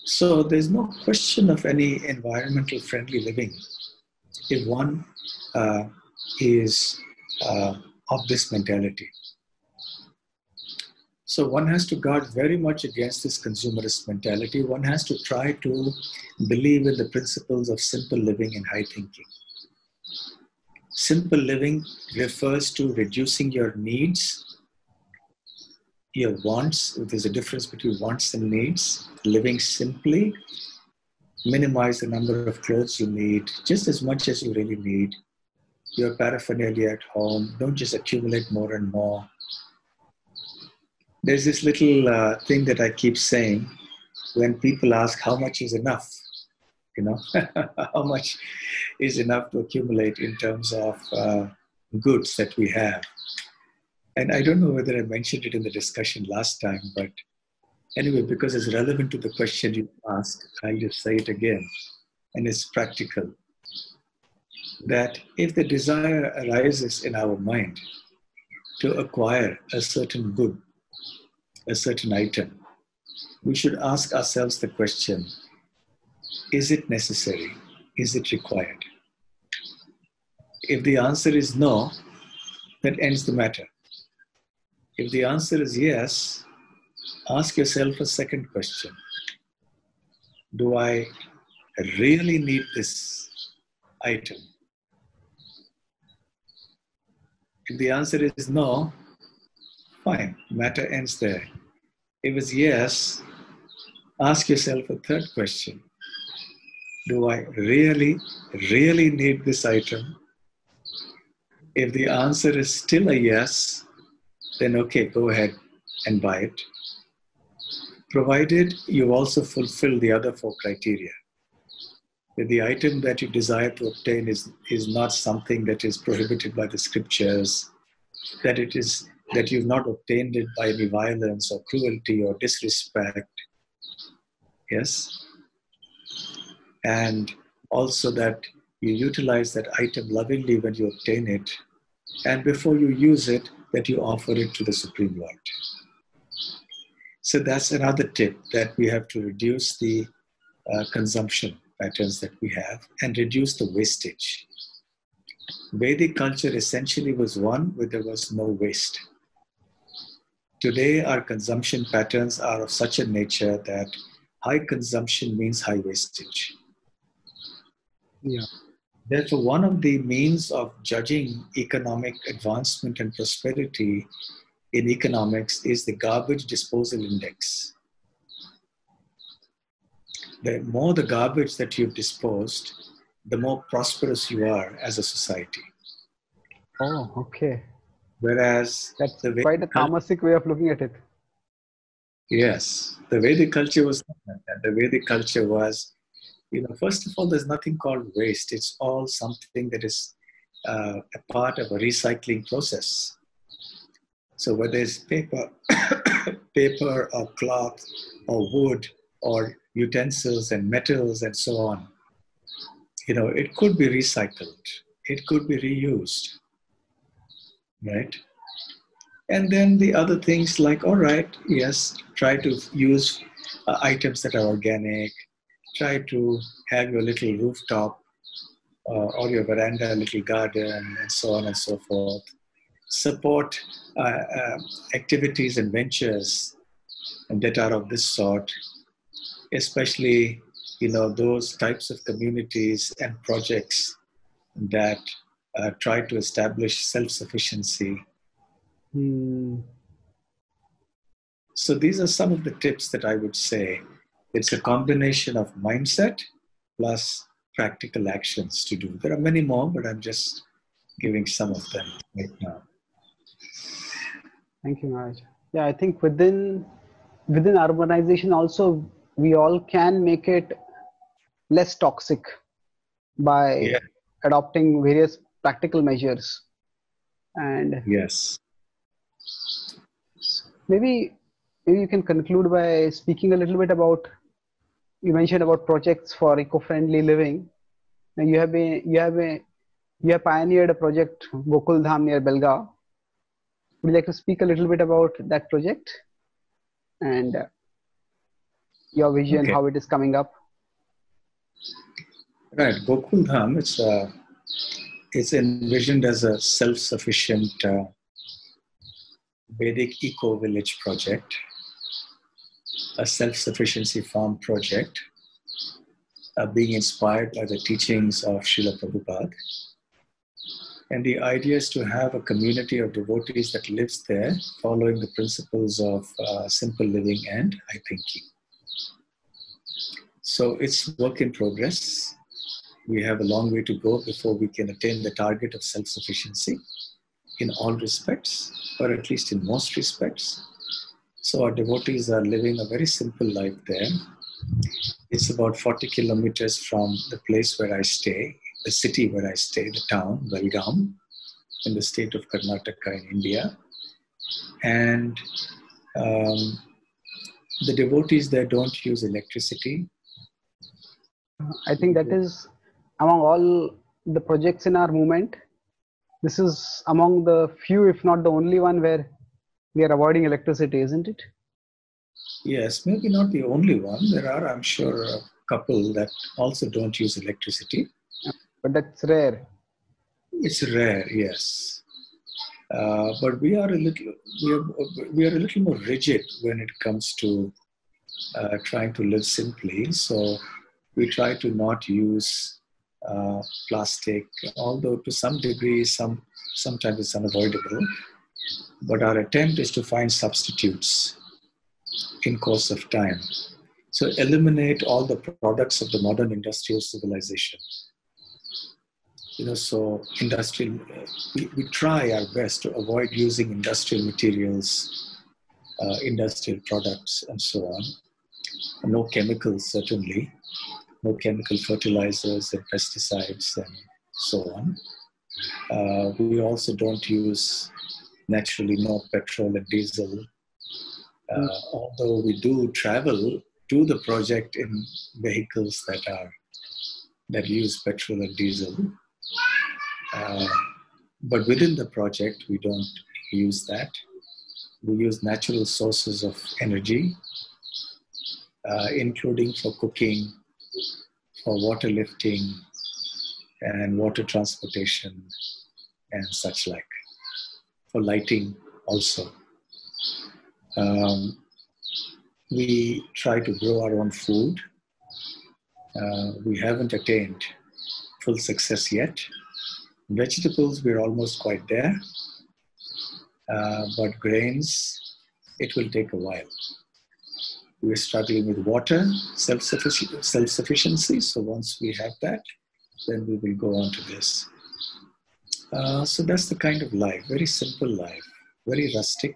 So there's no question of any environmental friendly living if one uh, is uh, of this mentality. So one has to guard very much against this consumerist mentality. One has to try to believe in the principles of simple living and high thinking. Simple living refers to reducing your needs, your wants. There's a difference between wants and needs. Living simply, minimize the number of clothes you need, just as much as you really need. Your paraphernalia at home, don't just accumulate more and more. There's this little uh, thing that I keep saying when people ask how much is enough you know how much is enough to accumulate in terms of uh, goods that we have and i don't know whether i mentioned it in the discussion last time but anyway because it's relevant to the question you asked i'll just say it again and it's practical that if the desire arises in our mind to acquire a certain good a certain item we should ask ourselves the question is it necessary? Is it required? If the answer is no, that ends the matter. If the answer is yes, ask yourself a second question Do I really need this item? If the answer is no, fine, matter ends there. If it's yes, ask yourself a third question do I really, really need this item? If the answer is still a yes, then okay, go ahead and buy it. Provided you also fulfill the other four criteria. That the item that you desire to obtain is, is not something that is prohibited by the scriptures, that it is that you've not obtained it by any violence or cruelty or disrespect. Yes, and also that you utilize that item lovingly when you obtain it, and before you use it, that you offer it to the Supreme Lord. So that's another tip that we have to reduce the uh, consumption patterns that we have and reduce the wastage. Vedic culture essentially was one where there was no waste. Today, our consumption patterns are of such a nature that high consumption means high wastage. Yeah. Therefore, one of the means of judging economic advancement and prosperity in economics is the garbage disposal index. The more the garbage that you've disposed, the more prosperous you are as a society. Oh, okay. Whereas that's the quite a tamasic way of looking at it. Yes, the Vedic culture was the Vedic culture was you know, first of all, there's nothing called waste. It's all something that is uh, a part of a recycling process. So whether it's paper, paper or cloth or wood or utensils and metals and so on, you know, it could be recycled. It could be reused, right? And then the other things like, all right, yes, try to use uh, items that are organic, try to have your little rooftop uh, or your veranda, little garden, and so on and so forth. Support uh, uh, activities and ventures that are of this sort, especially you know those types of communities and projects that uh, try to establish self-sufficiency. Hmm. So these are some of the tips that I would say it's a combination of mindset plus practical actions to do. There are many more, but I'm just giving some of them right now. Thank you, Maharaj. Yeah, I think within within urbanization also we all can make it less toxic by yeah. adopting various practical measures. And yes, maybe maybe you can conclude by speaking a little bit about you mentioned about projects for eco-friendly living. Now you have been you have been you have pioneered a project Gokul Dham near Belgaum. Would you like to speak a little bit about that project and uh, your vision, Okay. how it is coming up? right. Gokul Dham, it's uh, it's envisioned as a self-sufficient uh, Vedic eco village project, a self-sufficiency farm project, uh, being inspired by the teachings of Srila Prabhupada. And the idea is to have a community of devotees that lives there, following the principles of uh, simple living and high thinking. So it's work in progress. We have a long way to go before we can attain the target of self sufficiency in all respects, or at least in most respects. So our devotees are living a very simple life there. It's about 40 kilometers from the place where I stay, the city where I stay, the town, Belgaum, in the state of Karnataka in India. And um, the devotees there don't use electricity. I think that is among all the projects in our movement. This is among the few, if not the only one, where we are avoiding electricity, isn't it? Yes, maybe not the only one. There are, I'm sure, a couple that also don't use electricity. But that's rare. It's rare, yes. Uh, but we are a little we are, we are a little more rigid when it comes to uh, trying to live simply. So we try to not use uh, plastic, although to some degree, some sometimes it's unavoidable. But our attempt is to find substitutes in course of time. So eliminate all the products of the modern industrial civilization. You know so industrial we, we try our best to avoid using industrial materials uh, industrial products and so on. No chemicals certainly. No chemical fertilizers and pesticides and so on. Uh, we also don't use naturally no petrol and diesel uh, although we do travel to the project in vehicles that are that use petrol and diesel uh, but within the project, we don't use that. We use natural sources of energy, uh, including for cooking, for water lifting, and water transportation, and such like. For lighting, also. Um, we try to grow our own food. Uh, we haven't attained full success yet. Vegetables, we're almost quite there. Uh, but grains, it will take a while. We're struggling with water, self-suffici- self-sufficiency. So once we have that, then we will go on to this. Uh, so that's the kind of life, very simple life, very rustic.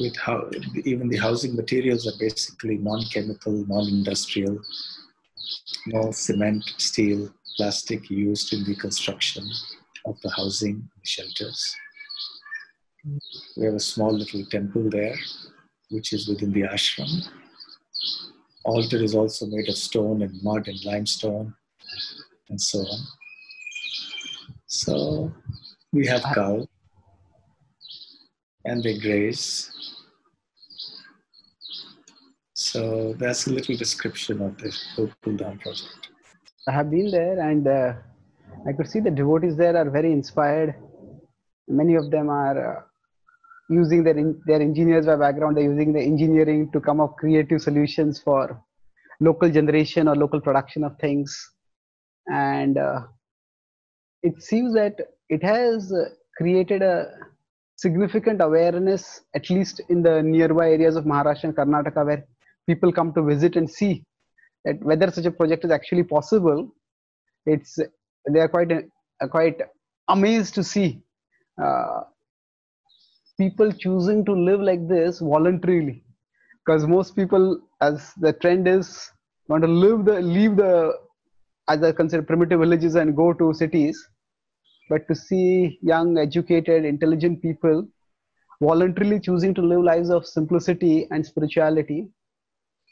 With how even the housing materials are basically non-chemical, non-industrial, no cement, steel, plastic used in the construction of the housing, shelters. We have a small little temple there, which is within the ashram. Altar is also made of stone and mud and limestone, and so on. So we have cow, and they graze. So that's a little description of the Gokul Dham project. I have been there and uh, I could see the devotees there are very inspired. Many of them are uh, using their in, their engineers by background. They're using the engineering to come up creative solutions for local generation or local production of things. And uh, it seems that it has uh, created a significant awareness, at least in the nearby areas of Maharashtra and Karnataka, where people come to visit and see that whether such a project is actually possible. It's they are quite uh, quite amazed to see uh, people choosing to live like this voluntarily. Because most people as the trend is want to live the leave the as I consider primitive villages and go to cities but to see young, educated, intelligent people voluntarily choosing to live lives of simplicity and spirituality,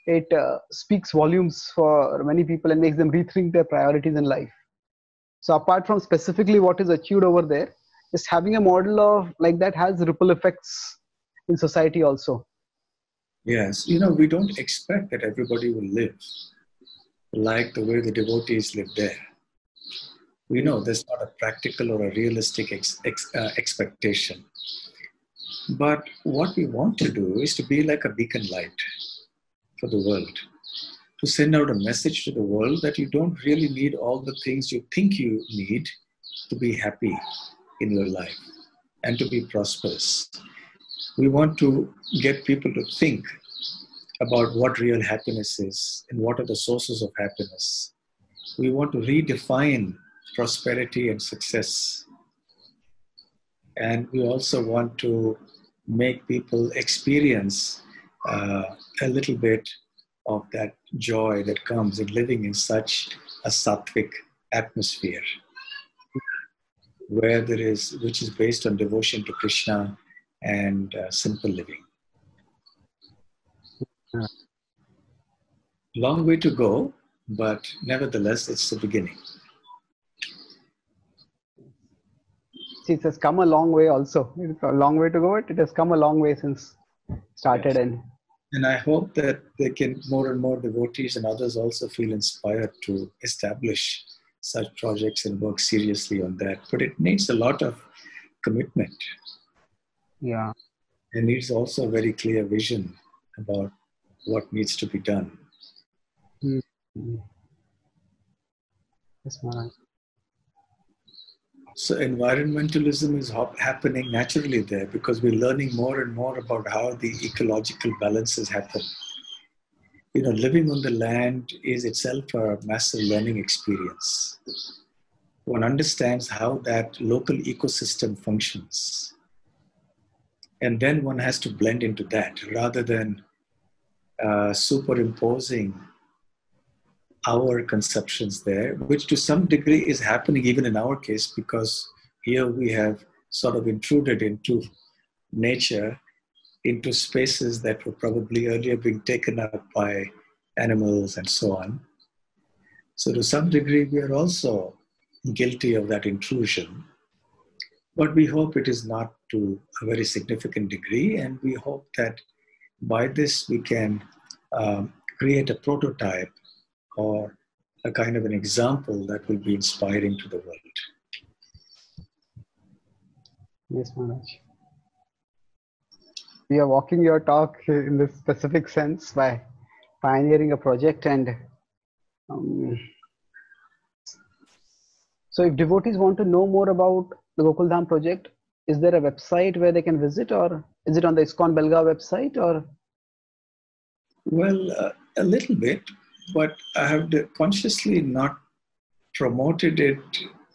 it uh, speaks volumes for many people and makes them rethink their priorities in life. So, apart from specifically what is achieved over there, just having a model of like that has ripple effects in society also. Yes, you know, we don't expect that everybody will live like the way the devotees live there. We know there's not a practical or a realistic ex, ex, uh, expectation. But what we want to do is to be like a beacon light for the world, to send out a message to the world that you don't really need all the things you think you need to be happy in your life and to be prosperous. We want to get people to think about what real happiness is and what are the sources of happiness. We want to redefine prosperity and success. And we also want to make people experience uh, a little bit of that joy that comes in living in such a sattvic atmosphere where there is which is based on devotion to krishna and uh, simple living long way to go, but nevertheless, it's the beginning. It has come a long way also. It's a long way to go, but it has come a long way since started. Yes. And and I hope that they can more and more devotees and others also feel inspired to establish such projects and work seriously on that. But it needs a lot of commitment. Yeah. It needs also a very clear vision about what needs to be done. Mm-hmm. Yes, Maharaj. So environmentalism is happening naturally there because we're learning more and more about how the ecological balances happen. You know, living on the land is itself a massive learning experience. One understands how that local ecosystem functions. And then one has to blend into that rather than uh, superimposing our conceptions there, which to some degree is happening even in our case because here we have sort of intruded into nature, into spaces that were probably earlier being taken up by animals and so on. So, to some degree, we are also guilty of that intrusion. But we hope it is not to a very significant degree, and we hope that by this we can um, create a prototype or a kind of an example that will be inspiring to the world. Yes, Maharaj. We are walking your talk in this specific sense by pioneering a project and um, so if devotees want to know more about the Gokuldham project, is there a website where they can visit or is it on the ISKCON Belgaum website or? Well, uh, a little bit but I have consciously not promoted it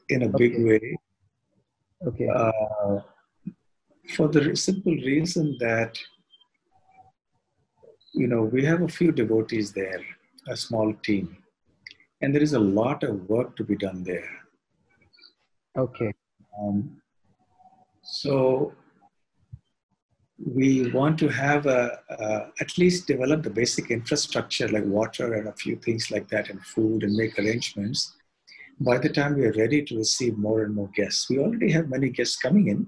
in a okay. big way. Okay. Uh, for the simple reason that you know we have a few devotees there, a small team, and there is a lot of work to be done there. Okay. Um, so we want to have a, a, at least develop the basic infrastructure like water and a few things like that and food and make arrangements. By the time we are ready to receive more and more guests we already have many guests coming in.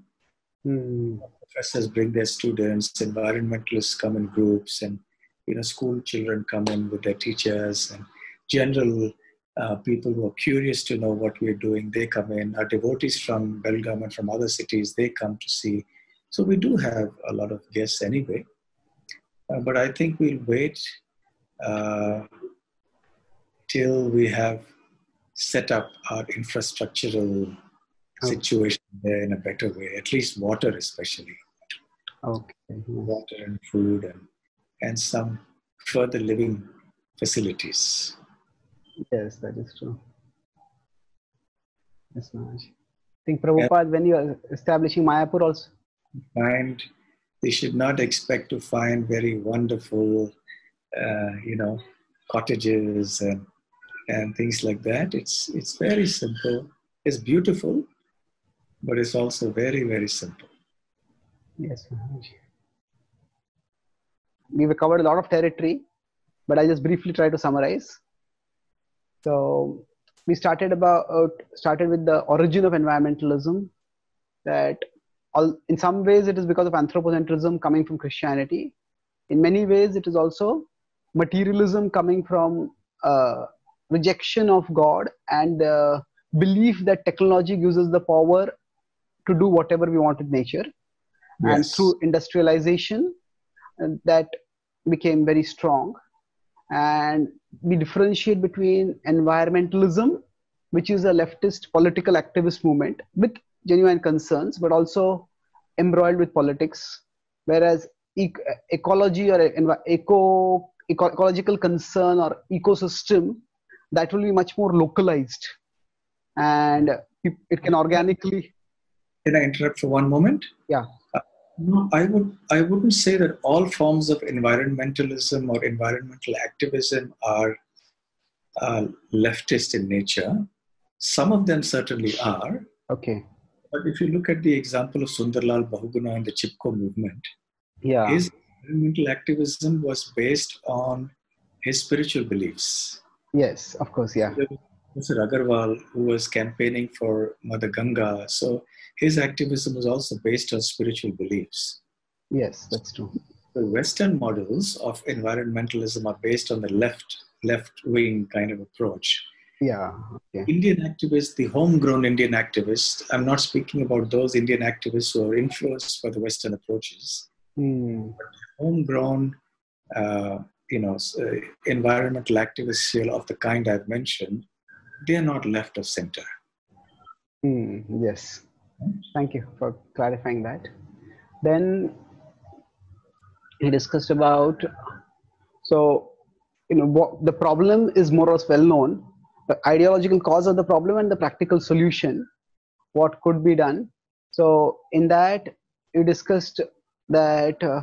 Mm. professors bring their students environmentalists come in groups and you know school children come in with their teachers and general uh, people who are curious to know what we're doing they come in. Our devotees from belgaum and from other cities they come to see so we do have a lot of guests anyway, uh, but I think we'll wait uh, till we have set up our infrastructural oh. situation there in a better way, at least water especially. Okay. Water and food and, and some further living facilities. Yes, that is true. Yes, Maharaj. I think Prabhupada, yeah. when you are establishing Mayapur also, find they should not expect to find very wonderful uh, you know cottages and and things like that it's it's very simple it's beautiful but it's also very, very simple. Yes. We've covered a lot of territory, but I just briefly try to summarize. So we started about uh, started with the origin of environmentalism. That all in some ways it is because of anthropocentrism coming from Christianity. In many ways, it is also materialism coming from uh, rejection of God and the belief that technology gives us the power to do whatever we want in nature. And through industrialization, uh, that became very strong. And we differentiate between environmentalism, which is a leftist political activist movement with genuine concerns, but also embroiled with politics, whereas ec- ecology or eco, eco- ecological concern or ecosystem that will be much more localized and it, it can organically Can I interrupt for one moment? Yeah. Uh, no, I would. I wouldn't say that all forms of environmentalism or environmental activism are uh, leftist in nature. Some of them certainly are. okay But if you look at the example of Sundarlal Bahuguna and the Chipko movement, yeah his environmental activism was based on his spiritual beliefs. yes of course yeah Mr. Agarwal, who was campaigning for Mother Ganga, so his activism was also based on spiritual beliefs. yes that's true The Western models of environmentalism are based on the left left wing kind of approach. Yeah okay Indian activists, the homegrown Indian activists, I'm not speaking about those Indian activists who are influenced by the Western approaches. Hmm. Homegrown, uh, you know, uh, environmental activists here of the kind I've mentioned, they are not left of center. Hmm. yes thank you for clarifying that then he discussed about so you know what the problem is more or less well known the ideological cause of the problem and the practical solution what could be done. So in that we discussed that uh,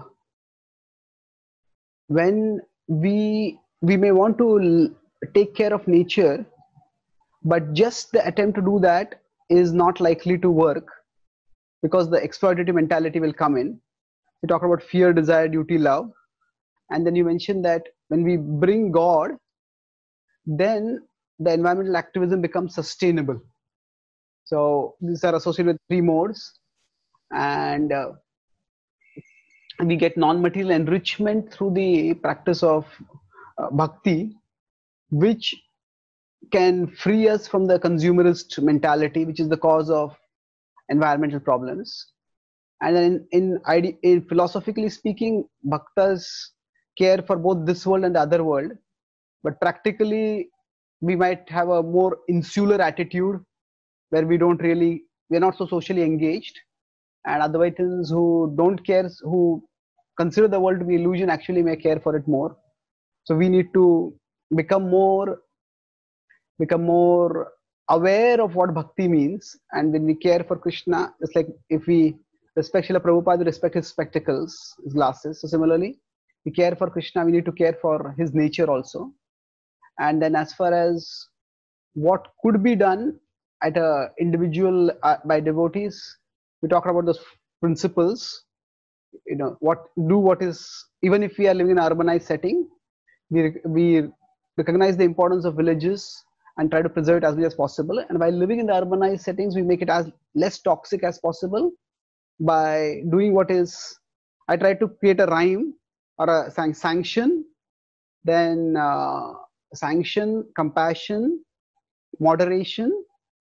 when we we may want to take care of nature but just the attempt to do that is not likely to work because the exploitative mentality will come in. You talk about fear desire duty love. And then you mentioned that when we bring god then the environmental activism becomes sustainable. So these are associated with three modes. And uh, we get non-material enrichment through the practice of uh, bhakti which can free us from the consumerist mentality which is the cause of environmental problems. And then in, in, in philosophically speaking bhaktas care for both this world and the other world. But practically we might have a more insular attitude where we don't really we're not so socially engaged. And Advaitins who don't care who consider the world to be illusion actually may care for it more. So we need to become more become more aware of what bhakti means. And when we care for krishna it's like if we respect Srila Prabhupada, we respect his spectacles his glasses. So similarly we care for krishna we need to care for his nature also and then as far as what could be done at a individual uh, by devotees we talked about those principles you know what do what is even if we are living in an urbanized setting we we recognize the importance of villages and try to preserve it as much as possible. And by living in the urbanized settings we make it as less toxic as possible by doing what is i try to create a rhyme or a san- sanction then uh, sanction compassion moderation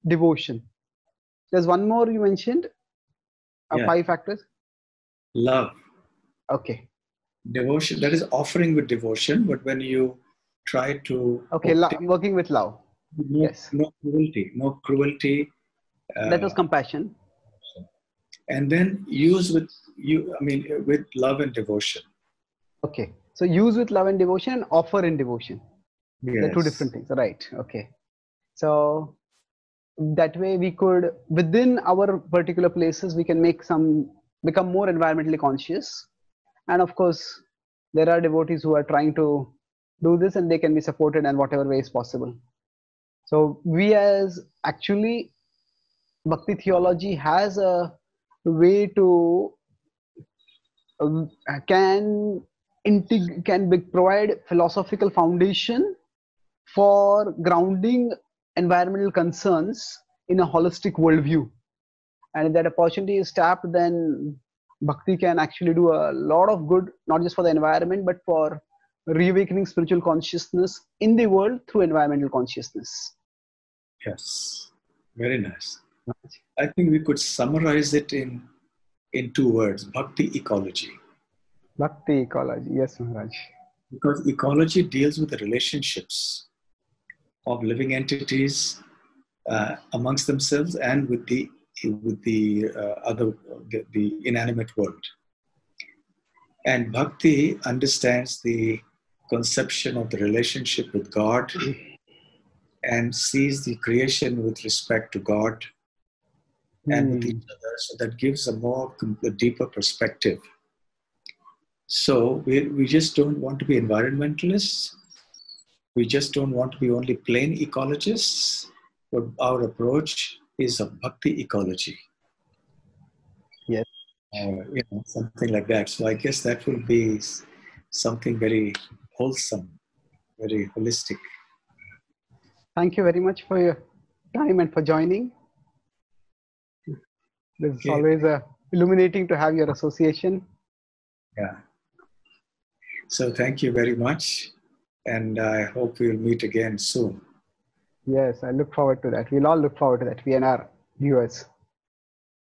devotion there's one more you mentioned uh, Yeah. five factors Love, okay devotion, that is offering with devotion, but when you try to. okay lo- working with love no, yes. no cruelty, no cruelty. Uh, that was compassion and then use with you, I mean, with love and devotion. okay so use with love and devotion and offer in devotion they're two different things right okay. So that way we could within our particular places we can make some become more environmentally conscious. And of course there are devotees who are trying to do this and they can be supported in whatever way is possible. So we as actually Bhakti theology has a way to uh, can integ- can be, provide philosophical foundation for grounding environmental concerns in a holistic worldview. And if that opportunity is tapped, then bhakti can actually do a lot of good, not just for the environment, but for reawakening spiritual consciousness in the world through environmental consciousness. Yes, very nice. I think we could summarize it in in two words: bhakti ecology. Bhakti ecology, yes, Maharaj. Because ecology deals with the relationships of living entities uh, amongst themselves and with the with the uh, other the, the inanimate world. And bhakti understands the conception of the relationship with God and sees the creation with respect to God and with Hmm. each other. So that gives a more a deeper perspective. So we, we just don't want to be environmentalists. We just don't want to be only plain ecologists. But our approach is a bhakti ecology. Yes. Uh, you know, something like that. So I guess that will be something very wholesome, very holistic. Thank you very much for your time and for joining. It's Okay. always uh, illuminating to have your association. Yeah. So thank you very much. And I hope we'll meet again soon. Yes, I look forward to that. We'll all look forward to that. We and our viewers.